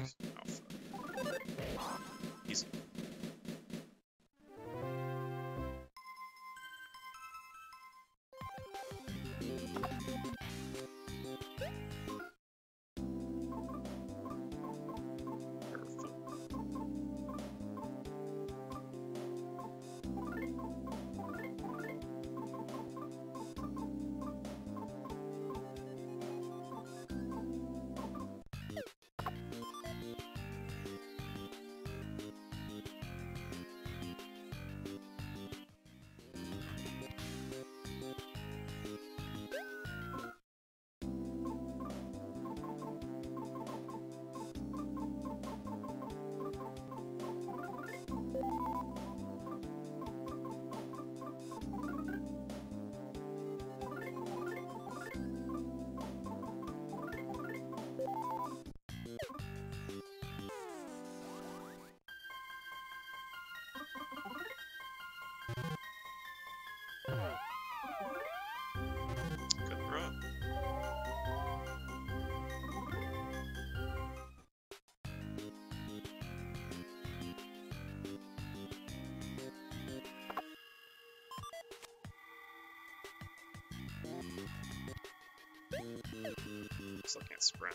Still can't sprint.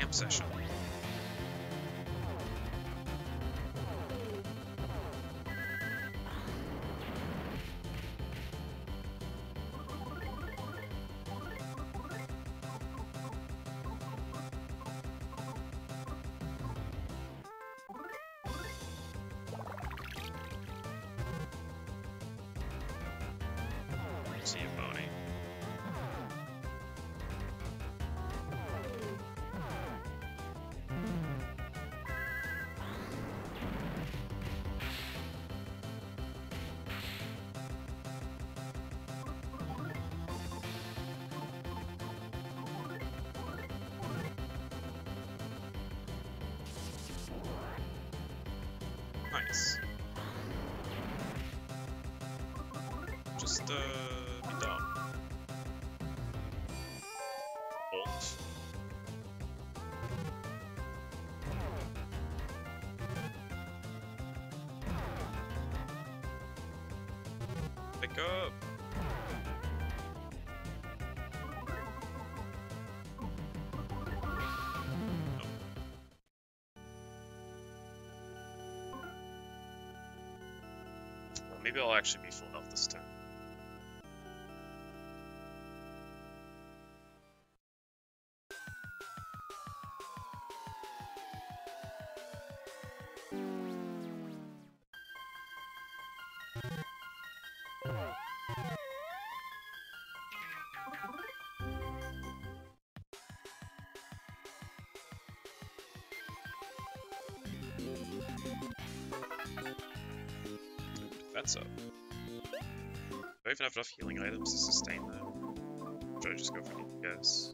Jam session. Uh, dumb. Ult. Pick up! Maybe I'll actually be full health this time. Do I even have enough healing items to sustain that? Should I just go for the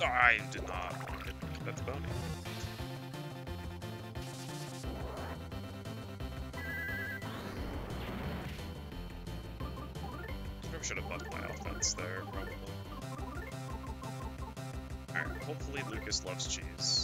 Oh, I did not That's bounty. Probably should have buffed my offense there, probably. Alright, hopefully Lucas loves cheese.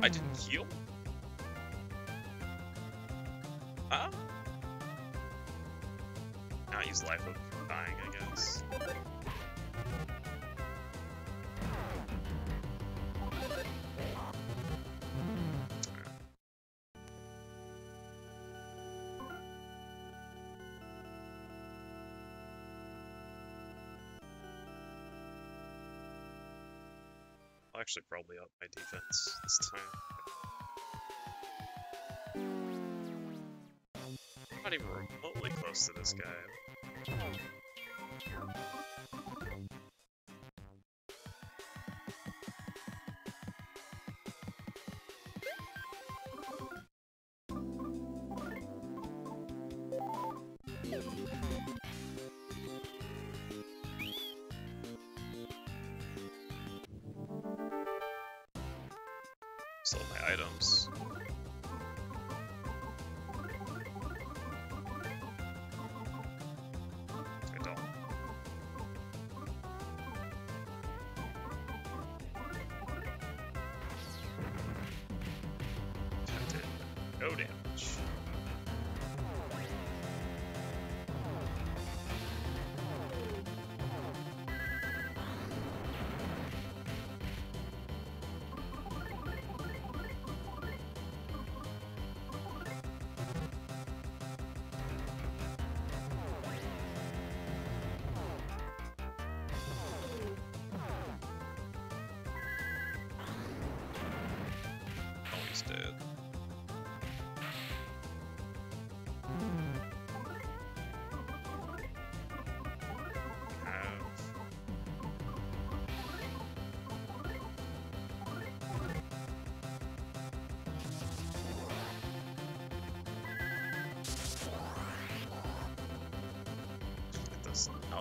I didn't heal? I'll actually probably up my defense this time. I'm not even remotely close to this guy. Items. I don't. That did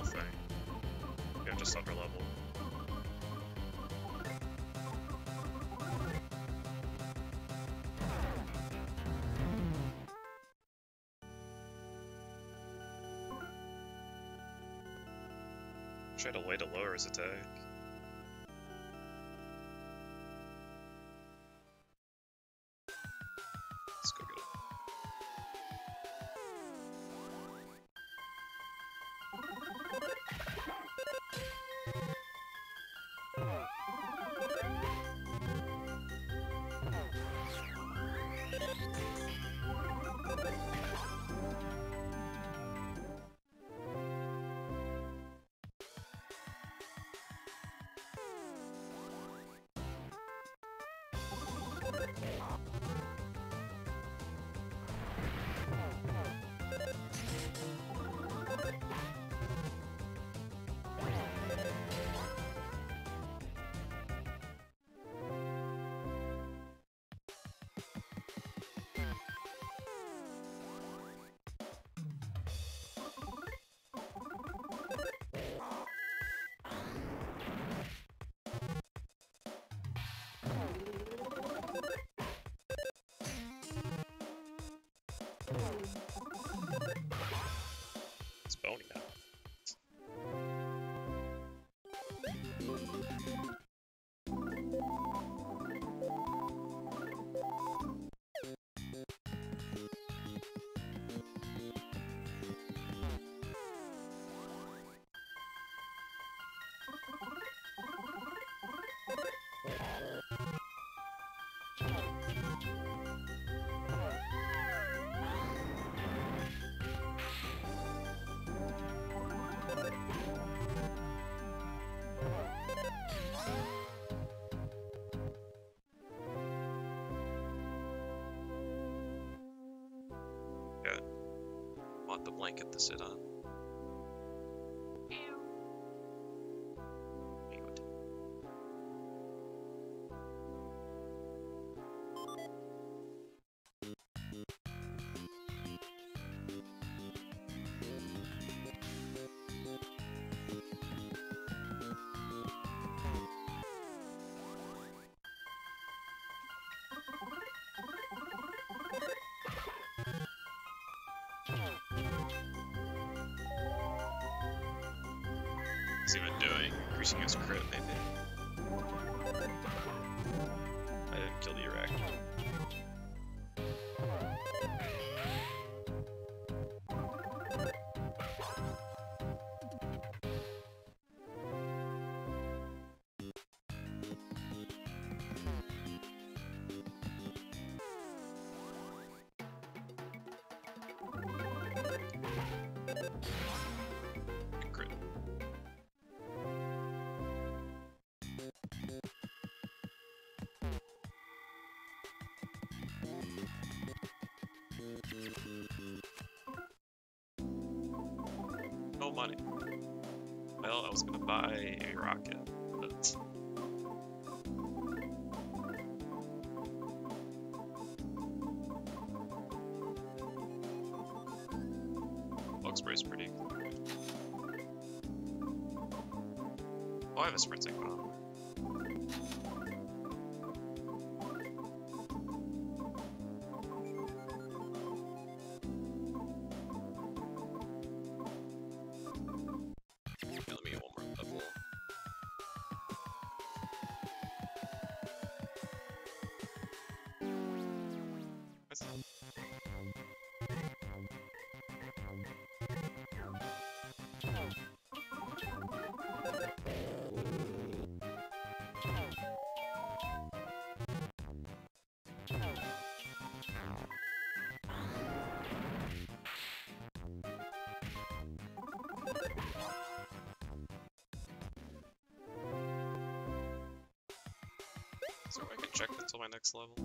nothing. You're just under level. Try to way to lower his attack. Blanket to sit on. What's he even doing? Increasing his crit, maybe? I didn't kill the arachnid. No money. Well, I was gonna buy a rocket, but bug spray's pretty. Oh, I have a sprinting bomb. My next level.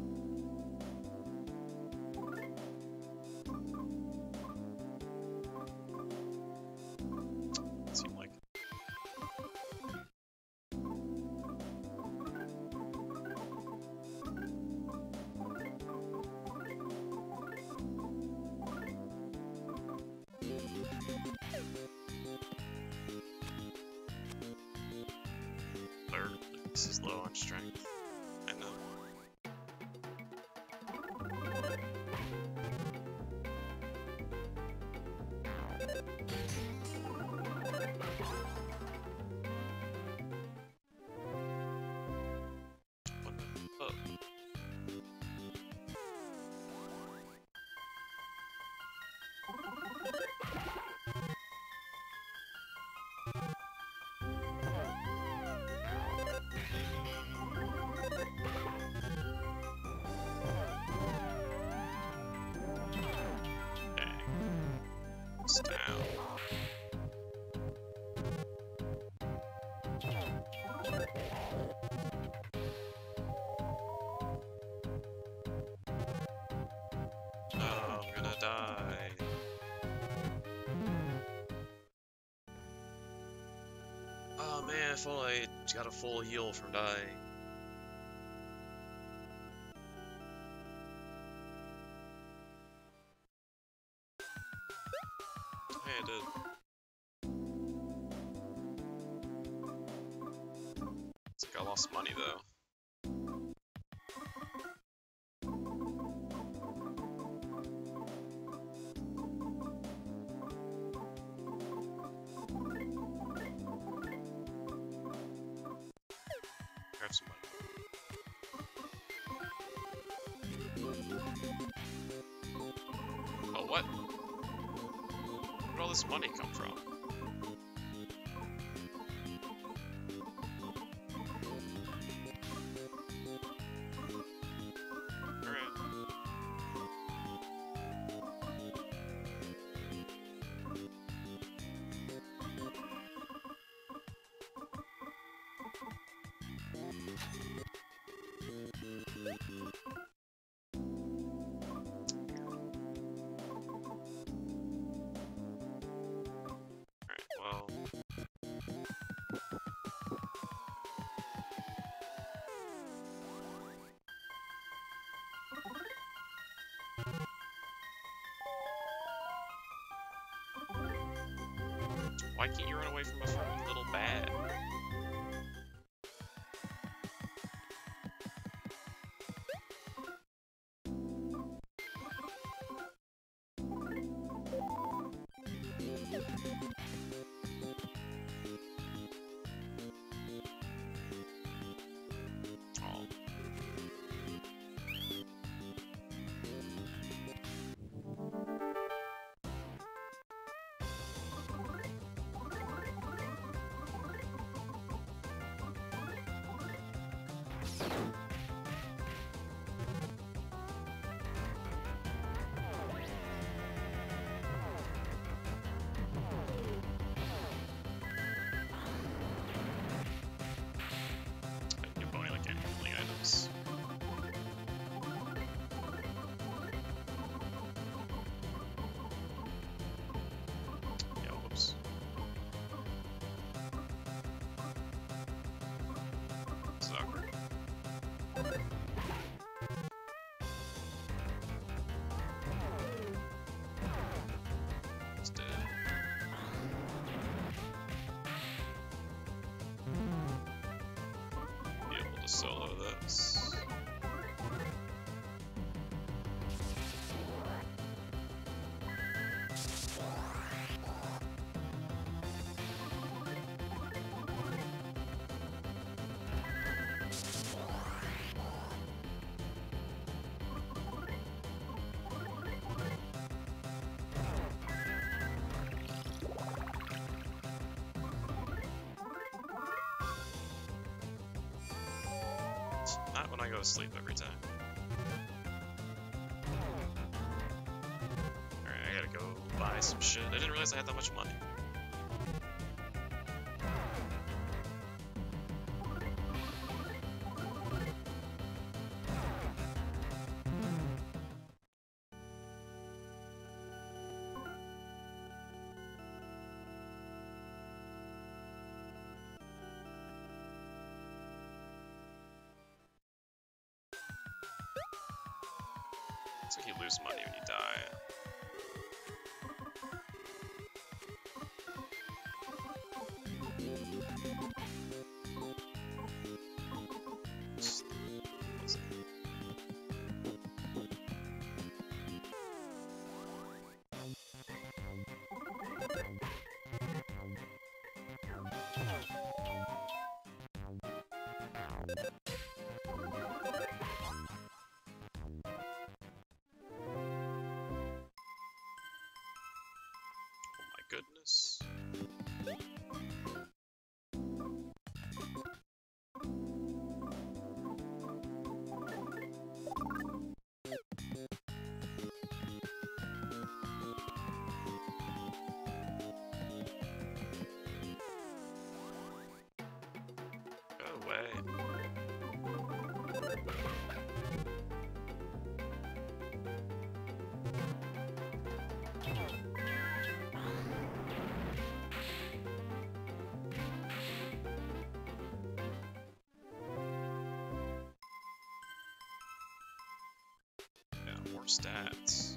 Seem like or this is low on strength. you man, if only I got a full heal from dying. All this money come from? Why can't you run away from a little bat? To sleep every time. Alright, I gotta go buy some shit. I didn't realize I had that much money. So you lose money when you die. Yeah, more stats.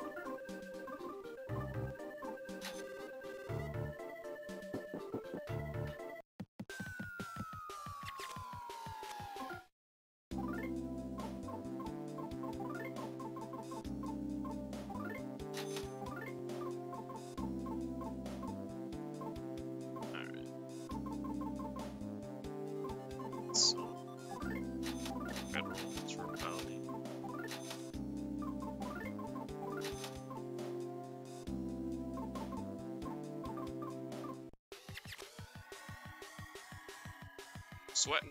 Sweating.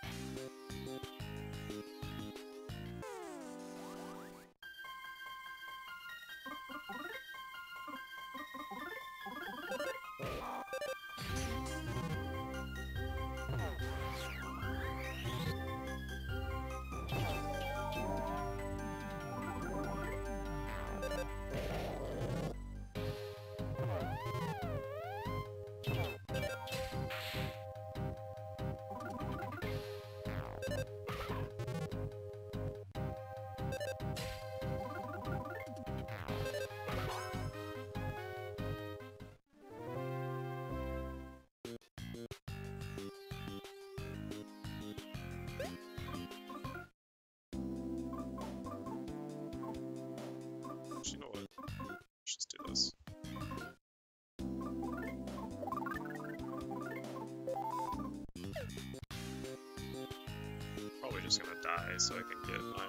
just gonna die so I can get my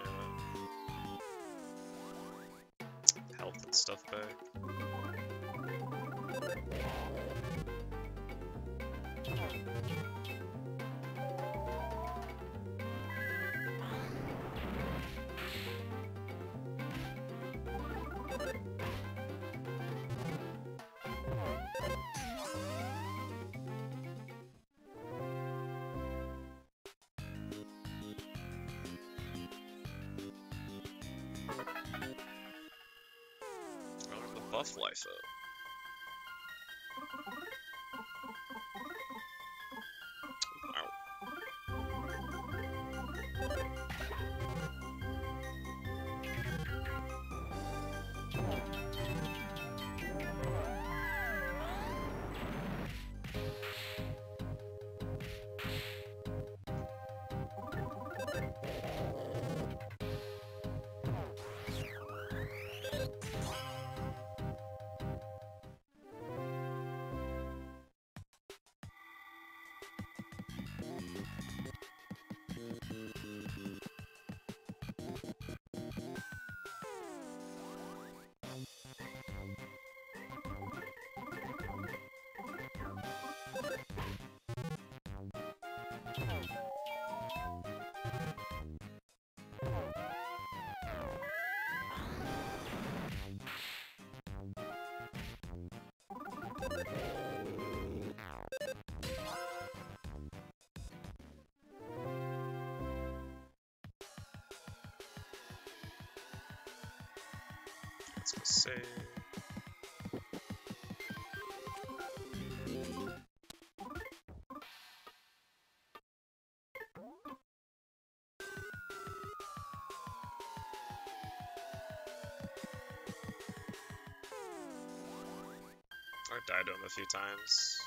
uh, health and stuff back. Buff life up. I died to him a few times.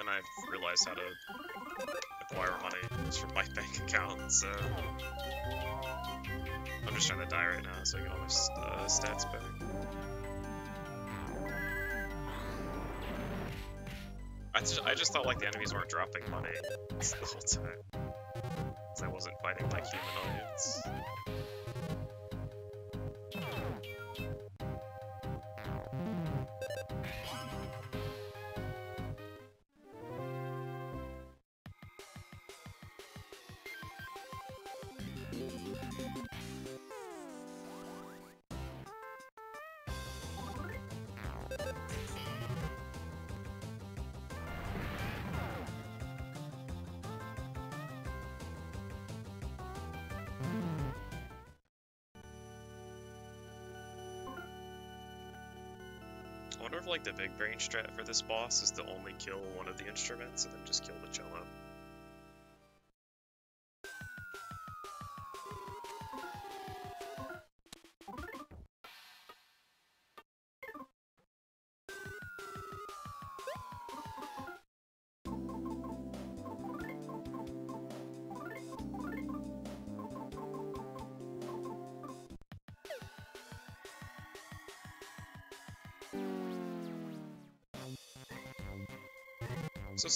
And I realized how to acquire money from my bank account, so... I'm just trying to die right now so I get all my uh, stats back. I just, I just thought like the enemies weren't dropping money the whole time. 'Cause I wasn't fighting like humanoids. Like the big brain strat for this boss is to only kill one of the instruments and then just kill the cello.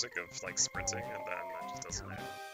Sick of like sprinting and then it just doesn't happen.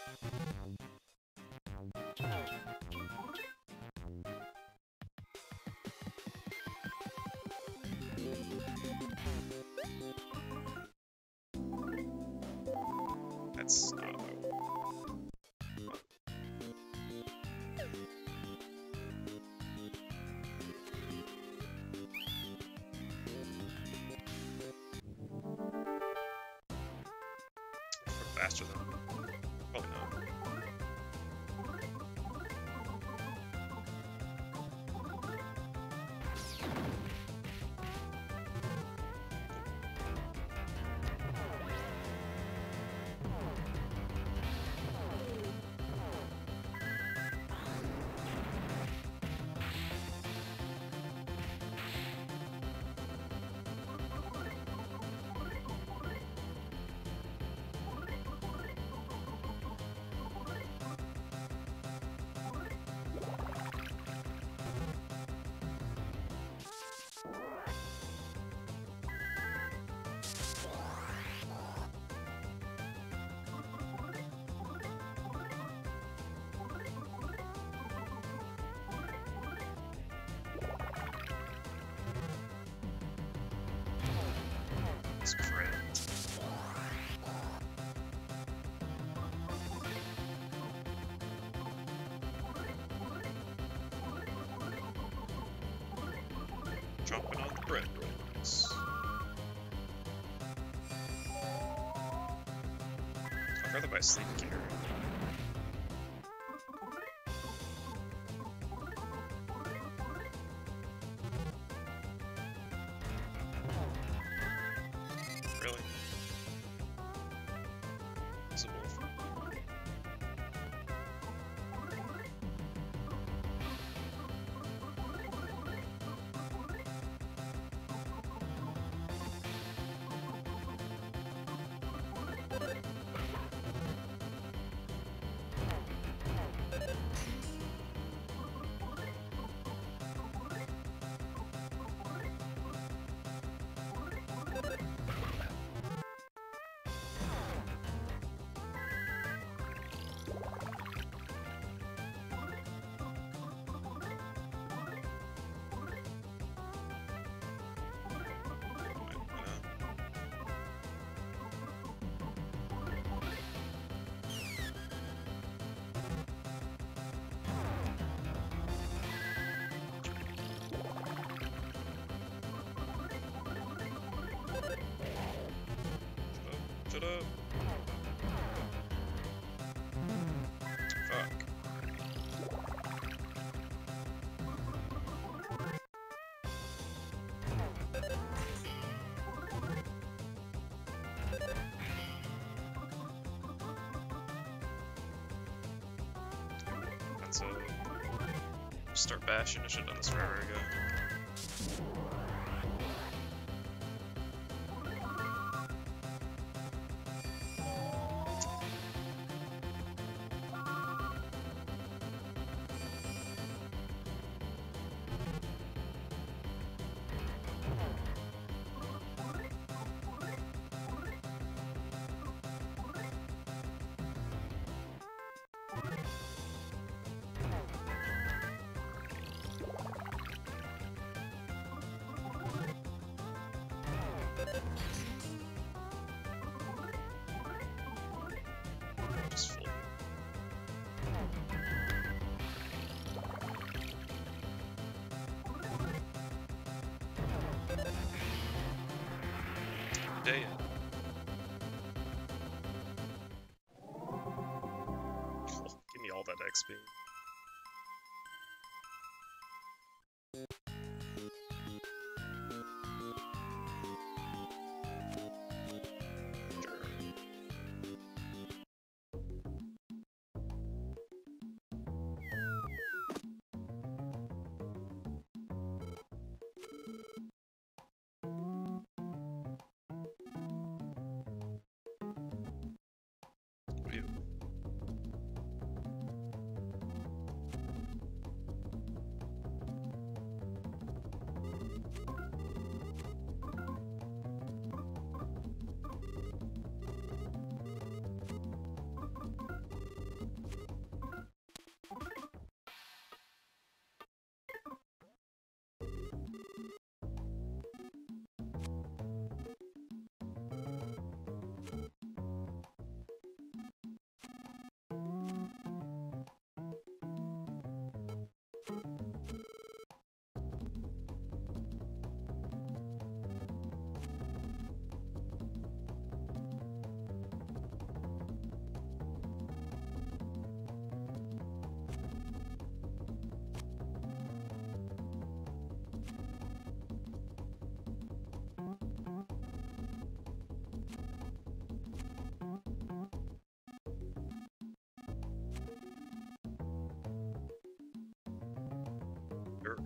Start bashing, I should've done this forever ago.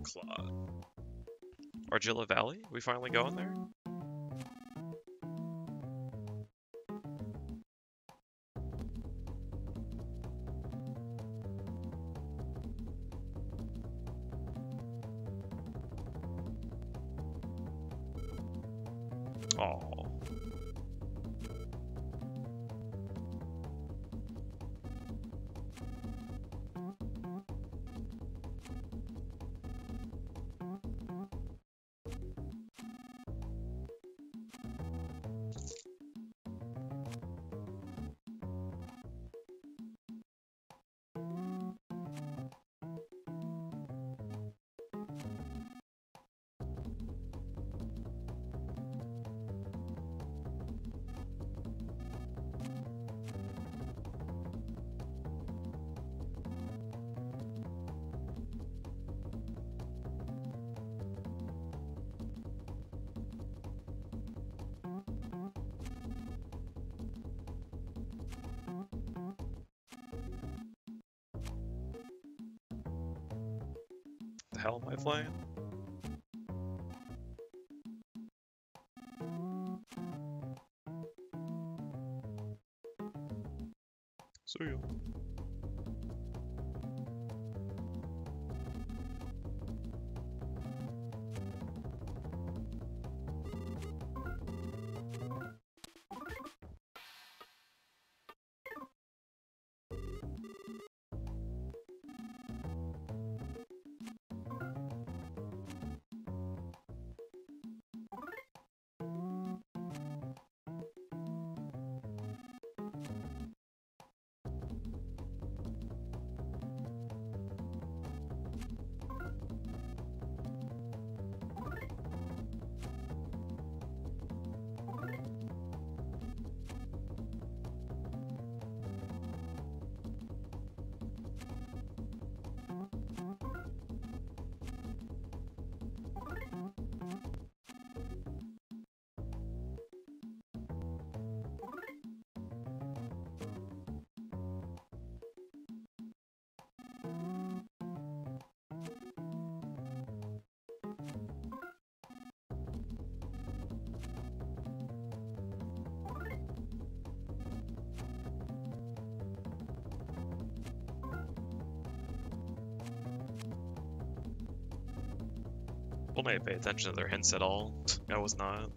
Clod. Argilla Valley? We finally going there? See ya. Will may pay attention to their hints at all. I was not.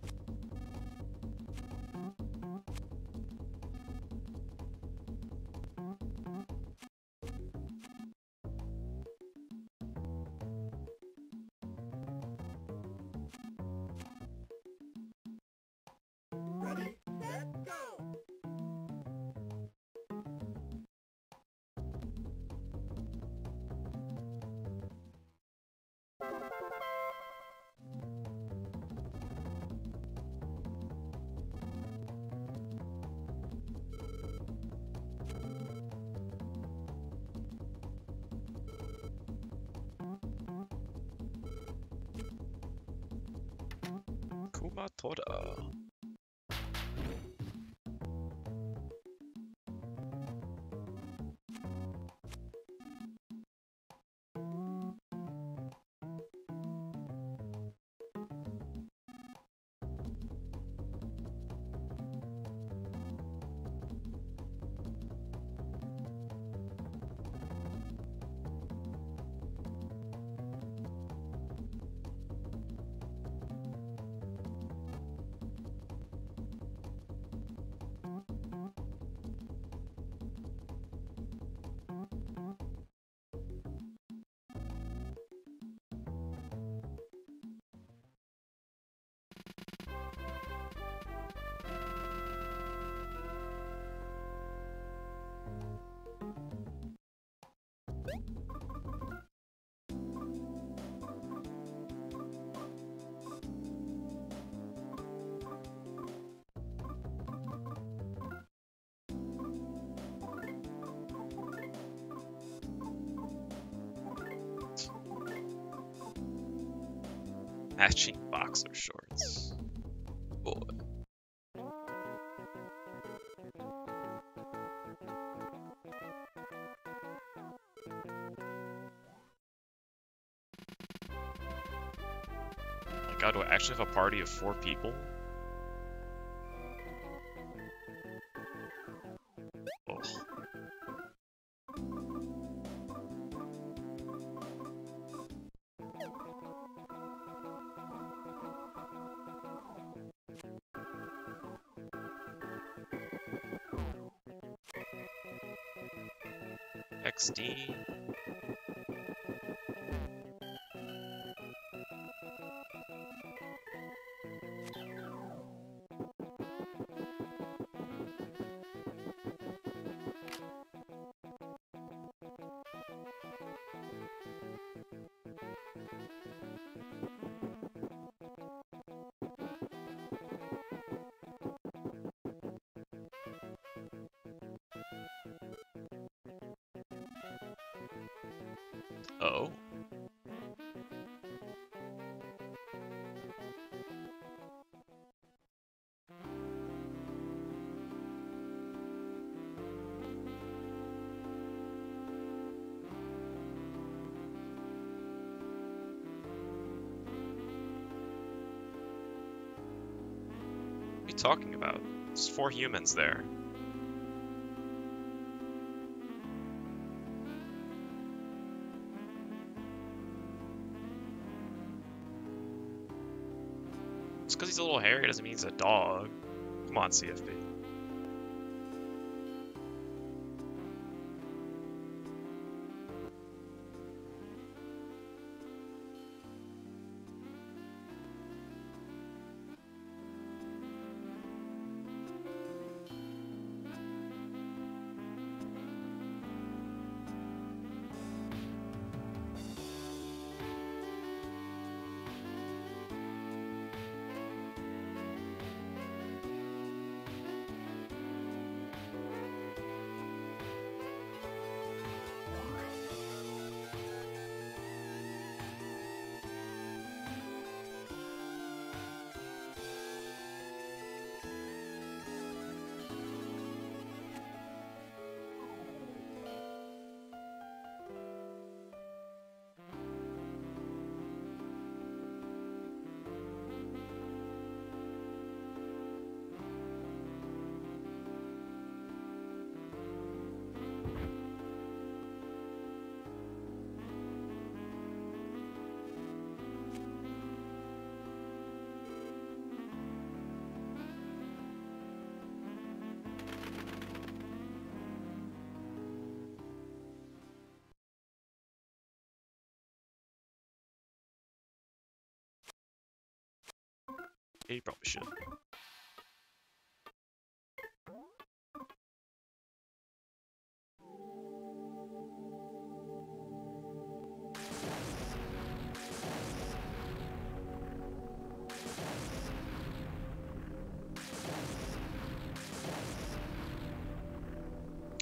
matching boxer shorts. Boy. God, oh, do I actually have a party of four people? Oh. Talking about? There's four humans there. He's a little hairy doesn't mean he's a dog. Come on, CFP. You probably should.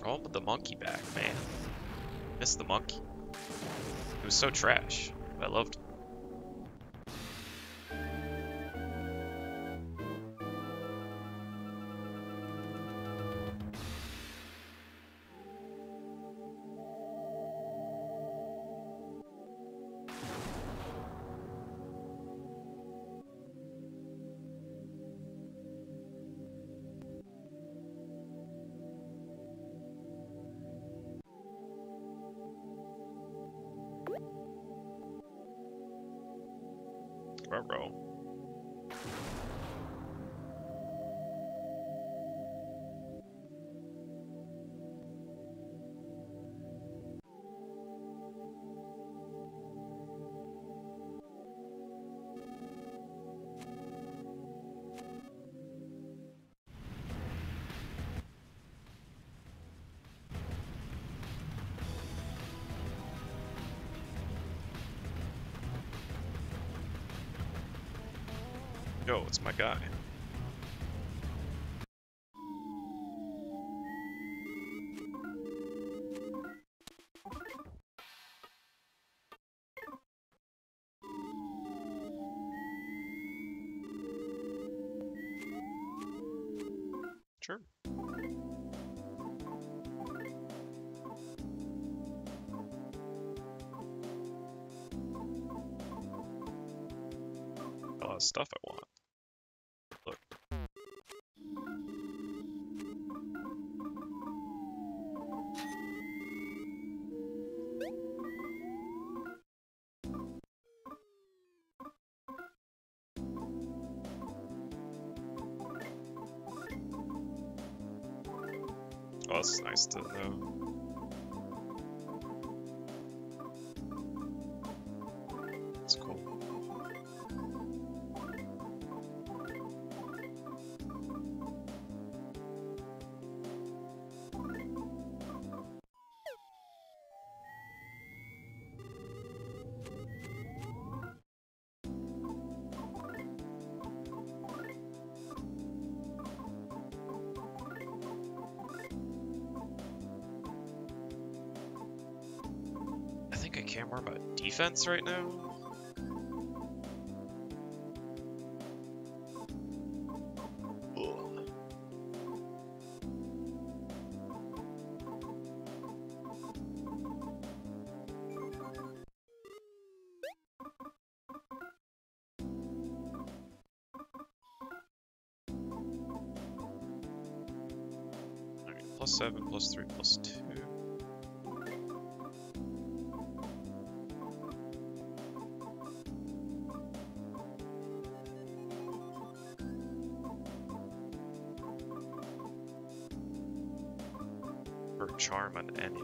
Oh, but the monkey back, man. Missed the monkey. It was so trash. I loved it. It's my guy. Sure. Stuff I Nice to know. Defense right now. Plus 7, plus 3, plus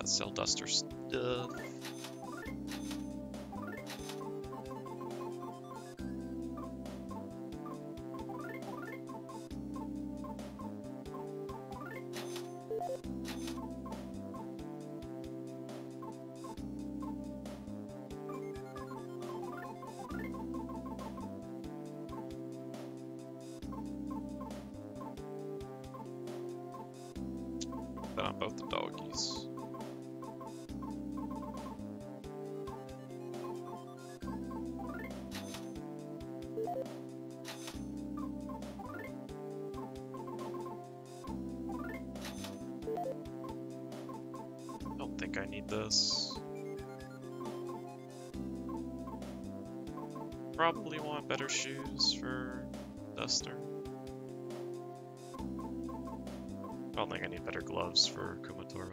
Uh, sell duster stuff. Better shoes for Duster. I don't think I need better gloves for Kumatora.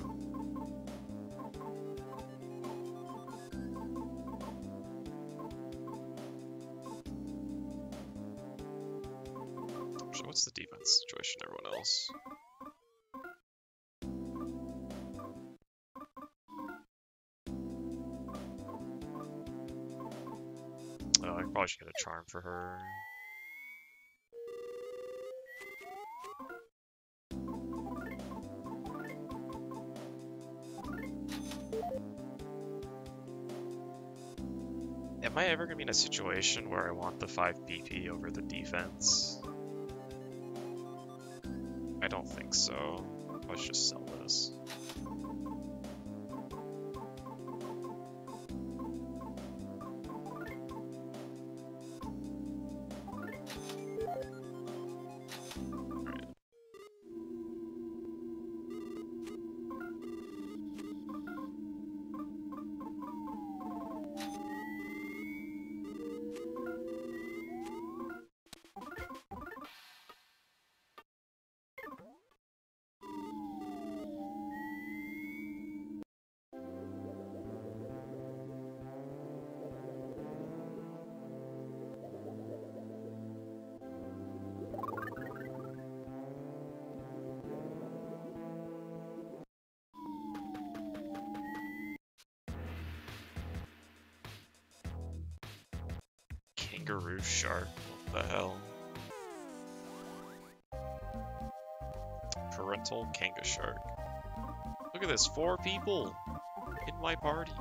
So what's the defense situation, everyone else? For her. Am I ever gonna be in a situation where I want the 5 BP over the defense? I don't think so. Let's just sell this. Kangaroo shark. What the hell? Parental Kanga shark. Look at this, four people. in my party.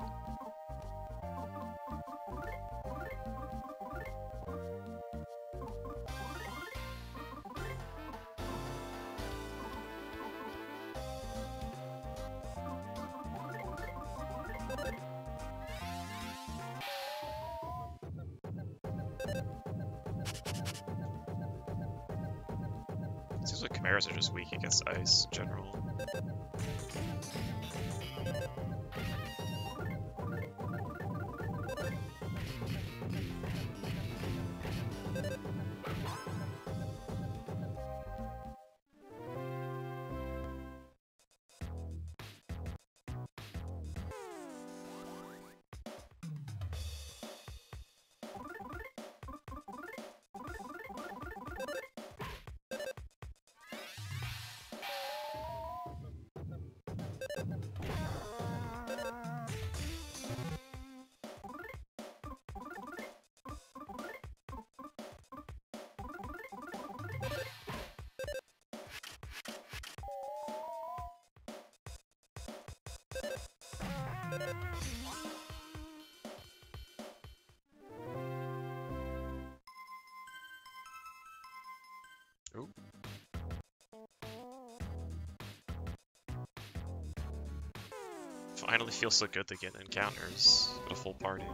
Finally feels so good to get encounters. Got a full party.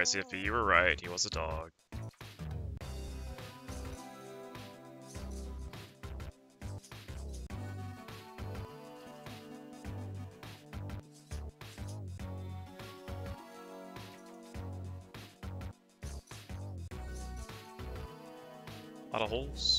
Alright, CFP, you were right. He was a dog. lot of holes.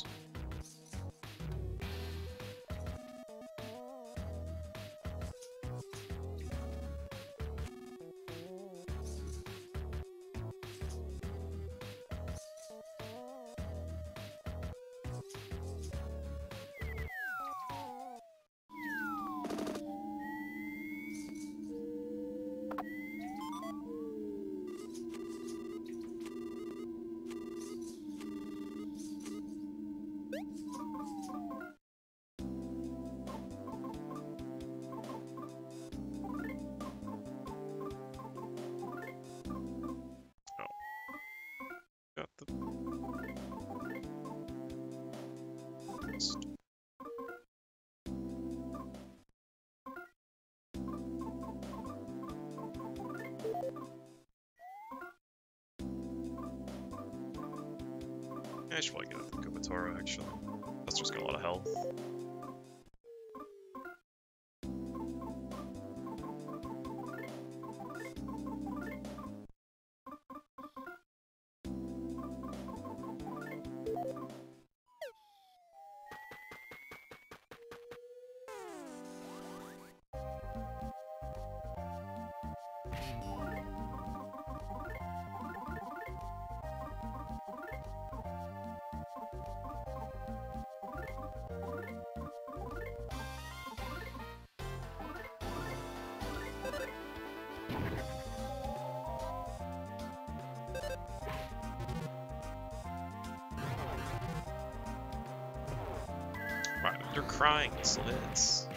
You're crying, it still hits.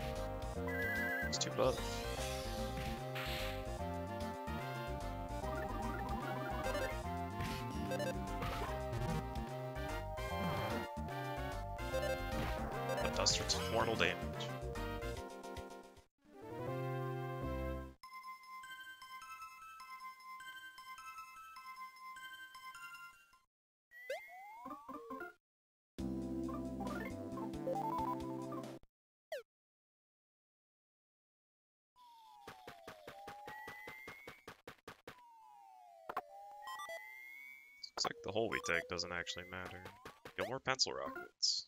It's too buff. That does mortal damage. Doesn't actually matter. Get more pencil rockets.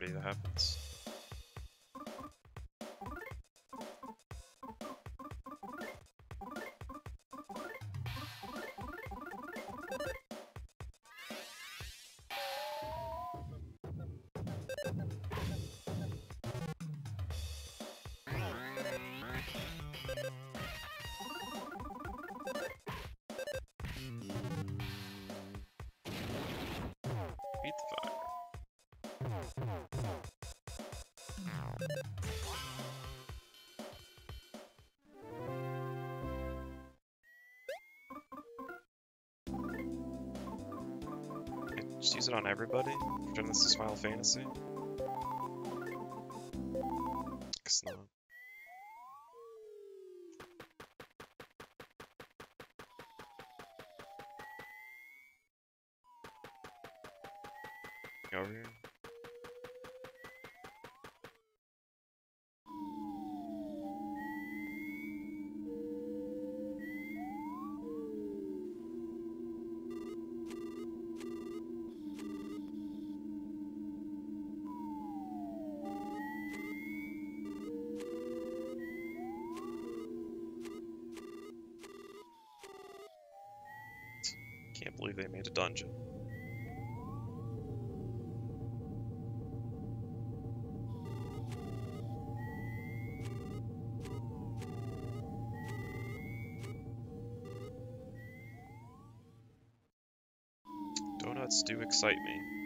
Party that happens. It on everybody? Pretend this is Final Fantasy? Do excite me.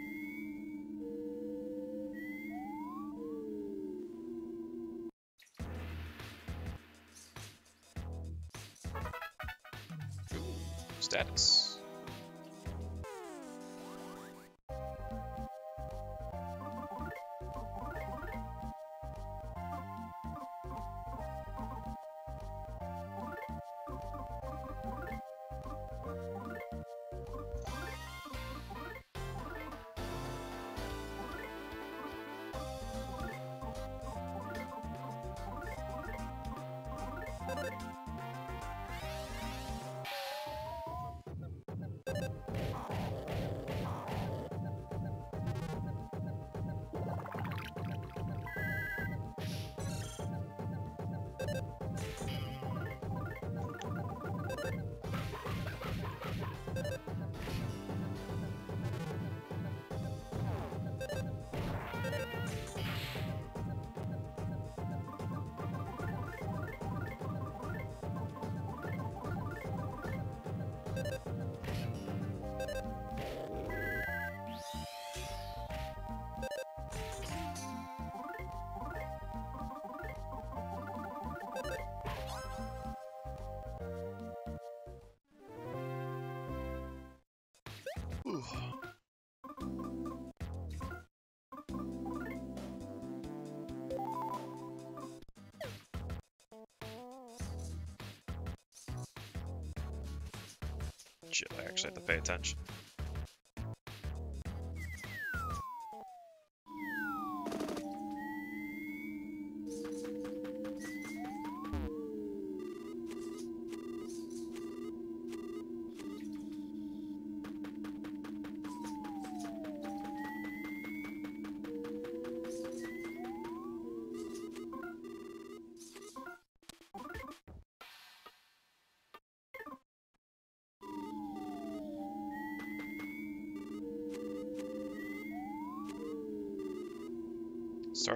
Shit, I actually have to pay attention.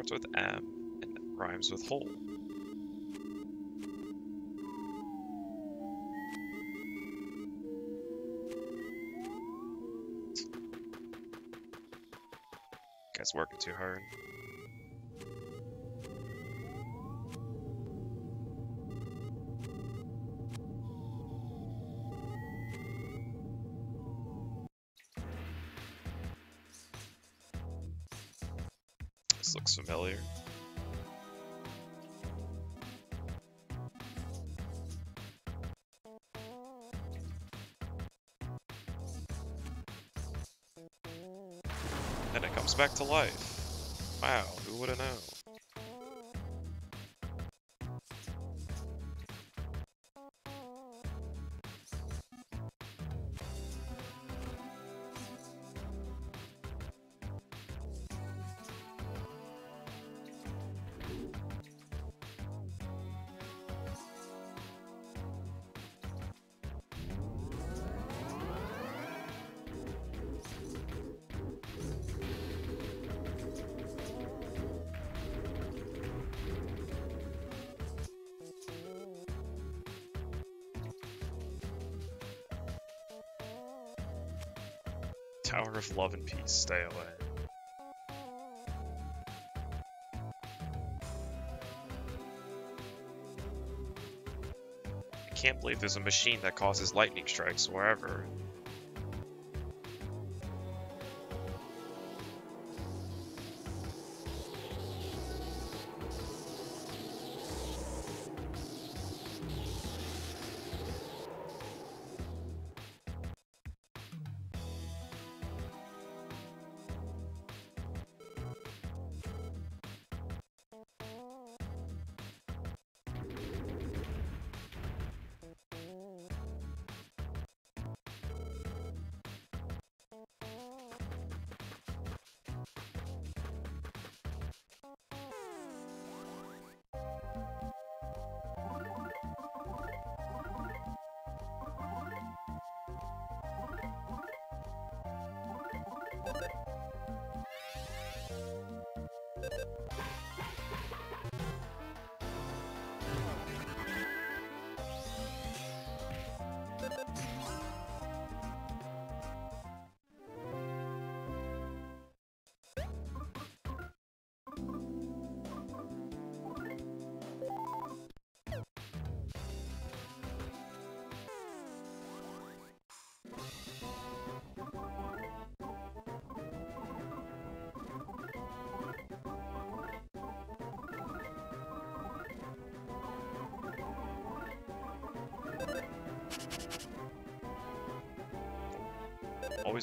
Starts with M and rhymes with hole. Guy's working too hard. Back to life. Wow, who would have known? Love and Peace, stay away. I can't believe there's a machine that causes lightning strikes wherever.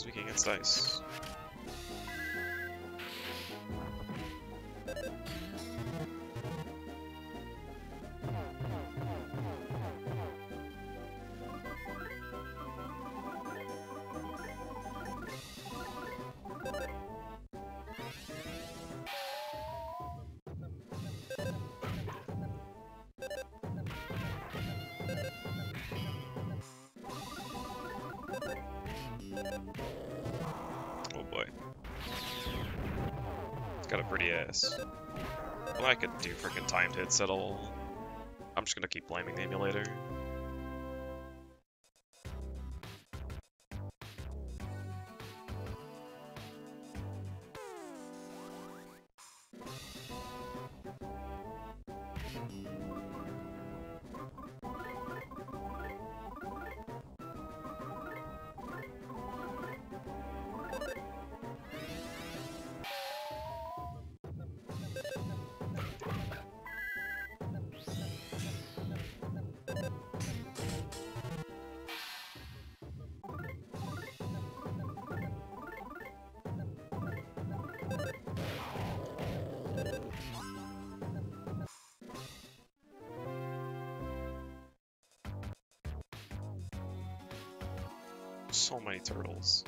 Weak against ice. At all. I'm just gonna keep blaming the. So many turtles.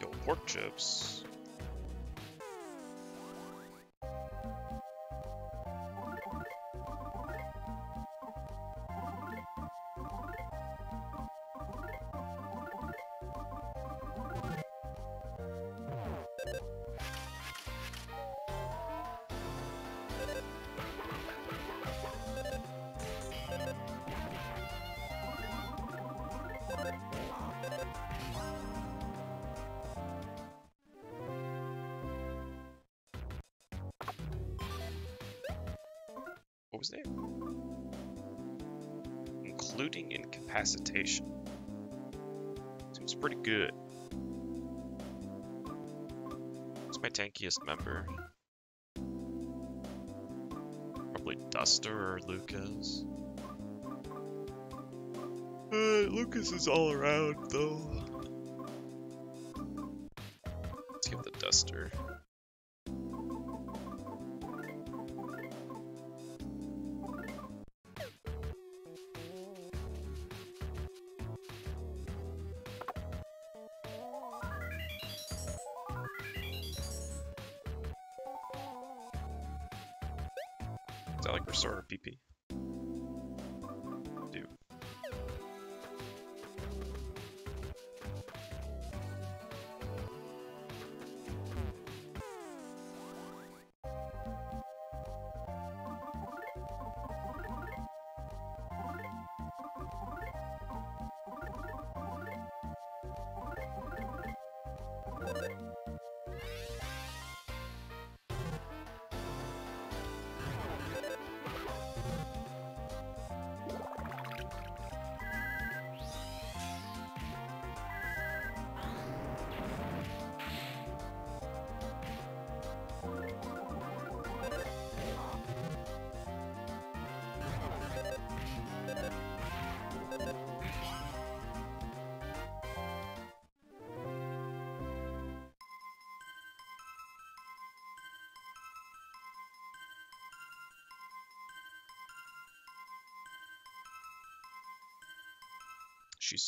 Yo, pork chips. What was there? Including incapacitation. Seems pretty good. Who's my tankiest member? Probably Duster or Lucas. Uh, Lucas is all around though.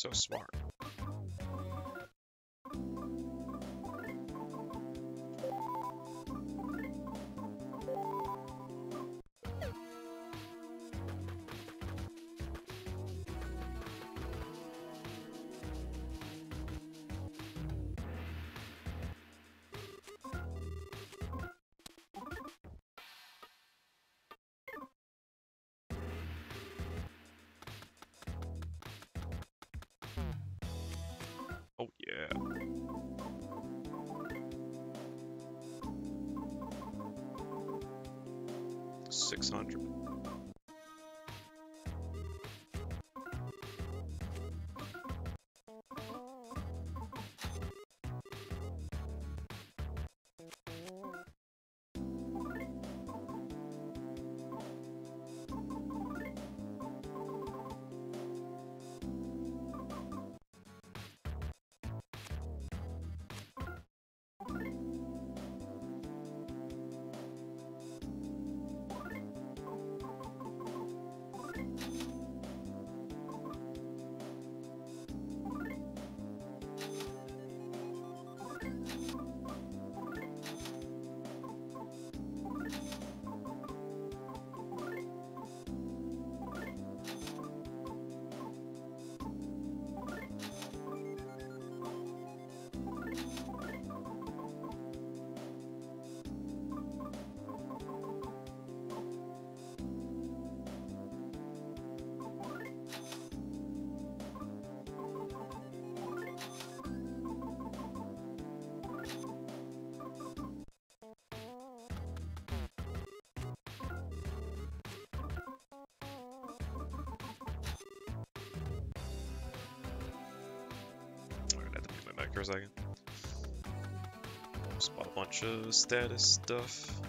So smart. 600. For a second. Bought a bunch of status stuff.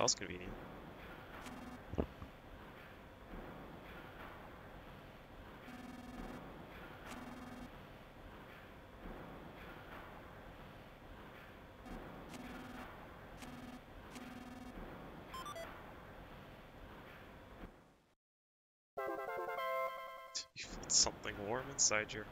That was convenient. You something warm inside your.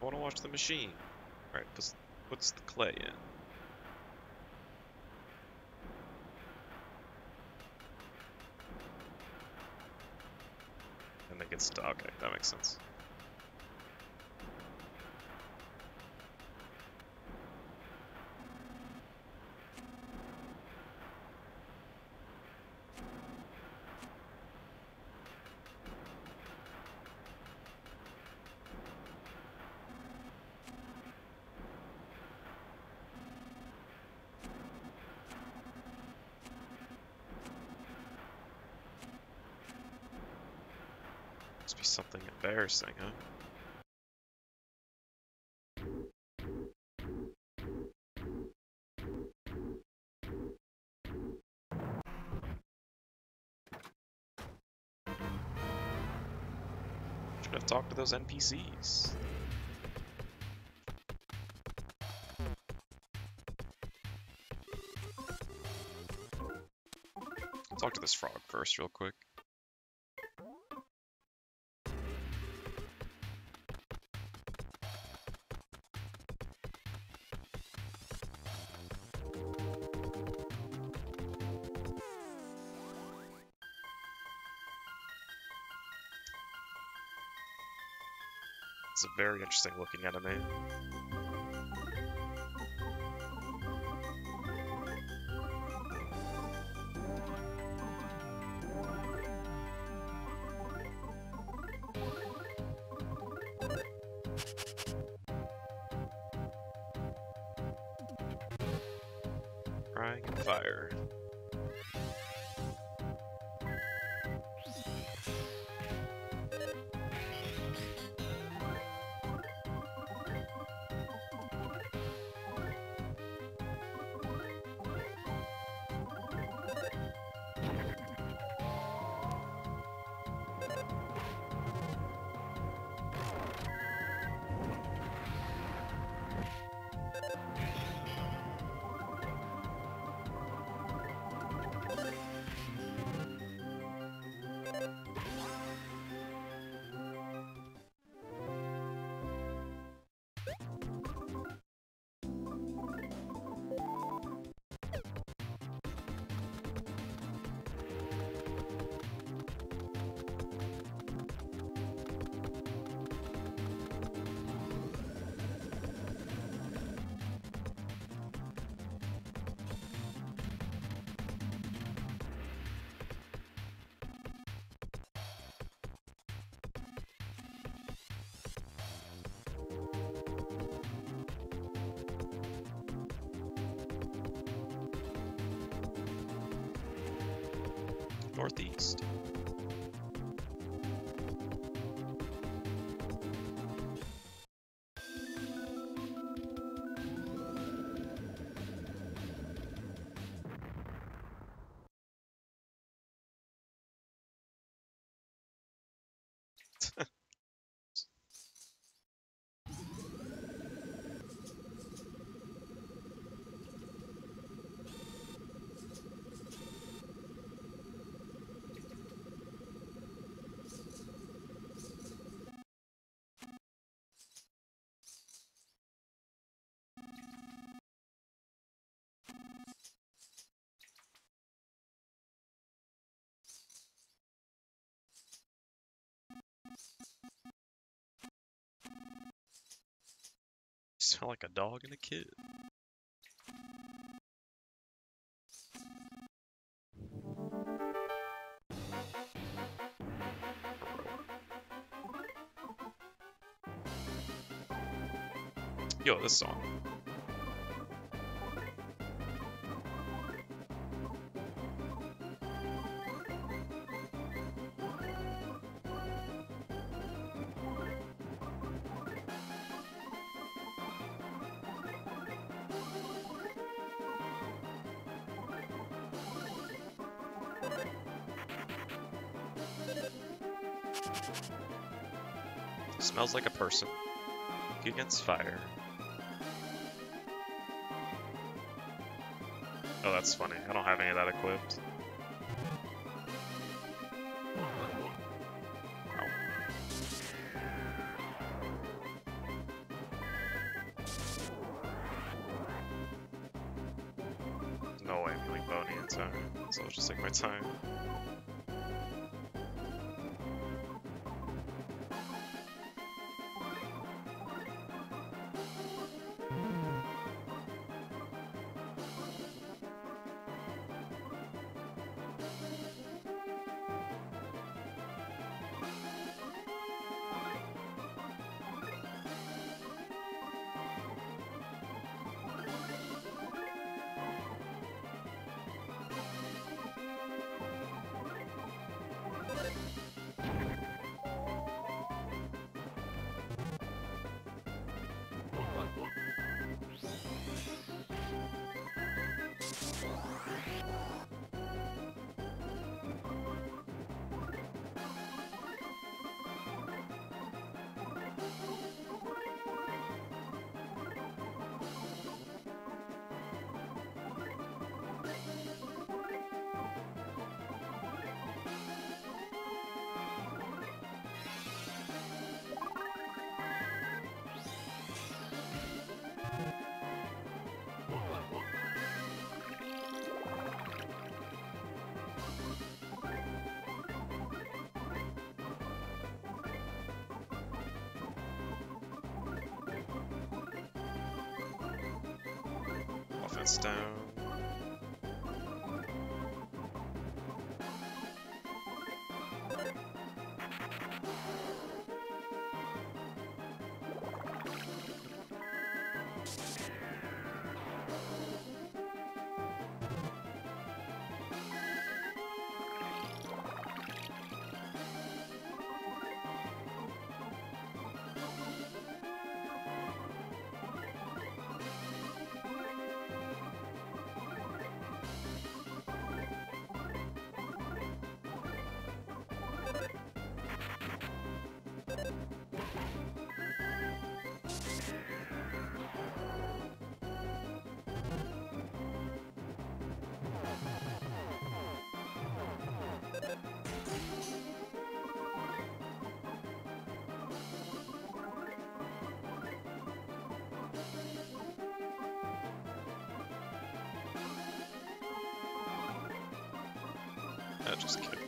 I want to watch the machine. Alright, puts, puts the clay in. And then gets to, okay, that makes sense. Something embarrassing, huh? Should have talked to those NPCs. Talk to this frog first, real quick. It's a very interesting looking enemy. Fire. Northeast. Smell like a dog and a kid. Yo, this song. Smells like a person. Against fire. Oh, that's funny. I don't have any of that equipped. Offense just kidding.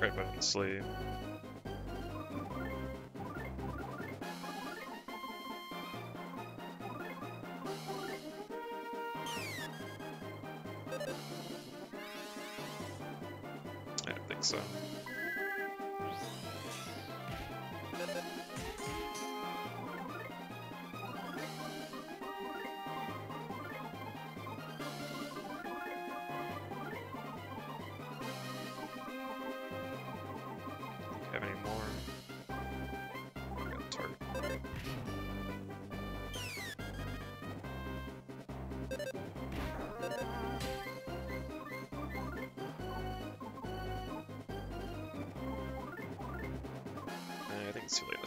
Right button sleep. I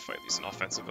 to fight these in offensive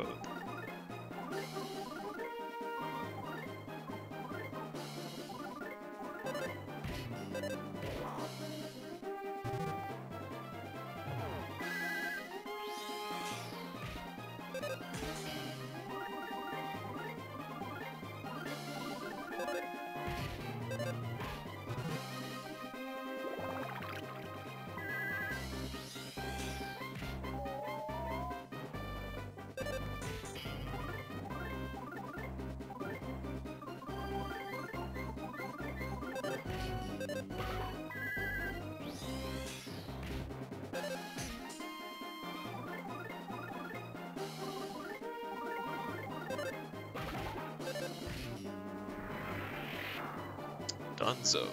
mode. Dunzo.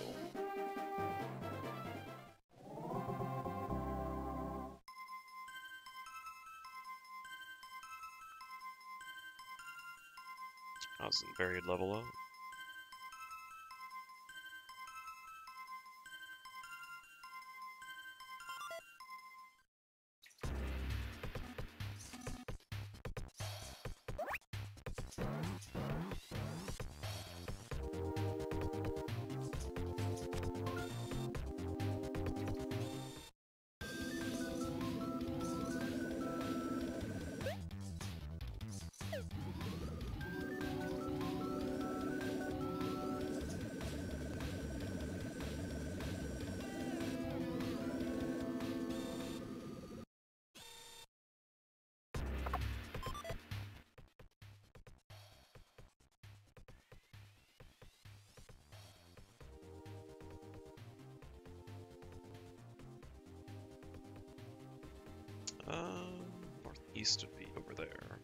I was in buried level up. Northeast would be over there.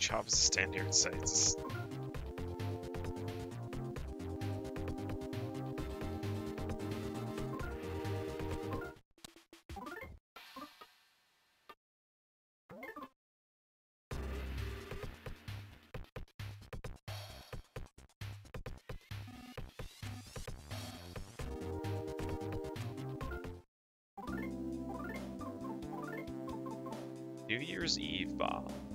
Job is to stand here and say it's New Year's Eve bomb.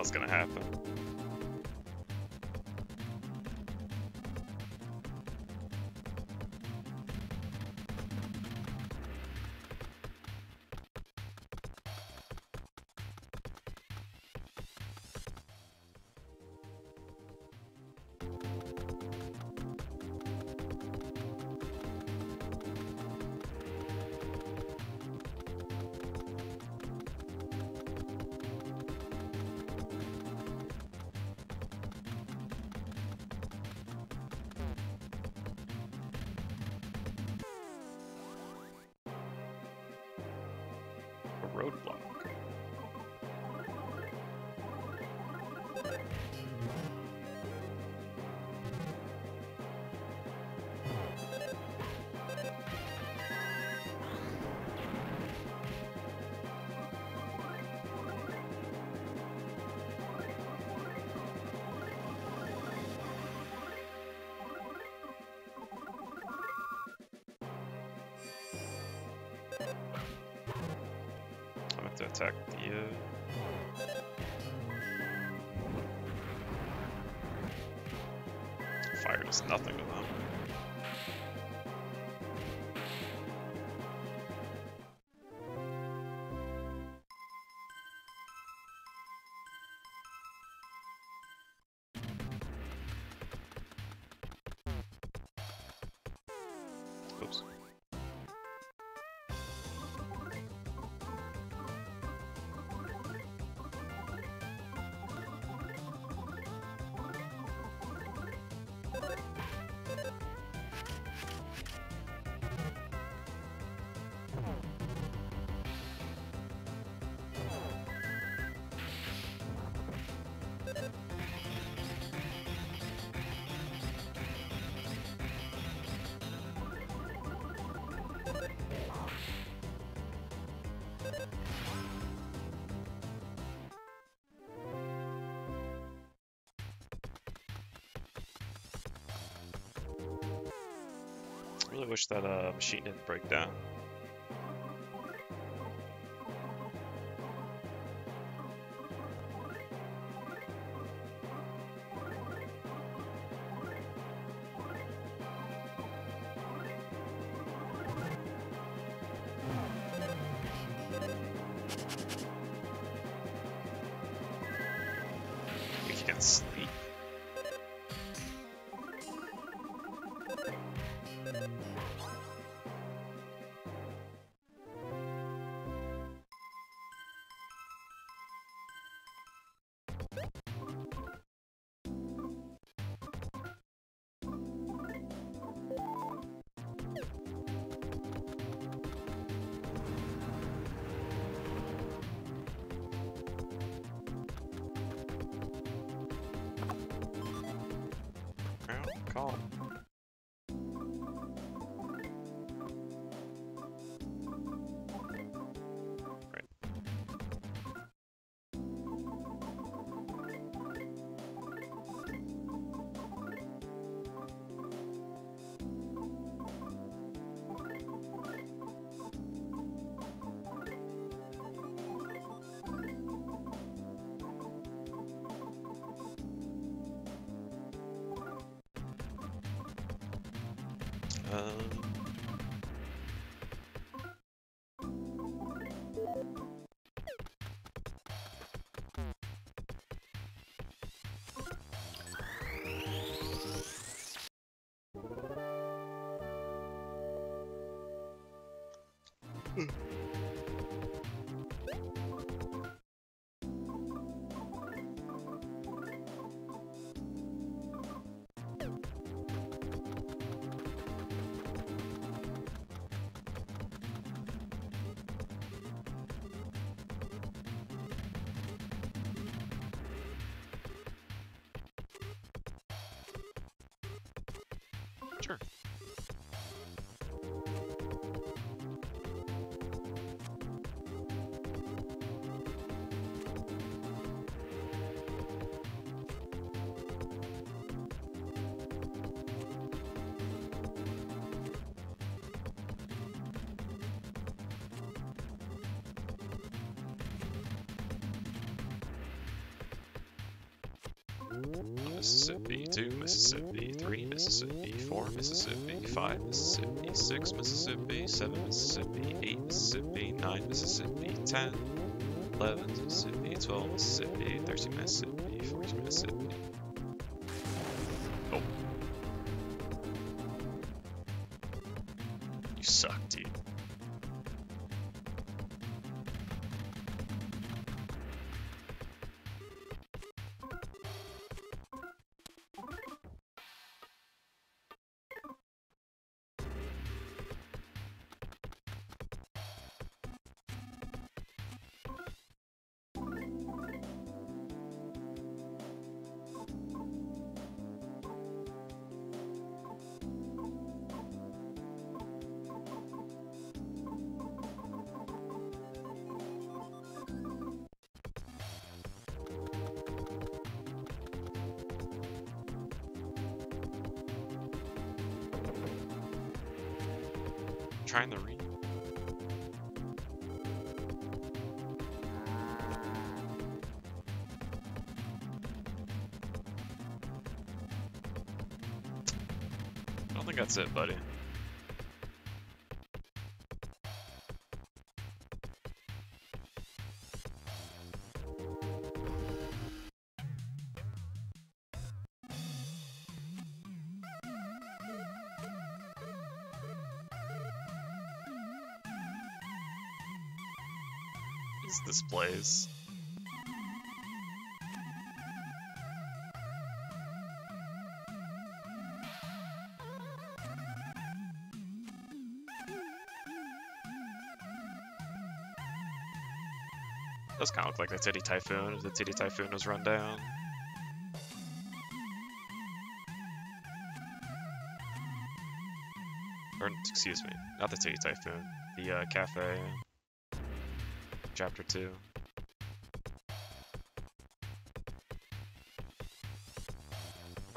That was gonna happen. Attack. Uh... Fire does nothing to really wish that uh, machine didn't break down. Sure. Mississippi, 2 Mississippi, 3 Mississippi, 4 Mississippi, 5 Mississippi, 6 Mississippi, 7 Mississippi, 8 Mississippi, 9 Mississippi, 10, 11 Mississippi, 12 Mississippi, 13 Mississippi, 14 Mississippi. Oh. You suck, dude. Trying to read. I don't think that's it, buddy. These place. Does kind of look like the Titty Typhoon if the Titty Typhoon was run down. Or, excuse me, not the Titty Typhoon, the uh, cafe. Chapter 2.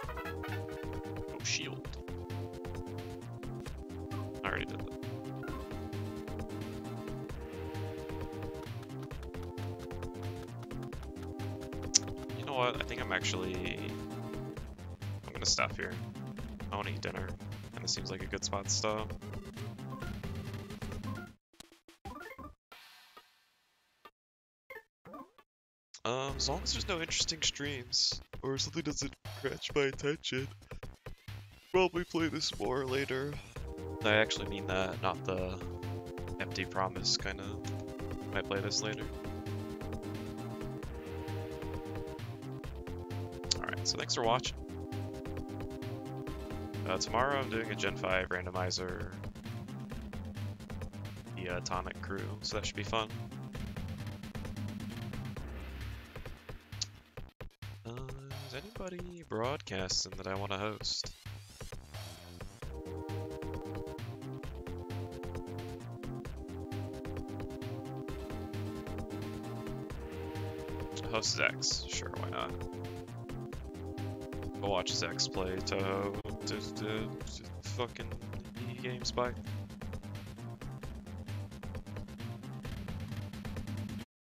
Oh, shield. I already did that. You know what? I think I'm actually... I'm gonna stop here. I wanna eat dinner, and this seems like a good spot to stop. As long as there's no interesting streams, or something doesn't catch my attention, probably play this more later. I actually mean that, not the empty promise kind of. Might play this later. Alright, so thanks for watching. Uh, tomorrow I'm doing a Gen 5 randomizer, the uh, Tonic crew, so that should be fun. Anybody broadcasting that I want to host? Host X, sure, why not? I'll watch Zex play Touhou to, to, to fucking E games by.